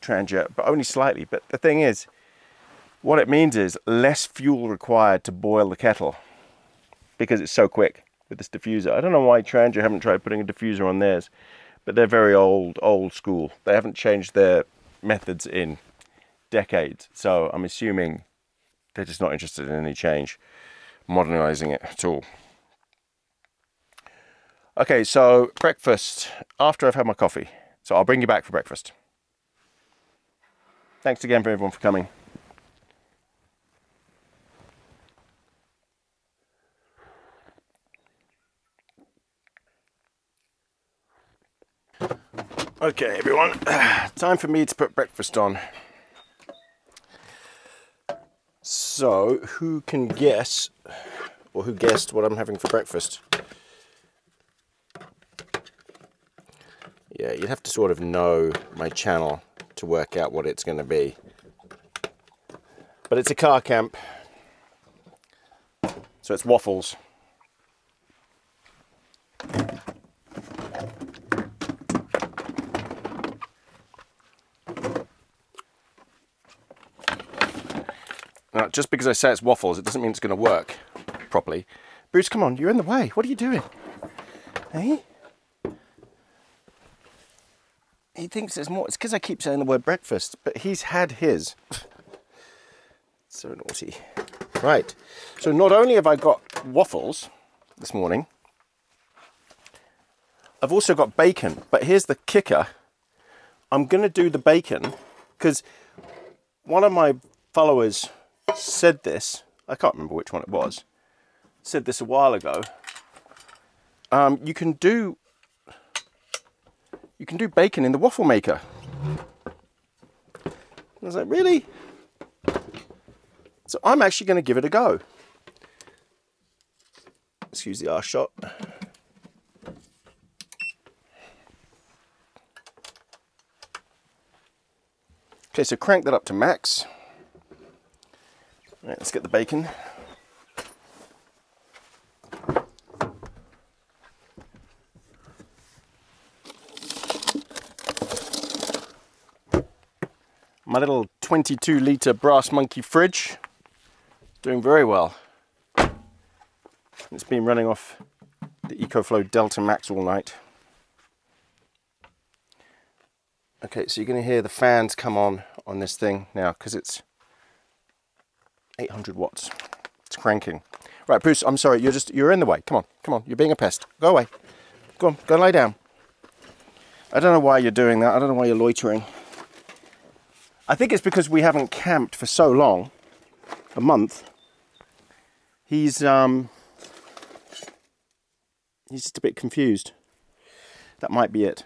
Trangia, but only slightly. But the thing is, what it means is less fuel required to boil the kettle because it's so quick with this diffuser. I don't know why Trangia haven't tried putting a diffuser on theirs, but they're very old, old school. They haven't changed their methods in decades. So I'm assuming they're just not interested in any change, modernizing it at all. Okay, so breakfast after I've had my coffee. So I'll bring you back for breakfast. Thanks again for everyone for coming. Okay, everyone, [sighs] time for me to put breakfast on. So, who can guess, or who guessed what I'm having for breakfast? Yeah, you'd have to sort of know my channel to work out what it's going to be. But it's a car camp, so it's waffles. Just because I say it's waffles, it doesn't mean it's going to work properly. Bruce, come on, you're in the way. What are you doing? Hey? He thinks there's more. It's because I keep saying the word breakfast, but he's had his. [laughs] so naughty. Right. So not only have I got waffles this morning, I've also got bacon. But here's the kicker. I'm going to do the bacon because one of my followers said this, I can't remember which one it was, said this a while ago. Um, you can do you can do bacon in the waffle maker. I was like, really? So I'm actually going to give it a go. Excuse the R shot. Okay, so crank that up to max. Right, let's get the bacon. My little 22 litre brass monkey fridge doing very well. It's been running off the EcoFlow Delta Max all night. Okay, so you're going to hear the fans come on on this thing now because it's 800 watts. It's cranking. Right, Bruce, I'm sorry, you're just, you're in the way. Come on, come on, you're being a pest. Go away. Go on, go lie down. I don't know why you're doing that. I don't know why you're loitering. I think it's because we haven't camped for so long, a month. He's, um, he's just a bit confused. That might be it.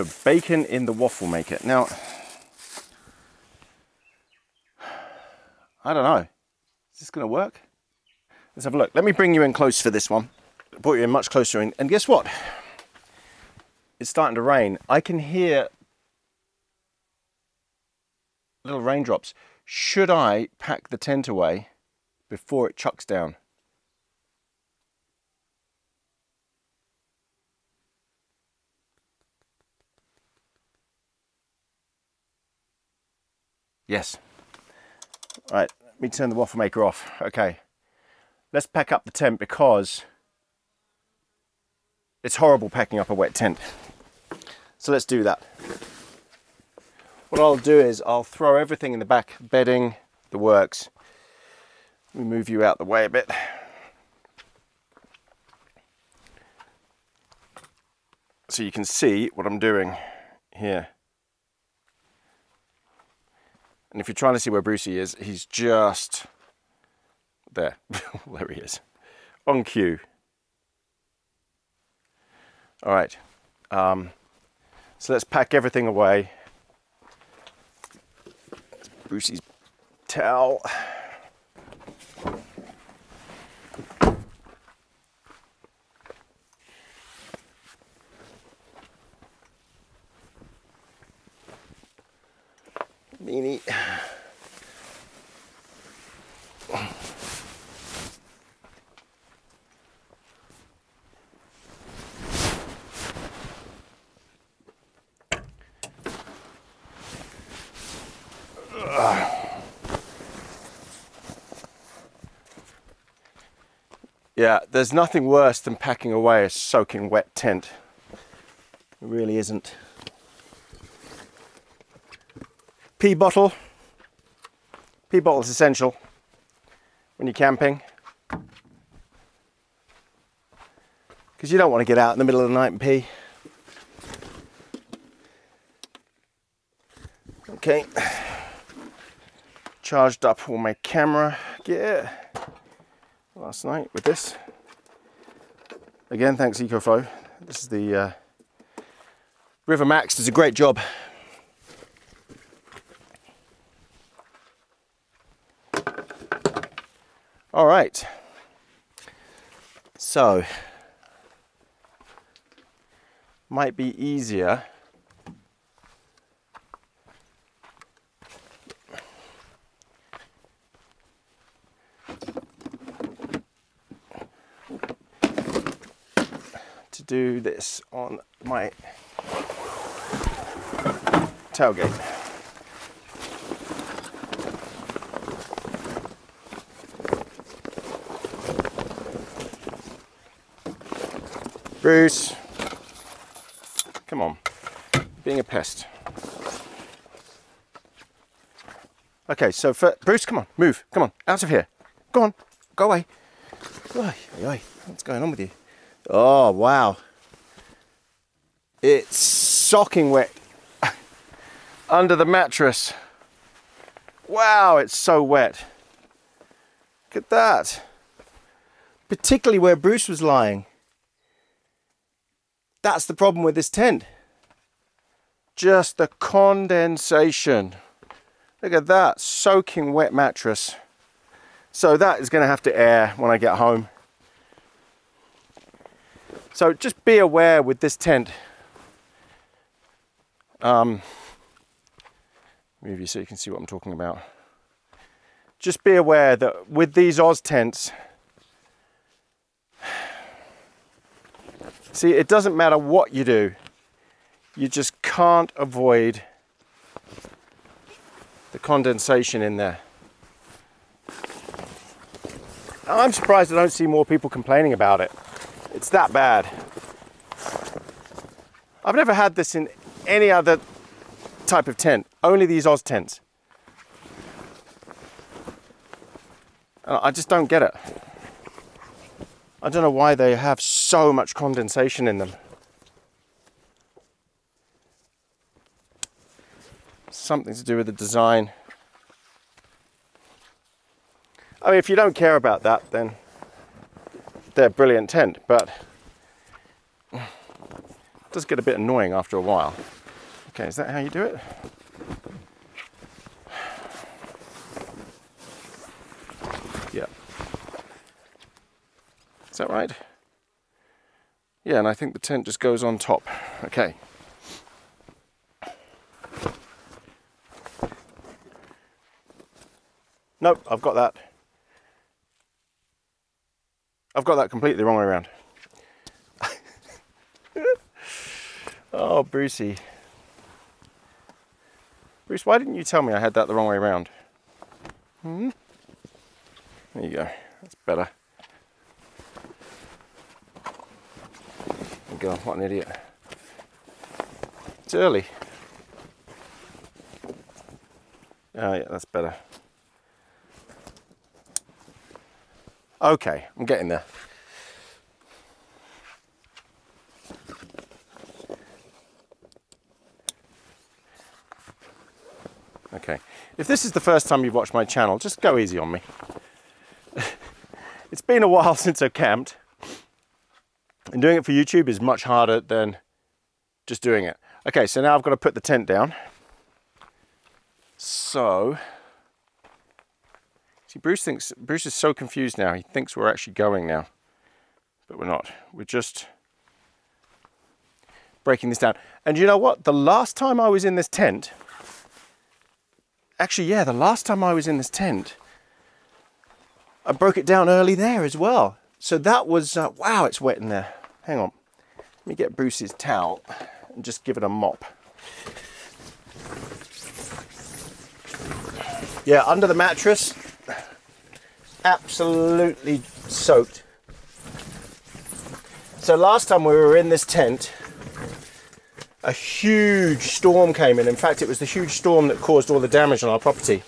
So bacon in the waffle maker. Now, I don't know. Is this going to work? Let's have a look. Let me bring you in close for this one. Brought you in much closer in. And guess what? It's starting to rain. I can hear little raindrops. Should I pack the tent away before it chucks down? Yes. All right, let me turn the waffle maker off. Okay. Let's pack up the tent because it's horrible packing up a wet tent. So let's do that. What I'll do is I'll throw everything in the back, bedding, the works. Let me move you out the way a bit. So you can see what I'm doing here. And if you're trying to see where Brucey is, he's just there. [laughs] there he is. On cue. All right. Um, so let's pack everything away. Brucey's towel. Beanie. Yeah, there's nothing worse than packing away a soaking wet tent. Really isn't. Pee bottle. Pee bottle is essential when you're camping. Because you don't want to get out in the middle of the night and pee. Okay. Charged up all my camera gear last night with this. Again, thanks EcoFlow. This is the uh, River Max does a great job All right. So, might be easier to do this on my tailgate. Bruce. Come on. Being a pest. Okay, so for, Bruce, come on, move. Come on, out of here. Go on, go away. Oy, oy, what's going on with you? Oh, wow. It's socking wet [laughs] under the mattress. Wow, it's so wet. Look at that. Particularly where Bruce was lying. That's the problem with this tent. Just the condensation. Look at that, soaking wet mattress. So that is going to have to air when I get home. So just be aware with this tent. Um, move you so you can see what I'm talking about. Just be aware that with these Oztents, see, it doesn't matter what you do, you just can't avoid the condensation in there. I'm surprised I don't see more people complaining about it. It's that bad. I've never had this in any other type of tent, only these Oztents. I just don't get it. I don't know why they have so much condensation in them. Something to do with the design. I mean, if you don't care about that, then they're a brilliant tent, but it does get a bit annoying after a while. Okay, is that how you do it? That right? Yeah, and I think the tent just goes on top. Okay. Nope, I've got that. I've got that completely the wrong way around. [laughs] oh, Brucey. Bruce, why didn't you tell me I had that the wrong way around? Hmm? There you go. That's better. What an idiot. It's early. Oh yeah, that's better. Okay, I'm getting there. Okay, if this is the first time you've watched my channel, just go easy on me. [laughs] it's been a while [laughs] since I've camped. And doing it for YouTube is much harder than just doing it. Okay, so now I've got to put the tent down. So, See, Bruce thinks Bruce is so confused now. He thinks we're actually going now, but we're not. We're just breaking this down. And you know what? The last time I was in this tent, actually, yeah, the last time I was in this tent, I broke it down early there as well. So that was uh, wow, it's wet in there. Hang on, let me get Bruce's towel and just give it a mop. Yeah, under the mattress, absolutely soaked. So last time we were in this tent, a huge storm came in. In fact, it was the huge storm that caused all the damage on our property.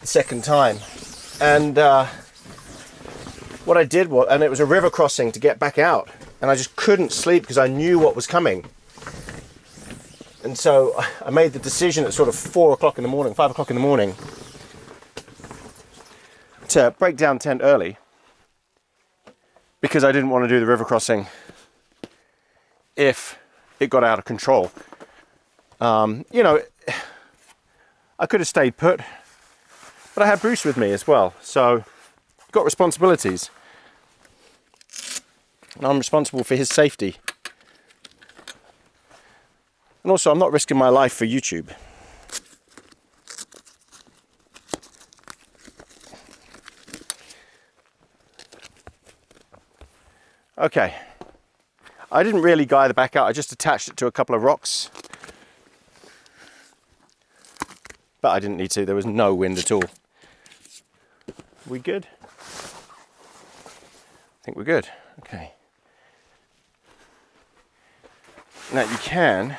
The second time. And uh, what I did was, and it was a river crossing to get back out. And I just couldn't sleep because I knew what was coming. And so I made the decision at sort of four o'clock in the morning, five o'clock in the morning, to break down tent early because I didn't want to do the river crossing if it got out of control. Um, you know, I could have stayed put, but I had Bruce with me as well, so got responsibilities. And I'm responsible for his safety. And also, I'm not risking my life for YouTube. Okay. I didn't really guy the back out, I just attached it to a couple of rocks. But I didn't need to, there was no wind at all. We good? Think we're good. Okay. Now you can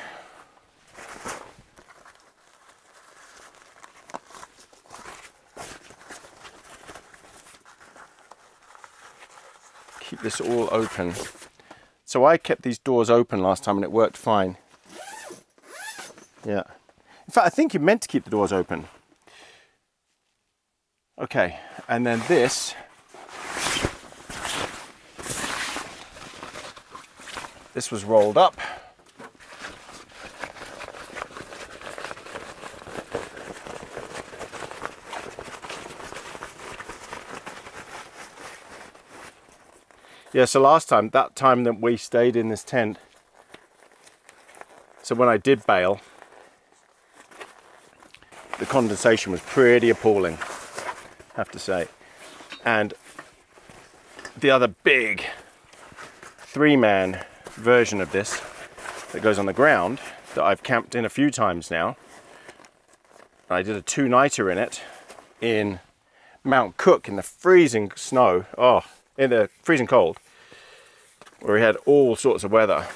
keep this all open. So I kept these doors open last time and it worked fine. Yeah. In fact, I think you meant to keep the doors open. Okay, and then this this was rolled up. Yeah, so last time, that time that we stayed in this tent, so when I did bail, the condensation was pretty appalling, I have to say. And the other big three man version of this that goes on the ground that I've camped in a few times now. I did a two nighter in it in Mount Cook in the freezing snow. Oh, in the freezing cold where we had all sorts of weather.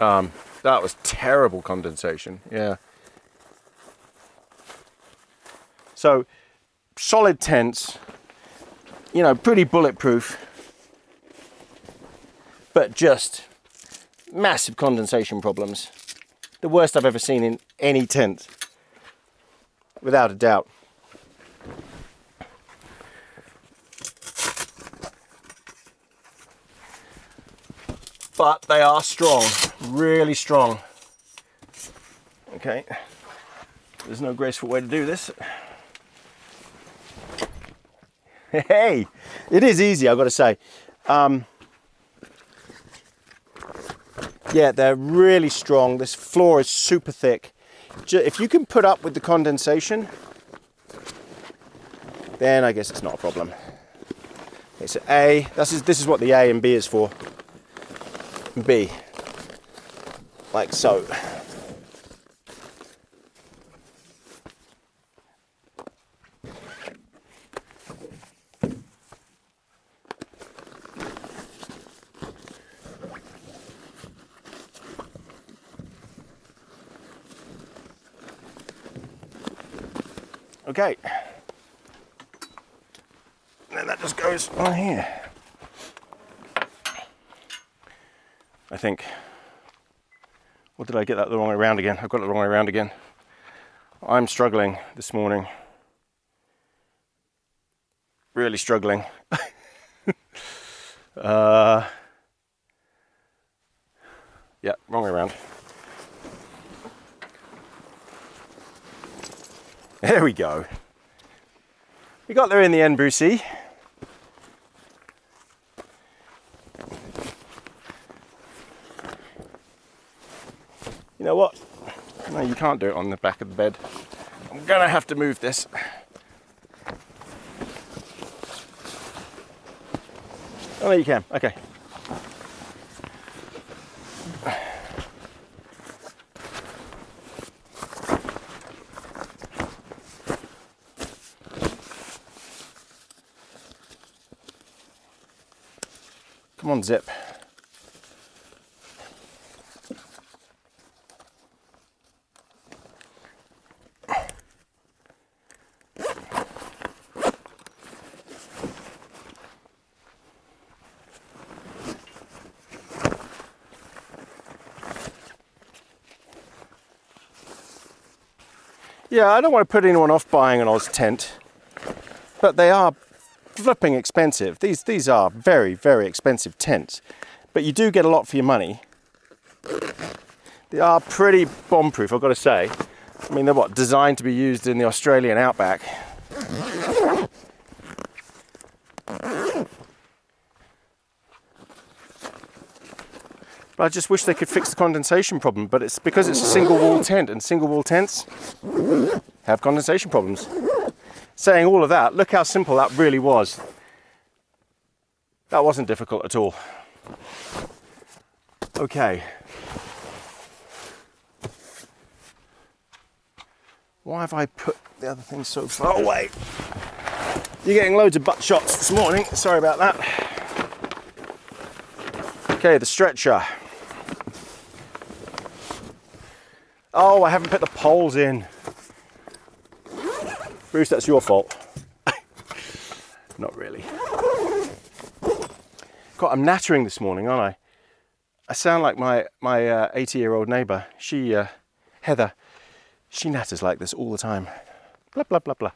Um, that was terrible condensation, yeah. So, solid tents, you know, pretty bulletproof, but just massive condensation problems. The worst I've ever seen in any tent, without a doubt. but they are strong, really strong. Okay, there's no graceful way to do this. [laughs] Hey, it is easy, I've got to say. Um, yeah, they're really strong. This floor is super thick. If you can put up with the condensation, then I guess it's not a problem. It's A, this is, this is what the A and B is for B. like so. Okay. And then that just goes on here. I think. What did I get that the wrong way around again? I've got it the wrong way around again. I'm struggling this morning. Really struggling. [laughs] uh, yeah, wrong way around. There we go. We got there in the end, Brucey. You know what? No, you can't do it on the back of the bed. I'm gonna have to move this. Oh, no, you can. Okay. Come on, Zip. Yeah, I don't want to put anyone off buying an Oztent, but they are flipping expensive. These these are very very expensive tents, but you do get a lot for your money. They are pretty bomb-proof, I've got to say. I mean, they're what designed to be used in the Australian outback. But I just wish they could fix the condensation problem, but it's because it's a single wall tent and single wall tents have condensation problems. Saying all of that, look how simple that really was. That wasn't difficult at all. Okay. Why have I put the other thing so far away? You're getting loads of butt shots this morning. Sorry about that. Okay, the stretcher. Oh, I haven't put the poles in. Bruce, that's your fault. [laughs] Not really. God, I'm nattering this morning, aren't I? I sound like my my 80 uh, year old neighbour. She, uh, Heather, she natters like this all the time. Blah, blah, blah, blah.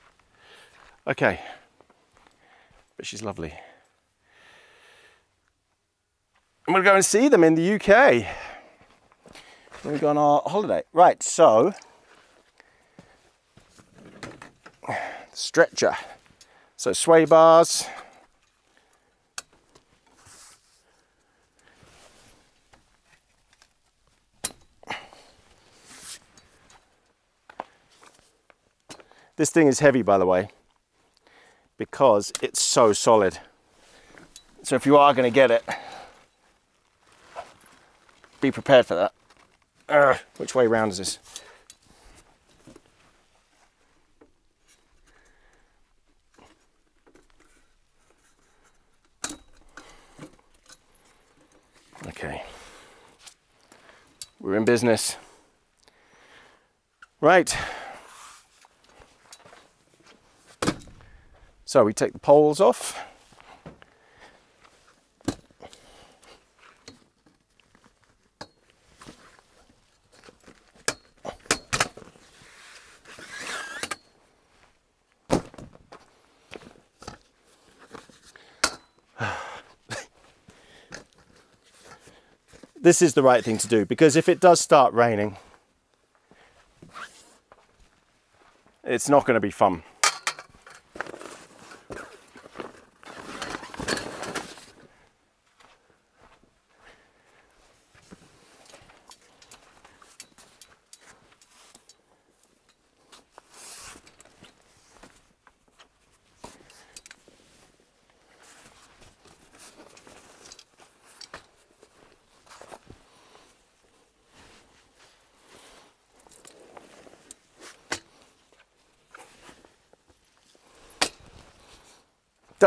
Okay. But she's lovely. I'm going to go and see them in the UK. When we go on our holiday. Right, so. Stretcher. So sway bars. This thing is heavy, by the way, because it's so solid. So if you are going to get it, be prepared for that. Urgh, which way round is this? Okay. We're in business. Right. So we take the poles off. This is the right thing to do because if it does start raining, it's not going to be fun.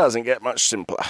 Doesn't get much simpler.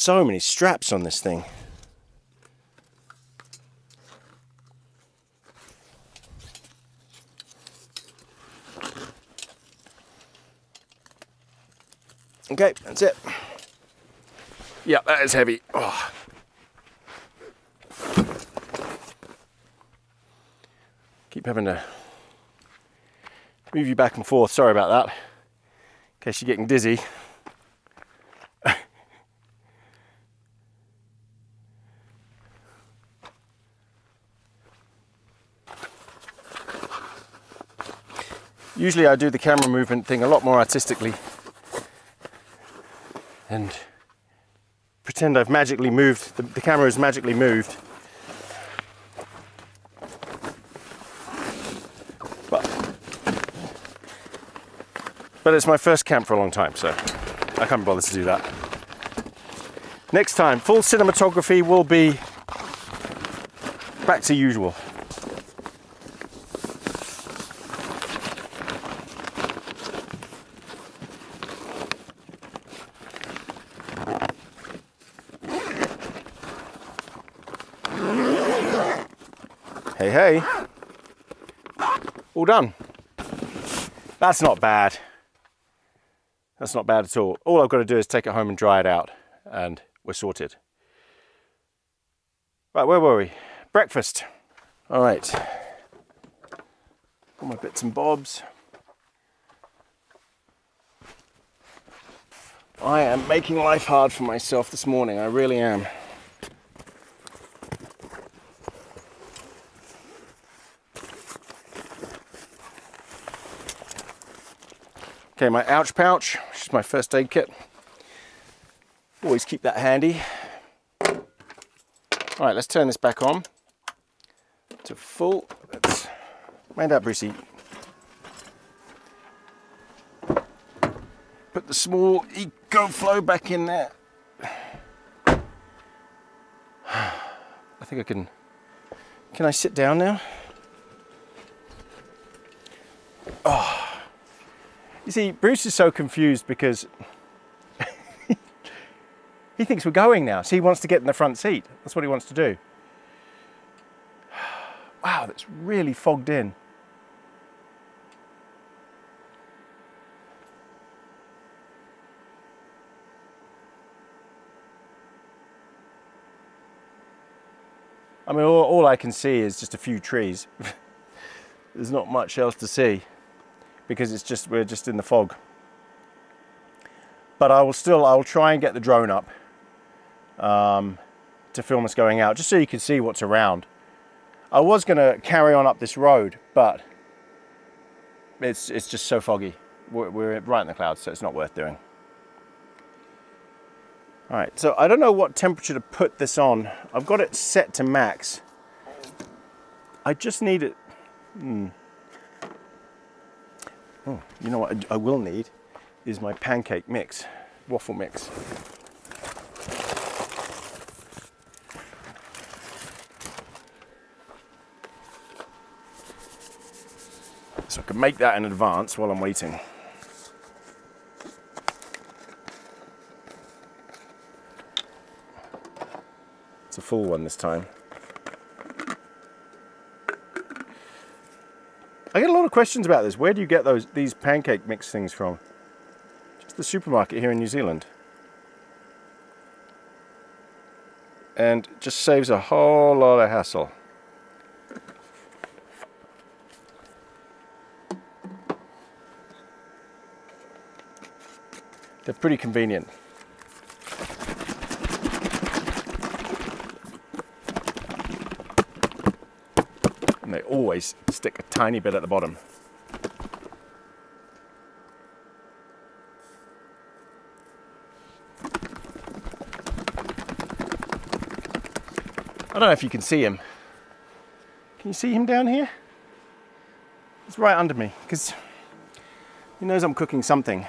So many straps on this thing. Okay, that's it. Yeah, that is heavy. Oh. Keep having to move you back and forth. Sorry about that. In case you're getting dizzy. Usually I do the camera movement thing a lot more artistically and pretend I've magically moved, the, the camera has magically moved. But, but it's my first camp for a long time, so I can't be bothered to do that. Next time, full cinematography will be back to usual. Hey, hey. All done. That's not bad. That's not bad at all. All I've got to do is take it home and dry it out, and we're sorted. Right, where were we? Breakfast. All right. All my bits and bobs. I am making life hard for myself this morning. I really am. Okay, my ouch pouch, which is my first aid kit. Always keep that handy. All right, let's turn this back on to full. Let's mind out, Brucey. Put the small EcoFlow back in there. [sighs] I think I can. Can I sit down now? Oh. You see, Bruce is so confused because [laughs] he thinks we're going now. So he wants to get in the front seat. That's what he wants to do. [sighs] Wow, that's really fogged in. I mean, all, all I can see is just a few trees. [laughs] There's not much else to see because it's just we're just in the fog. But I will still I will try and get the drone up um, to film us going out, just so you can see what's around. I was going to carry on up this road, but it's it's just so foggy. We're, we're right in the clouds, so it's not worth doing. All right, so I don't know what temperature to put this on. I've got it set to max. I just need it. Hmm. Oh, you know what I, I will need is my pancake mix, waffle mix. So I can make that in advance while I'm waiting. It's a full one this time. I get a lot of questions about this. Where do you get those these pancake mix things from? Just the supermarket here in New Zealand. And just saves a whole lot of hassle. They're pretty convenient. and they always stick a tiny bit at the bottom. I don't know if you can see him. Can you see him down here? He's right under me because he knows I'm cooking something.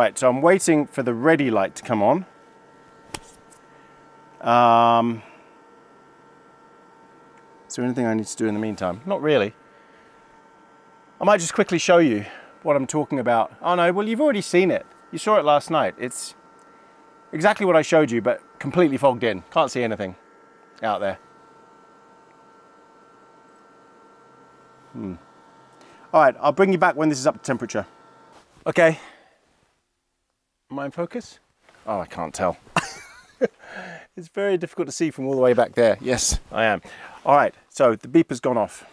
Right, so I'm waiting for the ready light to come on. Um, is there anything I need to do in the meantime? Not really. I might just quickly show you what I'm talking about. Oh no, well you've already seen it. You saw it last night. It's exactly what I showed you, but completely fogged in. Can't see anything out there. Hmm. All right, I'll bring you back when this is up to temperature. Okay, Am I in focus? Oh, I can't tell. [laughs] it's very difficult to see from all the way back there. Yes, I am. All right, so the beeper's gone off.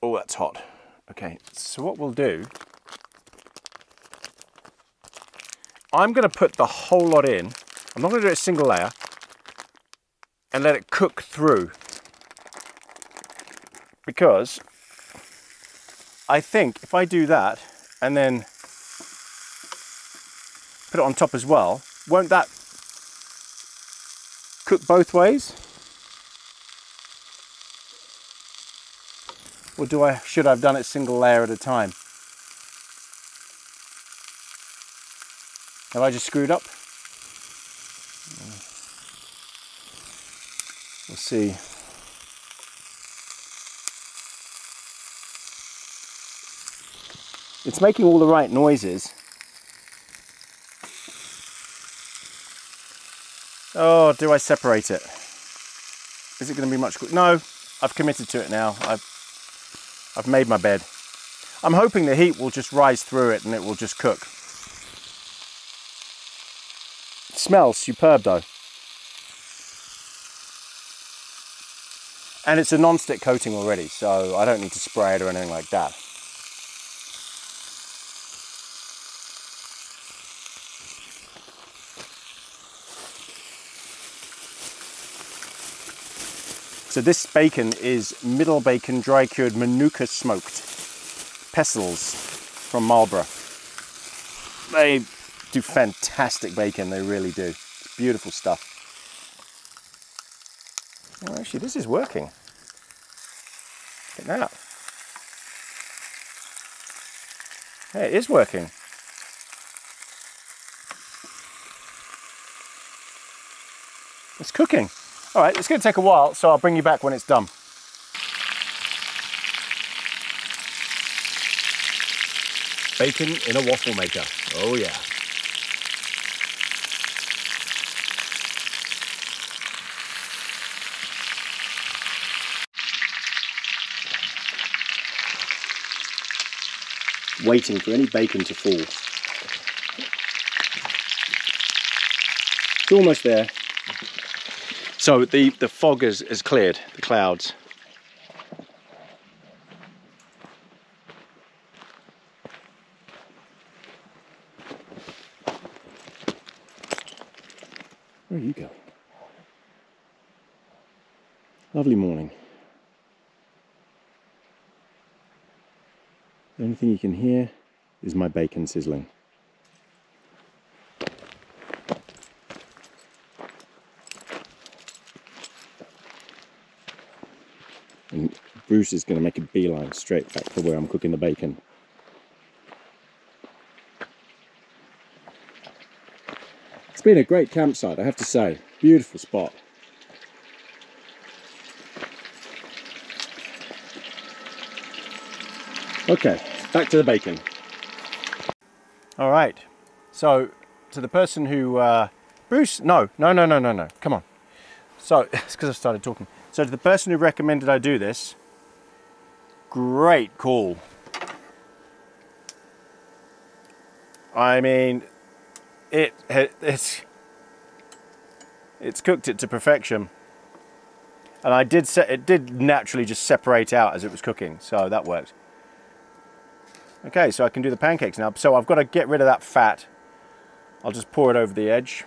Oh, that's hot. Okay, so what we'll do, I'm gonna put the whole lot in. I'm not gonna do it single layer and let it cook through because I think if I do that and then put it on top as well, won't that cook both ways? Or do I should I have done it single layer at a time? Have I just screwed up? We'll see. It's making all the right noises. Oh, do I separate it? Is it going to be much good? No, I've committed to it now. I've, I've made my bed. I'm hoping the heat will just rise through it and it will just cook. It smells superb though. And it's a non-stick coating already, so I don't need to spray it or anything like that. So this bacon is middle bacon dry cured Manuka smoked. Pestles from Marlborough. They do fantastic bacon, they really do. It's Beautiful stuff. Oh, actually, this is working. Look at that. Hey, it is working. It's cooking. All right, it's going to take a while, so I'll bring you back when it's done. Bacon in a waffle maker. Oh yeah. Waiting for any bacon to fall. It's almost there. So the, the fog is, is cleared, the clouds. Where are you going? Lovely morning. The only thing you can hear is my bacon sizzling. And Bruce is going to make a beeline straight back to where I'm cooking the bacon. It's been a great campsite, I have to say. Beautiful spot. Okay, back to the bacon. All right, so to the person who, uh, Bruce, no, no, no, no, no, no, come on. So, [laughs] it's because I started talking. So to the person who recommended I do this, great call. I mean, it it's it's cooked it to perfection. And I did set it did naturally just separate out as it was cooking, so that worked. Okay, so I can do the pancakes now. So I've got to get rid of that fat. I'll just pour it over the edge.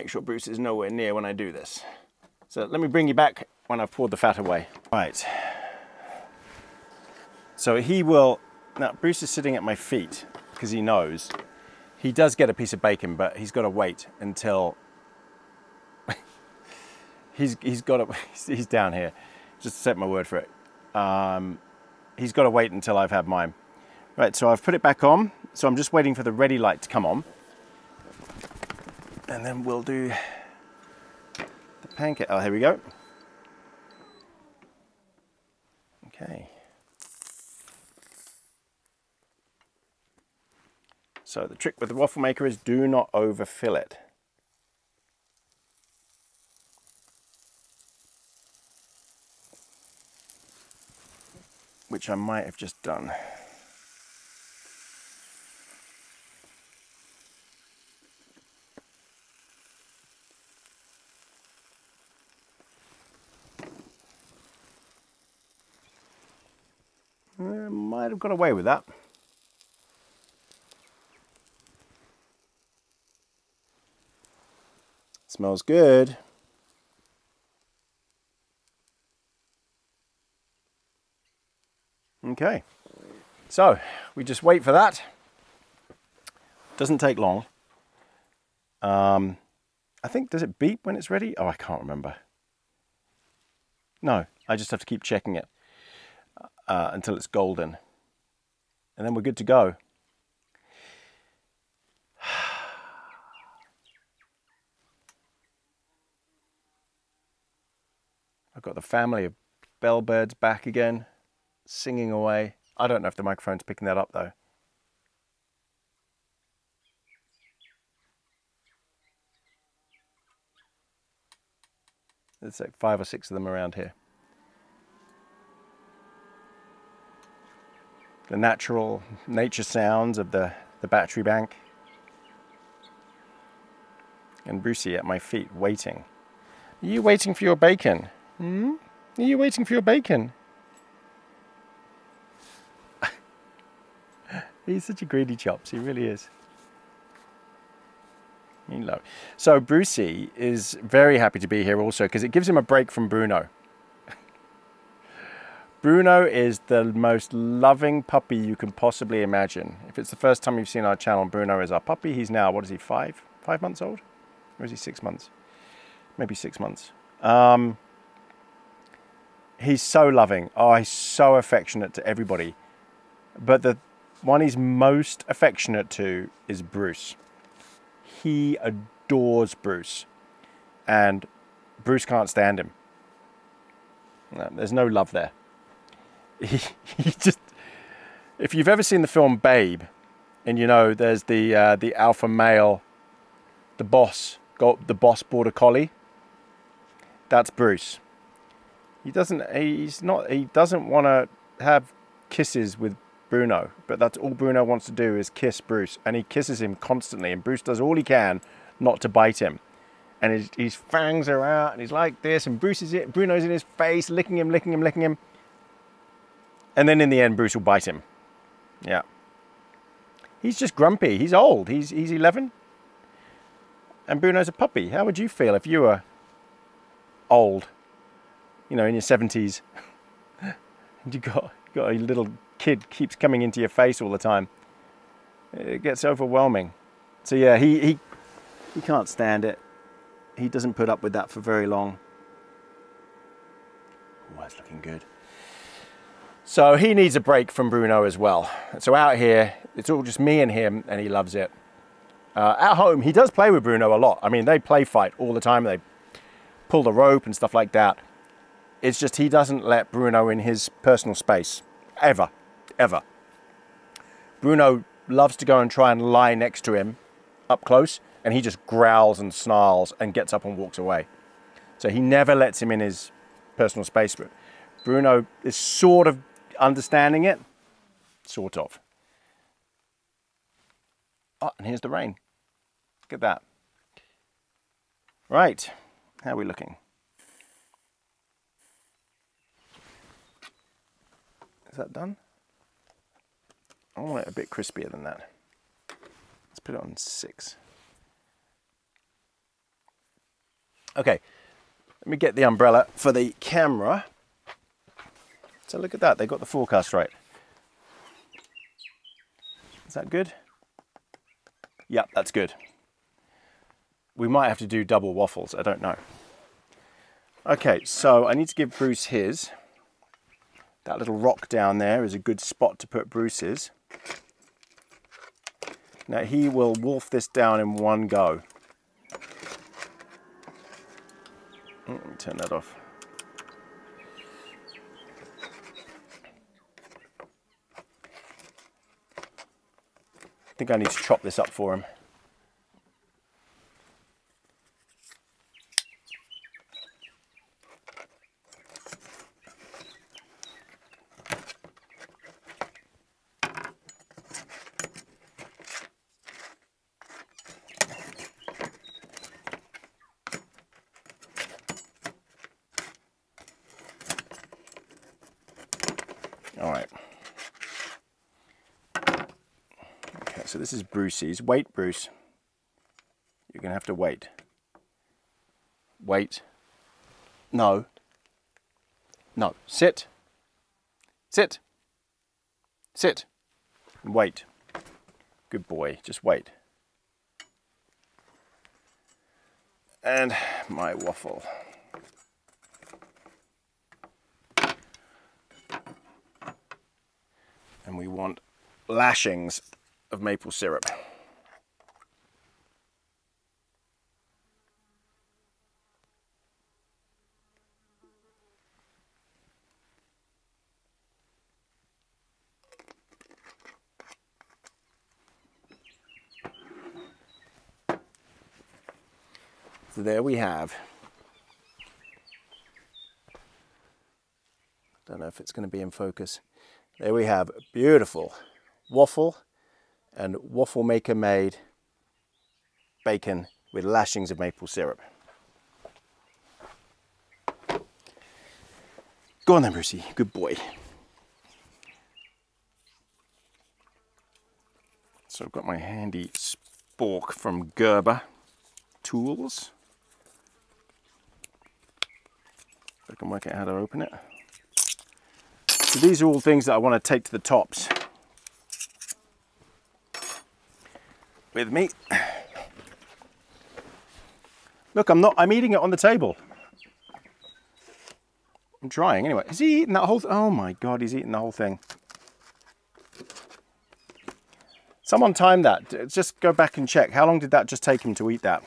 Make sure Bruce is nowhere near when I do this. So let me bring you back when I've poured the fat away. Right. So he will, now Bruce is sitting at my feet because he knows. He does get a piece of bacon, but he's got to wait until [laughs] he's he's got to [laughs] he's down here. Just set my word for it. Um, he's got to wait until I've had mine. Right, so I've put it back on. So I'm just waiting for the ready light to come on, and then we'll do the pancake. Oh, here we go. Okay. So the trick with the waffle maker is do not overfill it. Which I might have just done. I might have got away with that. Smells good. Okay, so we just wait for that. Doesn't take long. Um, I think, does it beep when it's ready? Oh, I can't remember. No, I just have to keep checking it uh, until it's golden. And then we're good to go. [sighs] I've got the family of bellbirds back again, singing away. I don't know if the microphone's picking that up though. There's like five or six of them around here. The natural nature sounds of the, the battery bank. And Brucey at my feet waiting. Are you waiting for your bacon? Hmm? Are you waiting for your bacon? [laughs] He's such a greedy chops, he really is. So Brucey is very happy to be here also because it gives him a break from Bruno. Bruno is the most loving puppy you can possibly imagine. If it's the first time you've seen our channel, Bruno is our puppy. He's now, what is he, five? five months old, or is he six months? Maybe six months. Um, he's so loving. Oh, he's so affectionate to everybody. But the one he's most affectionate to is Bruce. He adores Bruce, and Bruce can't stand him. No, there's no love there. [laughs] He, he just. If you've ever seen the film Babe, and you know there's the uh, the alpha male, the boss, got the boss border collie. That's Bruce. He doesn't. He's not. He doesn't want to have kisses with Bruno, but that's all Bruno wants to do is kiss Bruce, and he kisses him constantly, and Bruce does all he can not to bite him and his, his fangs are out and he's like this and Bruce is it Bruno's in his face licking him licking him licking him and then in the end Bruce will bite him. Yeah. He's just grumpy. He's old. He's he's 11 and Bruno's a puppy. How would you feel if you were old? You know in your 70s [laughs] and you got got a little kid keeps coming into your face all the time. It gets overwhelming. So yeah he he he can't stand it. He doesn't put up with that for very long. Oh, that's looking good. So he needs a break from Bruno as well. So out here, it's all just me and him, and he loves it. Uh, at home, he does play with Bruno a lot. I mean, they play fight all the time. They pull the rope and stuff like that. It's just he doesn't let Bruno in his personal space. Ever. Ever. Bruno loves to go and try and lie next to him up close and he just growls and snarls and gets up and walks away. So he never lets him in his personal space. Bruno is sort of understanding it, sort of. Oh, and here's the rain. Look at that. Right, how are we looking? Is that done? I want it a bit crispier than that. Let's put it on six. Okay, let me get the umbrella for the camera. So look at that, they got the forecast right. Is that good? Yep, that's good. We might have to do double waffles, I don't know. Okay, so I need to give Bruce his. That little rock down there is a good spot to put Bruce's. Now he will wolf this down in one go. Me turn that off. Think I need to chop this up for him. All right. Okay, so this is Brucey's. Wait, Bruce. You're going to have to wait. Wait. No. No. Sit. Sit. Sit. Wait. Good boy. Just wait. And my waffle. and we want lashings of maple syrup. So there we have. Don't know if it's going to be in focus. There we have a beautiful waffle and waffle maker made bacon with lashings of maple syrup. Go on then, Brucey. Good boy. So I've got my handy spork from Gerber Tools. I can work out how to open it. So these are all things that I want to take to the tops with me. Look, I'm not, I'm eating it on the table. I'm trying anyway. Is he eating that whole, th oh my God, he's eating the whole thing. Someone time that. Just go back and check. How long did that just take him to eat that?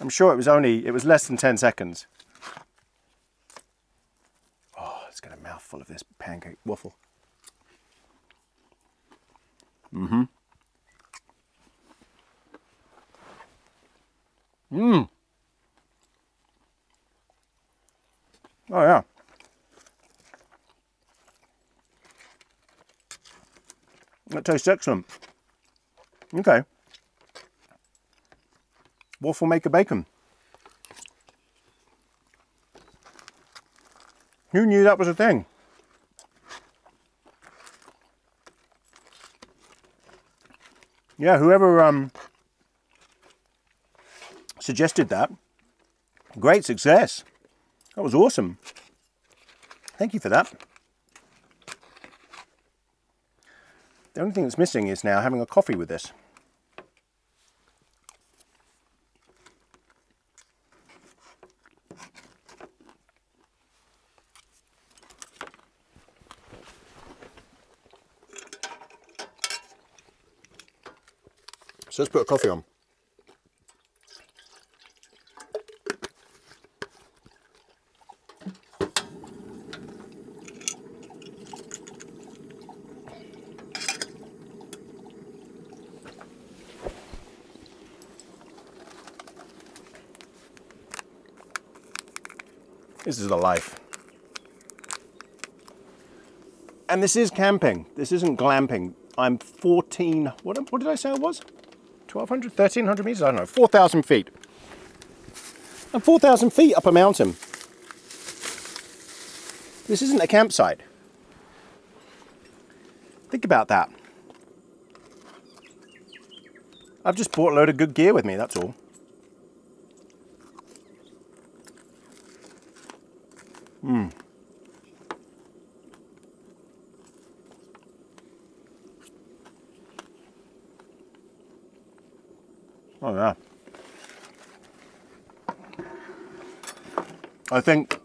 I'm sure it was only, it was less than 10 seconds. Oh, it's got a mouthful of this pancake waffle. Mm-hmm. Mmm. Oh yeah. That tastes excellent. Okay. Waffle maker bacon. Who knew that was a thing? Yeah, whoever um, suggested that, great success. That was awesome. Thank you for that. The only thing that's missing is now having a coffee with this. So let's put a coffee on. Is the life. And this is camping. This isn't glamping. I'm 14, what, what did I say I was? 1,200, 1,300 meters? I don't know, 4,000 feet. I'm 4,000 feet up a mountain. This isn't a campsite. Think about that. I've just brought a load of good gear with me, that's all. Hmm. Oh yeah. I think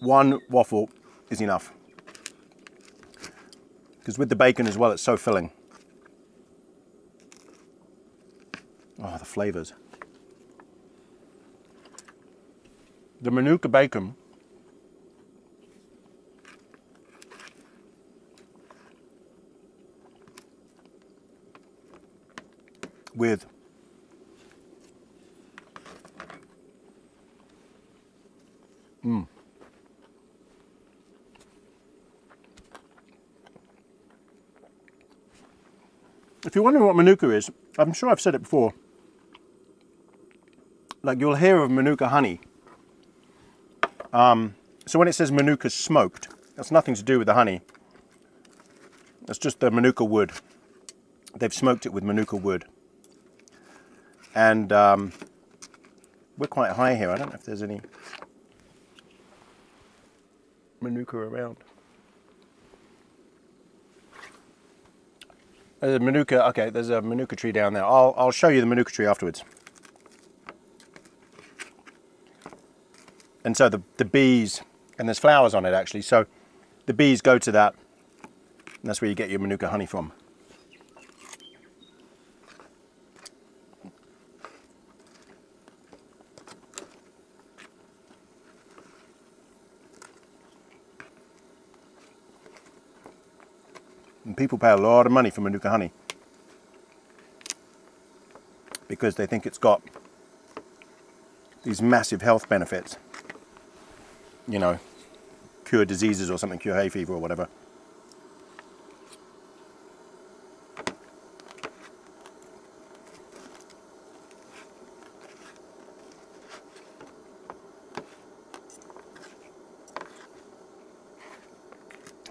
one waffle is enough. Because with the bacon as well, it's so filling. Oh, the flavors. The Manuka bacon with you're wondering what Manuka is, I'm sure I've said it before. Like you'll hear of Manuka honey. Um, so when it says Manuka smoked, that's nothing to do with the honey. That's just the Manuka wood. They've smoked it with Manuka wood and um, we're quite high here. I don't know if there's any manuka around. There's a manuka. Okay, there's a manuka tree down there. I'll I'll show you the manuka tree afterwards. And so the the bees and there's flowers on it actually. So the bees go to that. And that's where you get your manuka honey from. People pay a lot of money for Manuka honey because they think it's got these massive health benefits. You know, cure diseases or something, cure hay fever or whatever.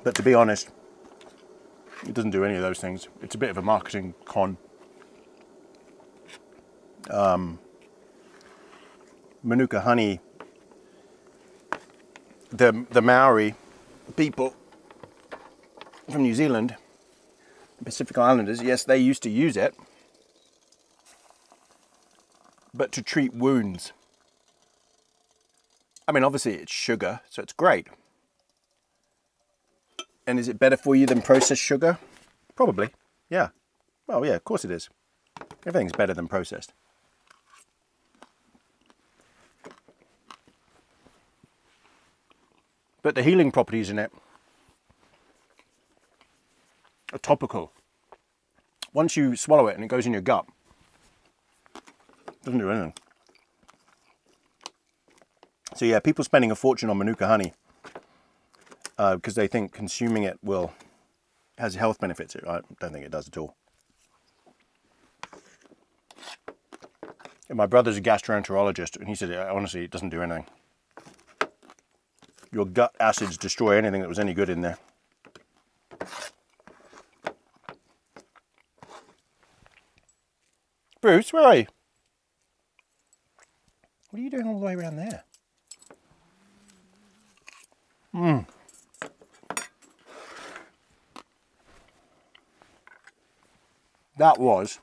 But to be honest, it doesn't do any of those things. It's a bit of a marketing con. Um, Manuka honey, the, the Maori people from New Zealand, Pacific Islanders, yes, they used to use it but to treat wounds. I mean, obviously it's sugar, so it's great. And is it better for you than processed sugar? Probably, yeah. Well, yeah, of course it is. Everything's better than processed. But the healing properties in it are topical. Once you swallow it and it goes in your gut, doesn't do anything. So yeah, people spending a fortune on Manuka honey because uh, they think consuming it will has health benefits. I don't think it does at all. And my brother's a gastroenterologist, and he said honestly, it doesn't do anything. Your gut acids destroy anything that was any good in there. Bruce, where are you? What are you doing all the way around there? Hmm. That was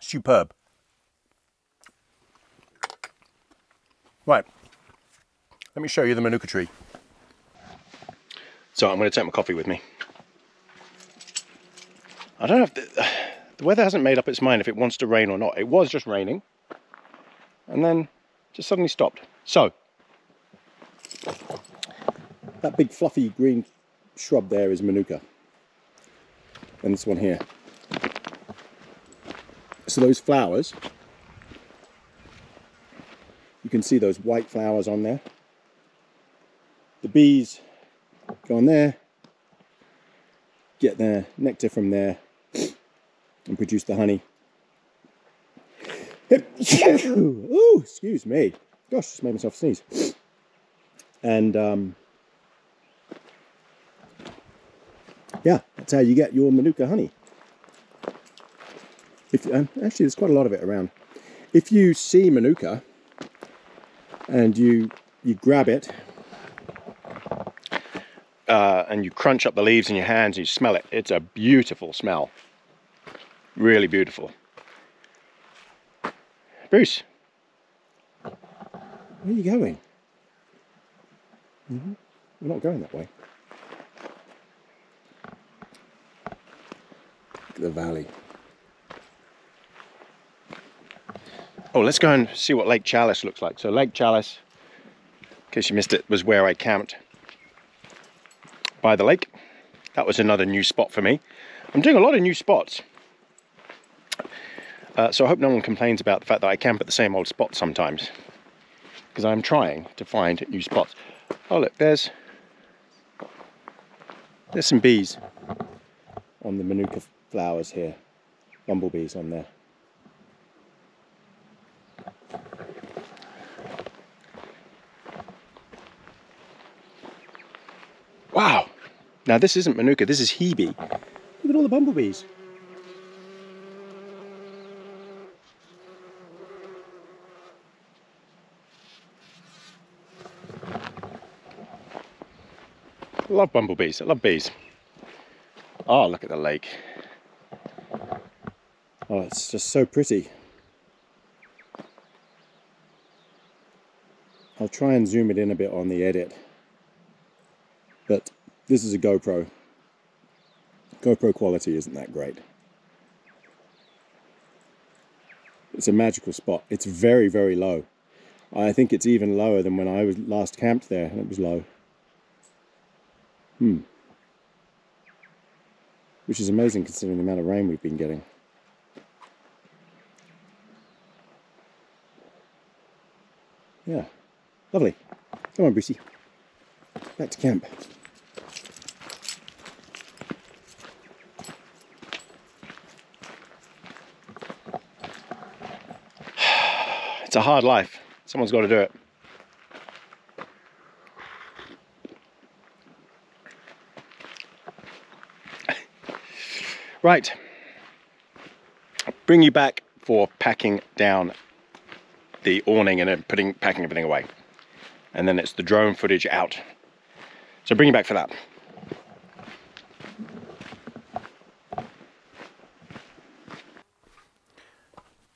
superb. Right, let me show you the Manuka tree. So I'm going to take my coffee with me. I don't know if the, [sighs] the weather hasn't made up its mind if it wants to rain or not. It was just raining and then just suddenly stopped. So, that big fluffy green shrub there is Manuka. And this one here. So those flowers, you can see those white flowers on there. The bees go on there, get their nectar from there, and produce the honey. Oh, excuse me. Gosh, just made myself sneeze. And um, yeah, that's how you get your Manuka honey. If um, actually, there's quite a lot of it around. If you see Manuka and you you grab it uh, and you crunch up the leaves in your hands and you smell it, it's a beautiful smell. Really beautiful. Bruce. Where are you going? Mm -hmm. We're not going that way. Look at the valley. Oh, let's go and see what Lake Chalice looks like. So Lake Chalice, in case you missed it, was where I camped by the lake. That was another new spot for me. I'm doing a lot of new spots. Uh, so I hope no one complains about the fact that I camp at the same old spot sometimes. Because I'm trying to find new spots. Oh look, there's there's some bees on the Manuka flowers here. Bumblebees on there. Wow. Now this isn't Manuka, this is Hebe. Look at all the bumblebees. Love bumblebees, I love bees. Oh, look at the lake. Oh, it's just so pretty. I'll try and zoom it in a bit on the edit. But this is a GoPro. GoPro quality isn't that great. It's a magical spot. It's very, very low. I think it's even lower than when I was last camped there and it was low. Hmm. Which is amazing considering the amount of rain we've been getting. Yeah, lovely. Come on, Brucey. Back to camp. [sighs] It's a hard life. Someone's got to do it. Right, bring you back for packing down the awning and then putting packing everything away. and then it's the drone footage out. So bring you back for that.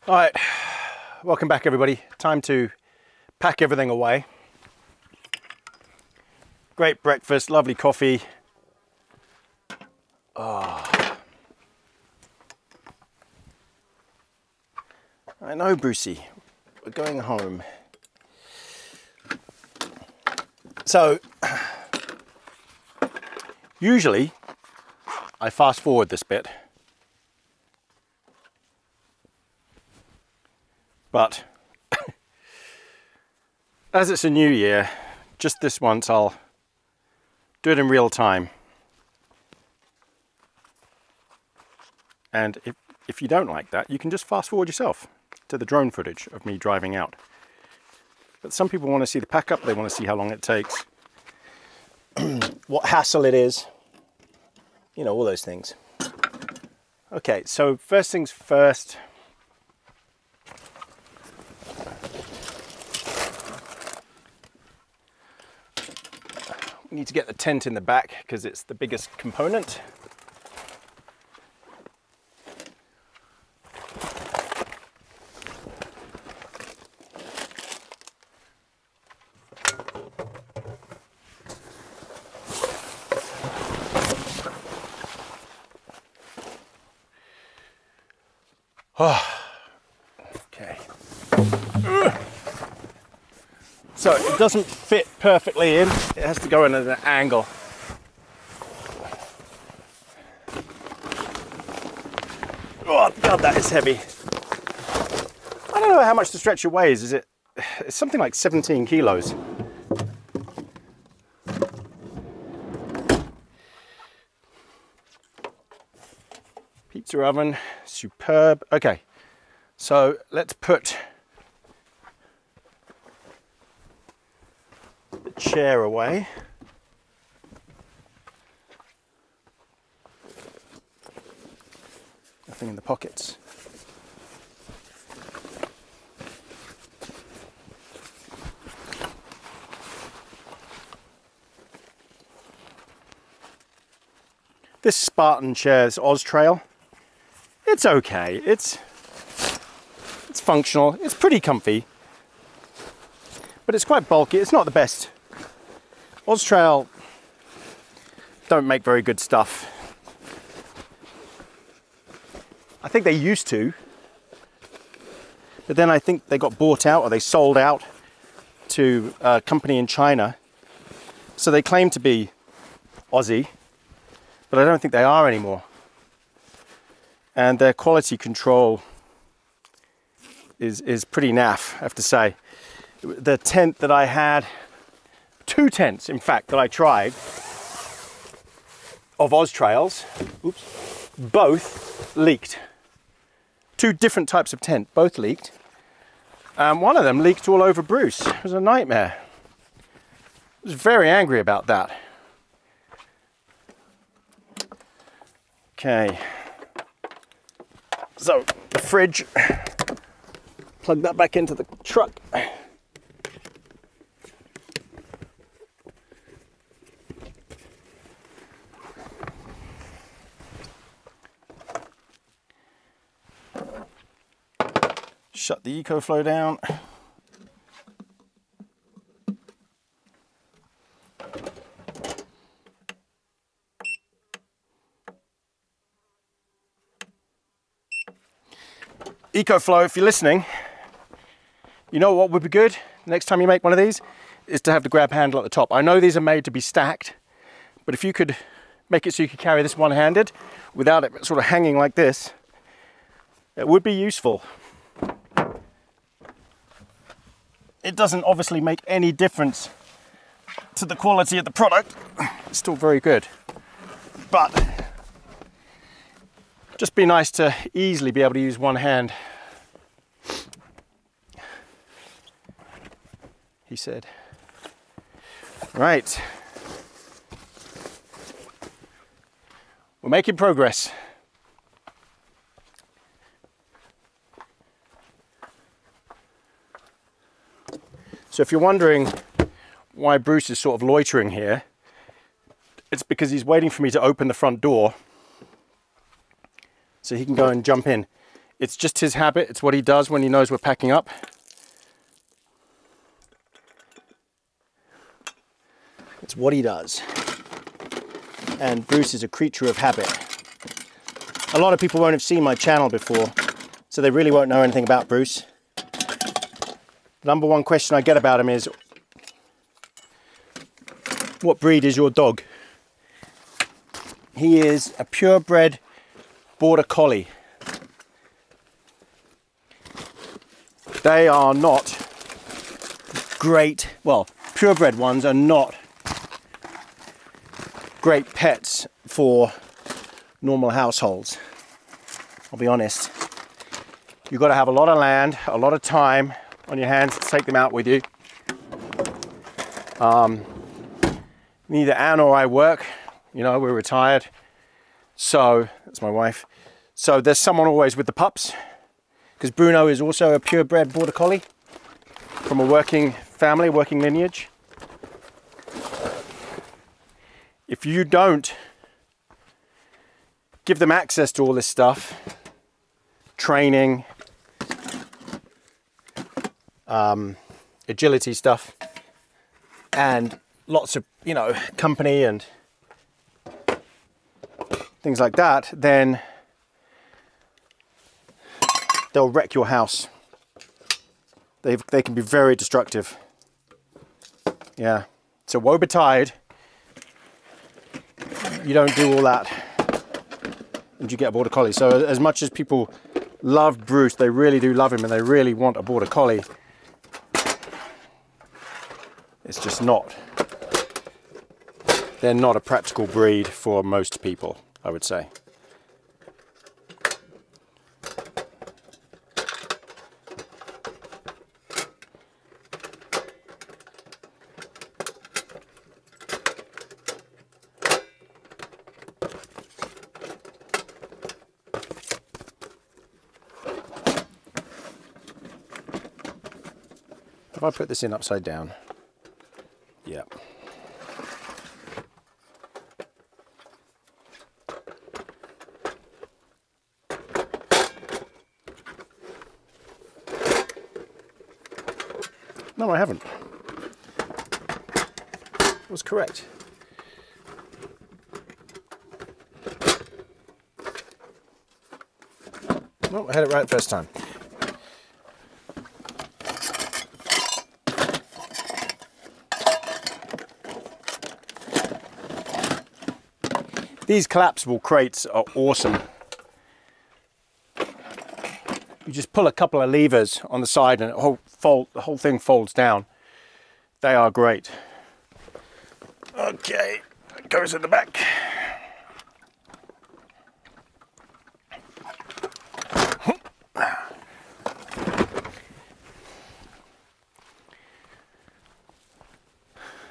All right, welcome back everybody. Time to pack everything away. Great breakfast, lovely coffee. Oh. I know, Brucey, we're going home. So, [sighs] usually I fast forward this bit. But [coughs] as it's a new year, just this once I'll do it in real time. And if, if you don't like that, you can just fast forward yourself to the drone footage of me driving out. But some people want to see the pack up, they want to see how long it takes, [clears throat] what hassle it is, you know, all those things. Okay, so first things first, We need to get the tent in the back because it's the biggest component. Oh, okay. So it doesn't fit perfectly in, it has to go in at an angle. Oh god, that is heavy. I don't know how much the stretcher weighs, is it? It's something like 17 kilos. Pizza oven, superb. Okay, so let's put the chair away. Nothing in the pockets. This Spartan chair, this Oztrail, it's okay. It's it's functional. It's pretty comfy, but it's quite bulky. It's not the best Oztrail don't make very good stuff. I think they used to, but then I think they got bought out or they sold out to a company in China. So they claim to be Aussie, but I don't think they are anymore. And their quality control is, is pretty naff, I have to say. The tent that I had two tents, in fact, that I tried of Oztrails. Oops, both leaked. Two different types of tent, both leaked. And one of them leaked all over Bruce. It was a nightmare. I was very angry about that. Okay. So the fridge, plug that back into the truck. shut the EcoFlow down. EcoFlow, if you're listening, you know what would be good next time you make one of these is to have the grab handle at the top. I know these are made to be stacked, but if you could make it so you could carry this one-handed without it sort of hanging like this, it would be useful. it doesn't obviously make any difference to the quality of the product. It's still very good. But just be nice to easily be able to use one hand. He said. Right. We're making progress. So if you're wondering why Bruce is sort of loitering here, it's because he's waiting for me to open the front door so he can go and jump in. It's just his habit, it's what he does when he knows we're packing up. It's what he does. And Bruce is a creature of habit. A lot of people won't have seen my channel before, so they really won't know anything about Bruce. The number one question I get about him is, what breed is your dog? He is a purebred border collie. They are not great, well, purebred ones are not great pets for normal households. I'll be honest. You've got to have a lot of land, a lot of time on your hands to take them out with you. Um, neither Anne or I work, you know, we're retired. So, that's my wife. So there's someone always with the pups because Bruno is also a purebred border collie from a working family, working lineage. If you don't give them access to all this stuff, training, um, agility stuff, and lots of, you know, company and things like that, then they'll wreck your house. They they can be very destructive. Yeah. So woe betide. You don't do all that, and you get a border collie. So as much as people love Bruce, they really do love him, and they really want a border collie. It's just not. They're not a practical breed for most people, I would say. I put this in upside down, yeah. No, I haven't. I was correct. No, I had it right first time. These collapsible crates are awesome. You just pull a couple of levers on the side and whole fold, the whole thing folds down. They are great. Okay, goes in the back.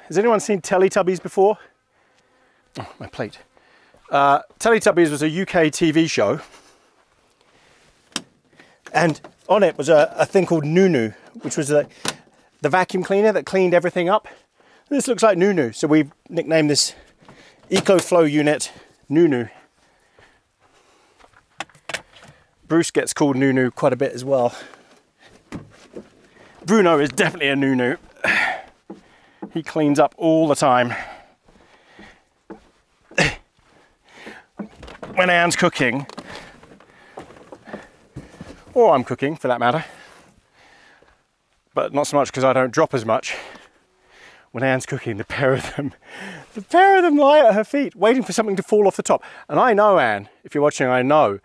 Has anyone seen Teletubbies before? Oh, my plate. Uh, Teletubbies was a UK TV show, and on it was a, a thing called Noo-Noo, which was a, the vacuum cleaner that cleaned everything up. This looks like Noo-Noo, so we've nicknamed this EcoFlow unit Noo-Noo. Bruce gets called Noo-Noo quite a bit as well. Bruno is definitely a Noo-Noo. [sighs] He cleans up all the time. When Anne's cooking, or I'm cooking for that matter, but not so much because I don't drop as much. When Anne's cooking, the pair of them, [laughs] the pair of them lie at her feet, waiting for something to fall off the top. And I know, Anne, if you're watching, I know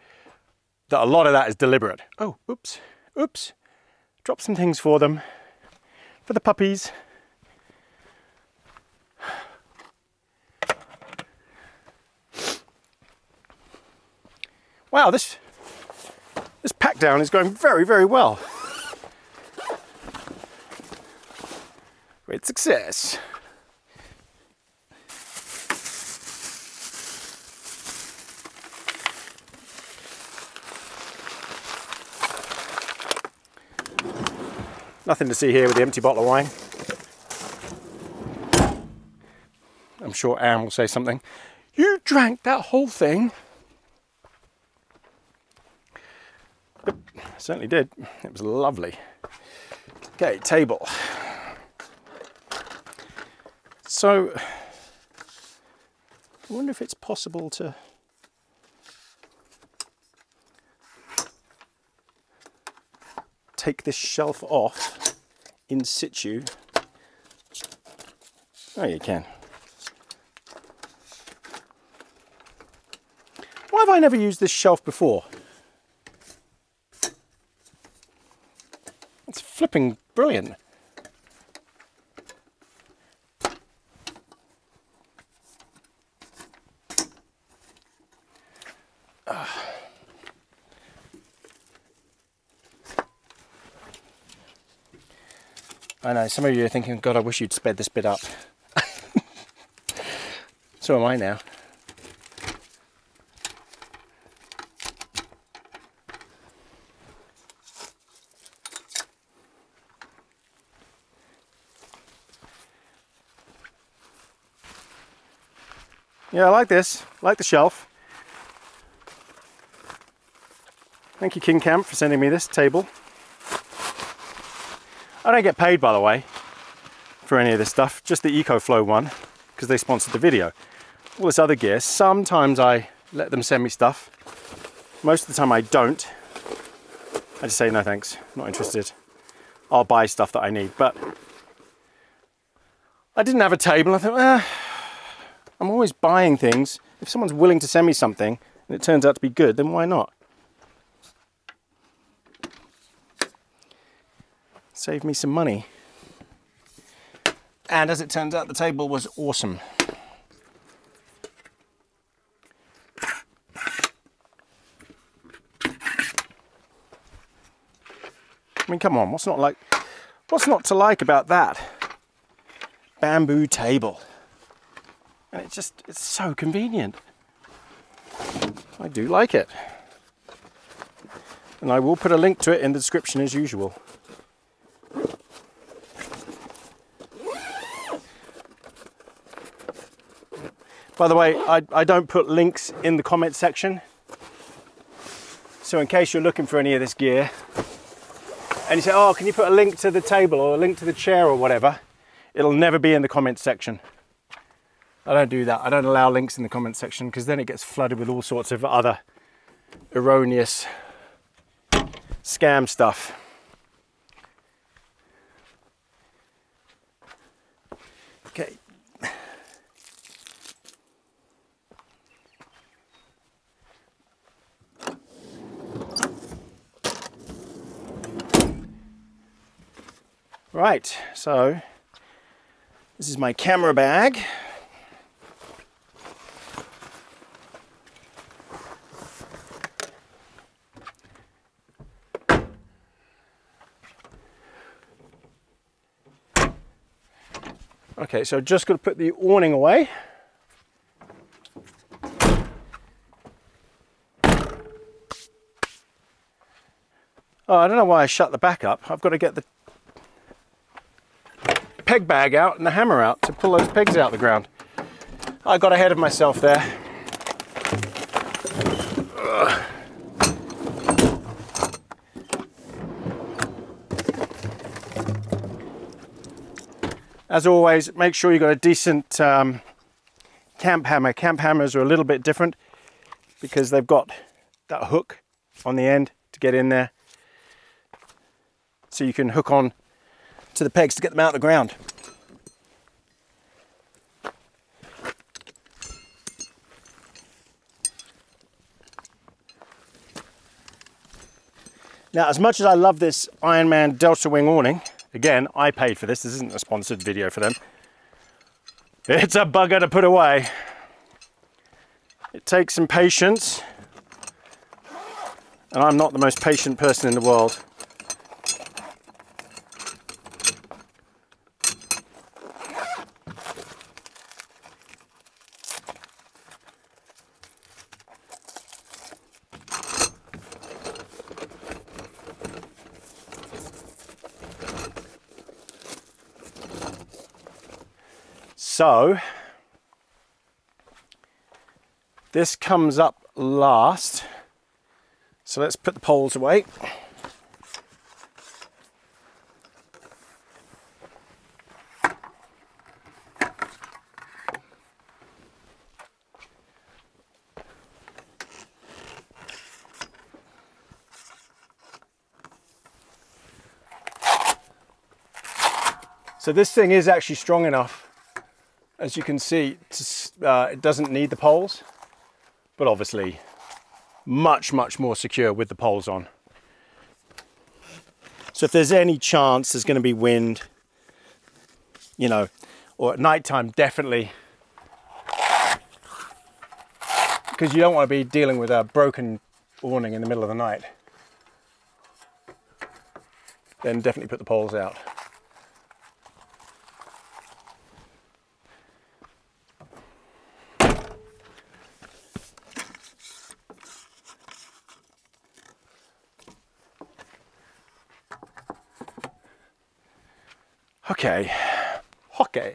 that a lot of that is deliberate. Oh, oops, oops. Drop some things for them, for the puppies. Wow, this this pack down is going very, very well. Great success. Nothing to see here with the empty bottle of wine. I'm sure Anne will say something. You drank that whole thing? Certainly did. It was lovely. Okay, table. So, I wonder if it's possible to take this shelf off in situ. Oh, you can. Why have I never used this shelf before? It's flipping brilliant. I know, some of you are thinking, God, I wish you'd sped this bit up. [laughs] so am I now. Yeah, I like this. I like the shelf. Thank you, KingCamp, for sending me this table. I don't get paid, by the way, for any of this stuff, just the EcoFlow one, because they sponsored the video. All this other gear, sometimes I let them send me stuff. Most of the time I don't. I just say, no thanks, not interested. I'll buy stuff that I need. But I didn't have a table. I thought, eh, I'm always buying things. If someone's willing to send me something and it turns out to be good, then why not? Save me some money. And as it turns out, the table was awesome. I mean, come on, what's not like, what's not to like about that? Bamboo table. And it's just, it's so convenient. I do like it. And I will put a link to it in the description as usual. By the way, I, I don't put links in the comment section. So in case you're looking for any of this gear, and you say, oh, can you put a link to the table or a link to the chair or whatever, it'll never be in the comment section. I don't do that. I don't allow links in the comment section because then it gets flooded with all sorts of other erroneous scam stuff. Okay. Right, so this is my camera bag. Okay, so just got to put the awning away. Oh, I don't know why I shut the back up. I've got to get the peg bag out and the hammer out to pull those pegs out of the ground. I got ahead of myself there. As always, make sure you've got a decent um, camp hammer. Camp hammers are a little bit different because they've got that hook on the end to get in there. So you can hook on to the pegs to get them out of the ground. Now, as much as I love this Ironman Delta Wing awning, again, I paid for this. This isn't a sponsored video for them. It's a bugger to put away. It takes some patience. And I'm not the most patient person in the world. So, This comes up last. So let's put the poles away. So this thing is actually strong enough, as you can see, uh, it doesn't need the poles, but obviously much, much more secure with the poles on. So if there's any chance there's going to be wind, you know, or at night time, definitely, because you don't want to be dealing with a broken awning in the middle of the night, then definitely put the poles out. Okay, hockey.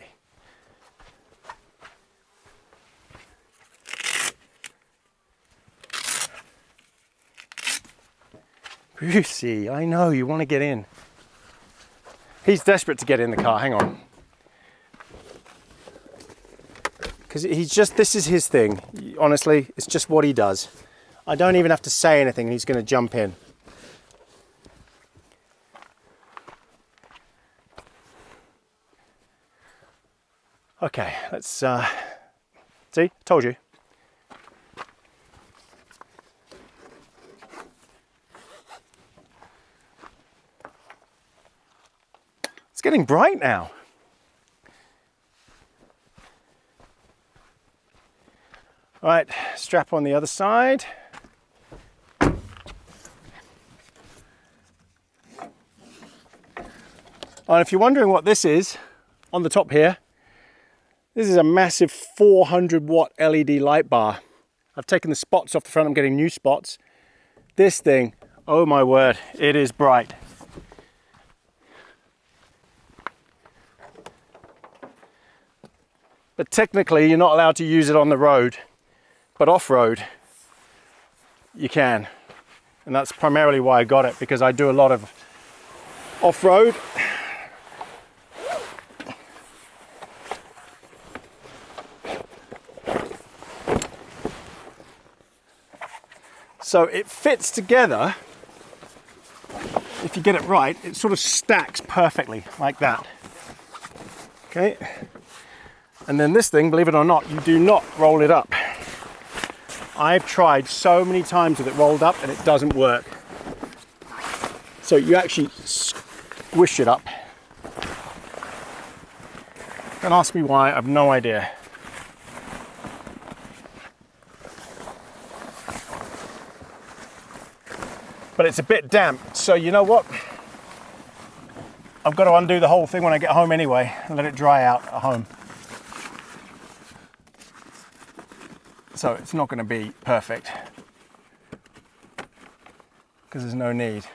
Brucey, I know you want to get in. He's desperate to get in the car. Hang on. Because he's just, this is his thing. Honestly, it's just what he does. I don't even have to say anything, he's going to jump in. Let's uh, see. Told you. It's getting bright now. All right, strap on the other side. And if you're wondering what this is on the top here, this is a massive 400 watt LED light bar. I've taken the spots off the front, I'm getting new spots. This thing, oh my word, it is bright. But technically you're not allowed to use it on the road, but off-road you can. And that's primarily why I got it, because I do a lot of off-road So it fits together. If you get it right, it sort of stacks perfectly like that. Okay. And then this thing, believe it or not, you do not roll it up. I've tried so many times with it rolled up and it doesn't work. So you actually squish it up. Don't ask me why, I have no idea. But it's a bit damp. So you know what? I've got to undo the whole thing when I get home anyway and let it dry out at home. So it's not going to be perfect because there's no need.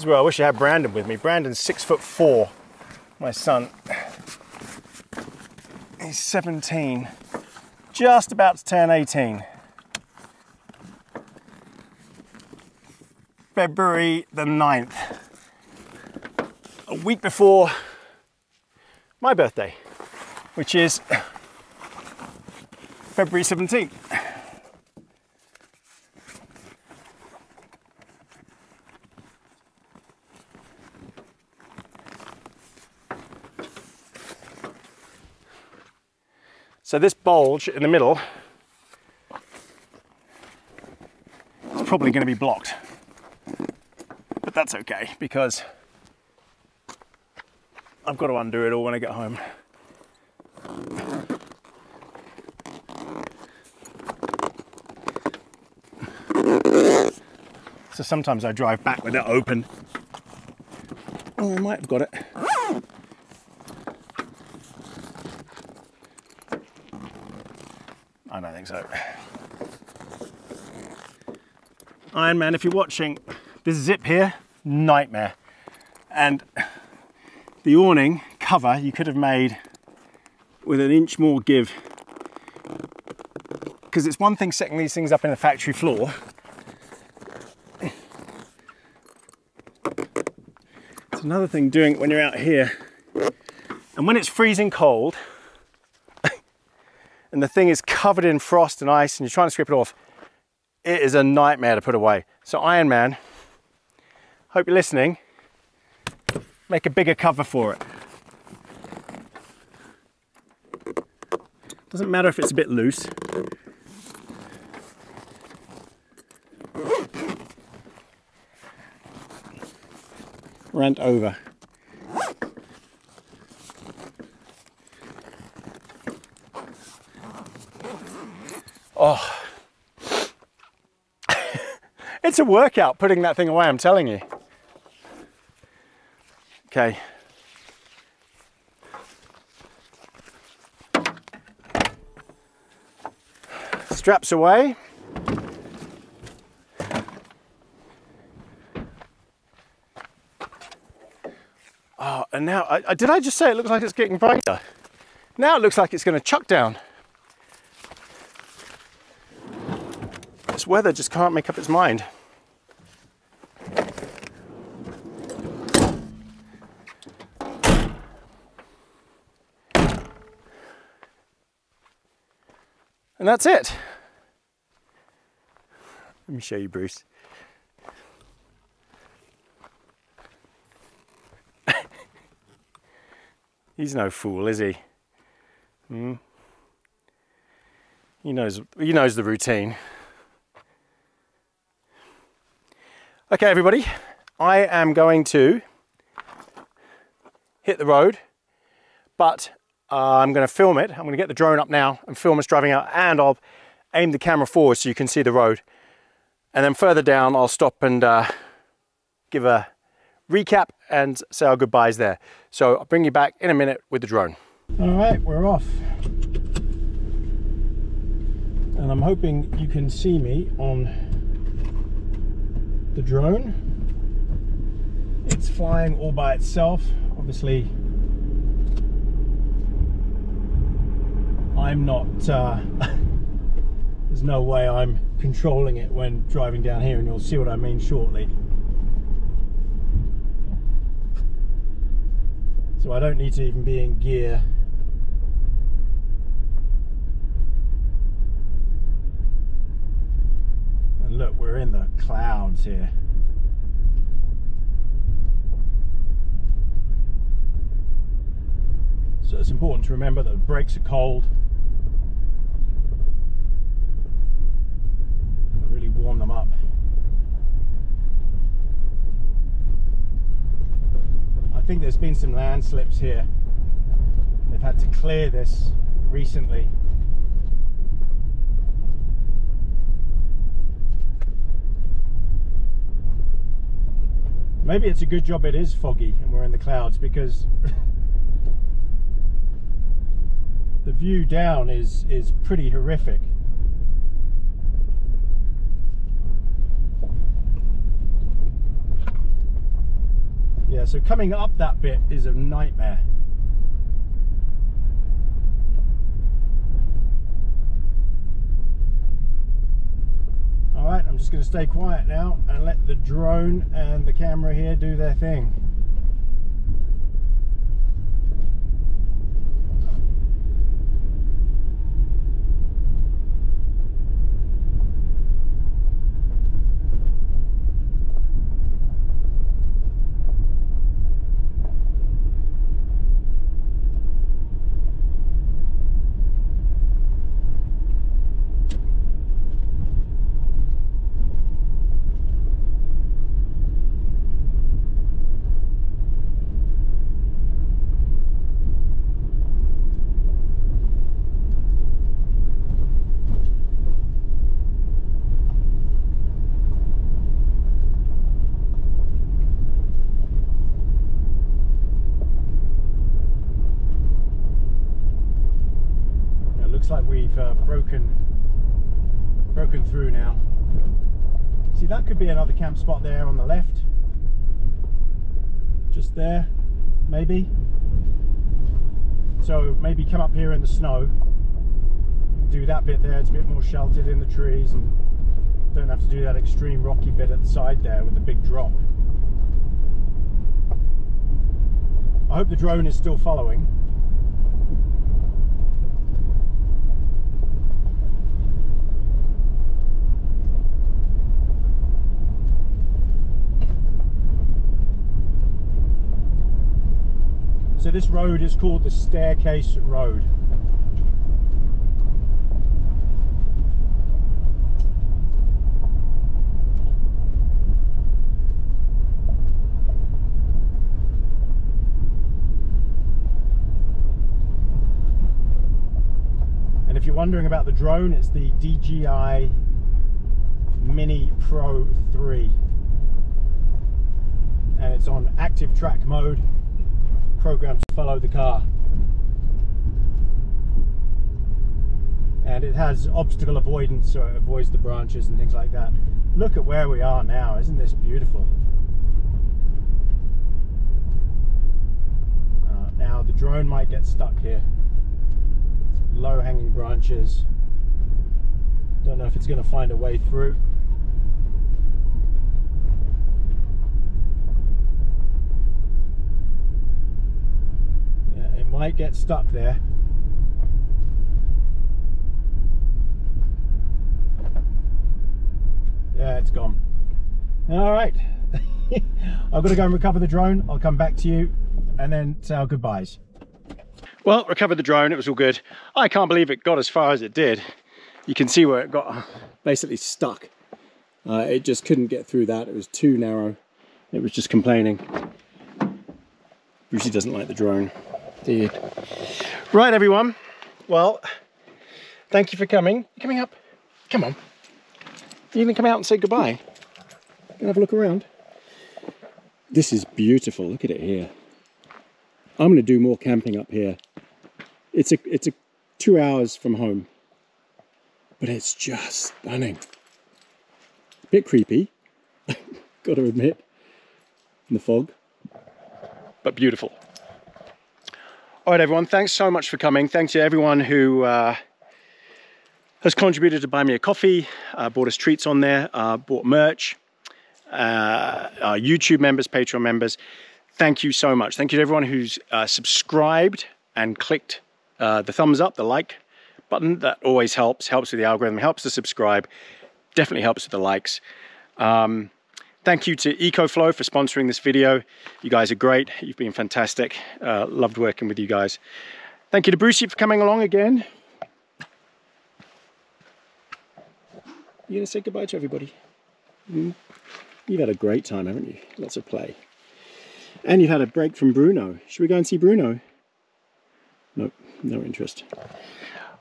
Is where I wish I had Brandon with me. Brandon's six foot four, my son. He's 17, just about to turn 18. February the 9th, a week before my birthday, which is February 17th. So this bulge in the middle is probably going to be blocked. But that's okay because I've got to undo it all when I get home. So sometimes I drive back with it open. Oh, I might have got it. Ironman, if you're watching, this zip here, nightmare. And the awning cover you could have made with an inch more give. Because it's one thing setting these things up in the factory floor. It's another thing doing it when you're out here. And when it's freezing cold, and the thing is covered in frost and ice and you're trying to scrape it off, it is a nightmare to put away. So Ironman, hope you're listening, make a bigger cover for it. Doesn't matter if it's a bit loose. Rant over. It's a workout putting that thing away, I'm telling you. Okay. Straps away. Oh, and now, I, did I just say it looks like it's getting brighter? Now it looks like it's going to chuck down. This weather just can't make up its mind. And that's it. Let me show you Bruce. [laughs] He's no fool, is he? Hmm. He knows he knows the routine. Okay, everybody, I am going to hit the road, but uh, I'm going to film it. I'm going to get the drone up now and film us driving out, and I'll aim the camera forward so you can see the road. And then further down, I'll stop and uh, give a recap and say our goodbyes there. So I'll bring you back in a minute with the drone. All right, we're off. And I'm hoping you can see me on the drone. It's flying all by itself. Obviously, I'm not, uh, [laughs] there's no way I'm controlling it when driving down here and you'll see what I mean shortly. So I don't need to even be in gear And look, we're in the clouds here. So it's important to remember that the brakes are cold. Really warm them up. I think there's been some landslips here. They've had to clear this recently Maybe it's a good job it is foggy and we're in the clouds because [laughs] the view down is is pretty horrific. Yeah, so coming up that bit is a nightmare. Alright, I'm just going to stay quiet now and let the drone and the camera here do their thing. like we've uh, broken broken through now. See, that could be another camp spot there on the left. Just there, maybe. So maybe come up here in the snow, do that bit there, it's a bit more sheltered in the trees and don't have to do that extreme rocky bit at the side there with the big drop. I hope the drone is still following. So this road is called the Staircase Road. And if you're wondering about the drone, it's the DJI Mini Pro 3. And it's on active track mode programmed to follow the car. And it has obstacle avoidance, so it avoids the branches and things like that. Look at where we are now, isn't this beautiful? Uh, now the drone might get stuck here. Low hanging branches. Don't know if it's going to find a way through. Might get stuck there. Yeah, it's gone. All right. [laughs] I've got to go and recover the drone. I'll come back to you and then say our goodbyes. Well, recovered the drone. It was all good. I can't believe it got as far as it did. You can see where it got basically stuck. Uh, it just couldn't get through that. It was too narrow. It was just complaining. Brucey doesn't like the drone. Dude. Right, everyone. Well, thank you for coming. You're coming up. Come on. You can come out and say goodbye. Can have a look around. This is beautiful. Look at it here. I'm going to do more camping up here. It's a it's a two hours from home, but it's just stunning. A bit creepy, [laughs] got to admit, in the fog, but beautiful. All right, everyone, thanks so much for coming. Thanks to everyone who uh, has contributed to buy me a coffee, uh, bought us treats on there, uh, bought merch, uh, our YouTube members, Patreon members. Thank you so much. Thank you to everyone who's uh, subscribed and clicked uh, the thumbs up, the like button. That always helps, helps with the algorithm, helps to subscribe, definitely helps with the likes. Um, Thank you to EcoFlow for sponsoring this video. You guys are great. You've been fantastic. Uh, loved working with you guys. Thank you to Brucey for coming along again. You gonna say goodbye to everybody? Mm. You've had a great time, haven't you? Lots of play. And you've had a break from Bruno. Should we go and see Bruno? Nope, no interest.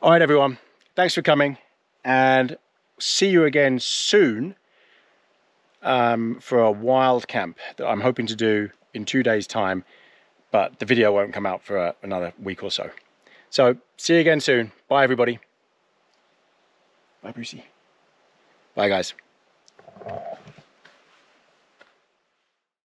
All right, everyone. Thanks for coming and see you again soon um, for a wild camp that I'm hoping to do in two days time, but the video won't come out for uh, another week or so. So see you again soon. Bye everybody. Bye Brucey. Bye guys.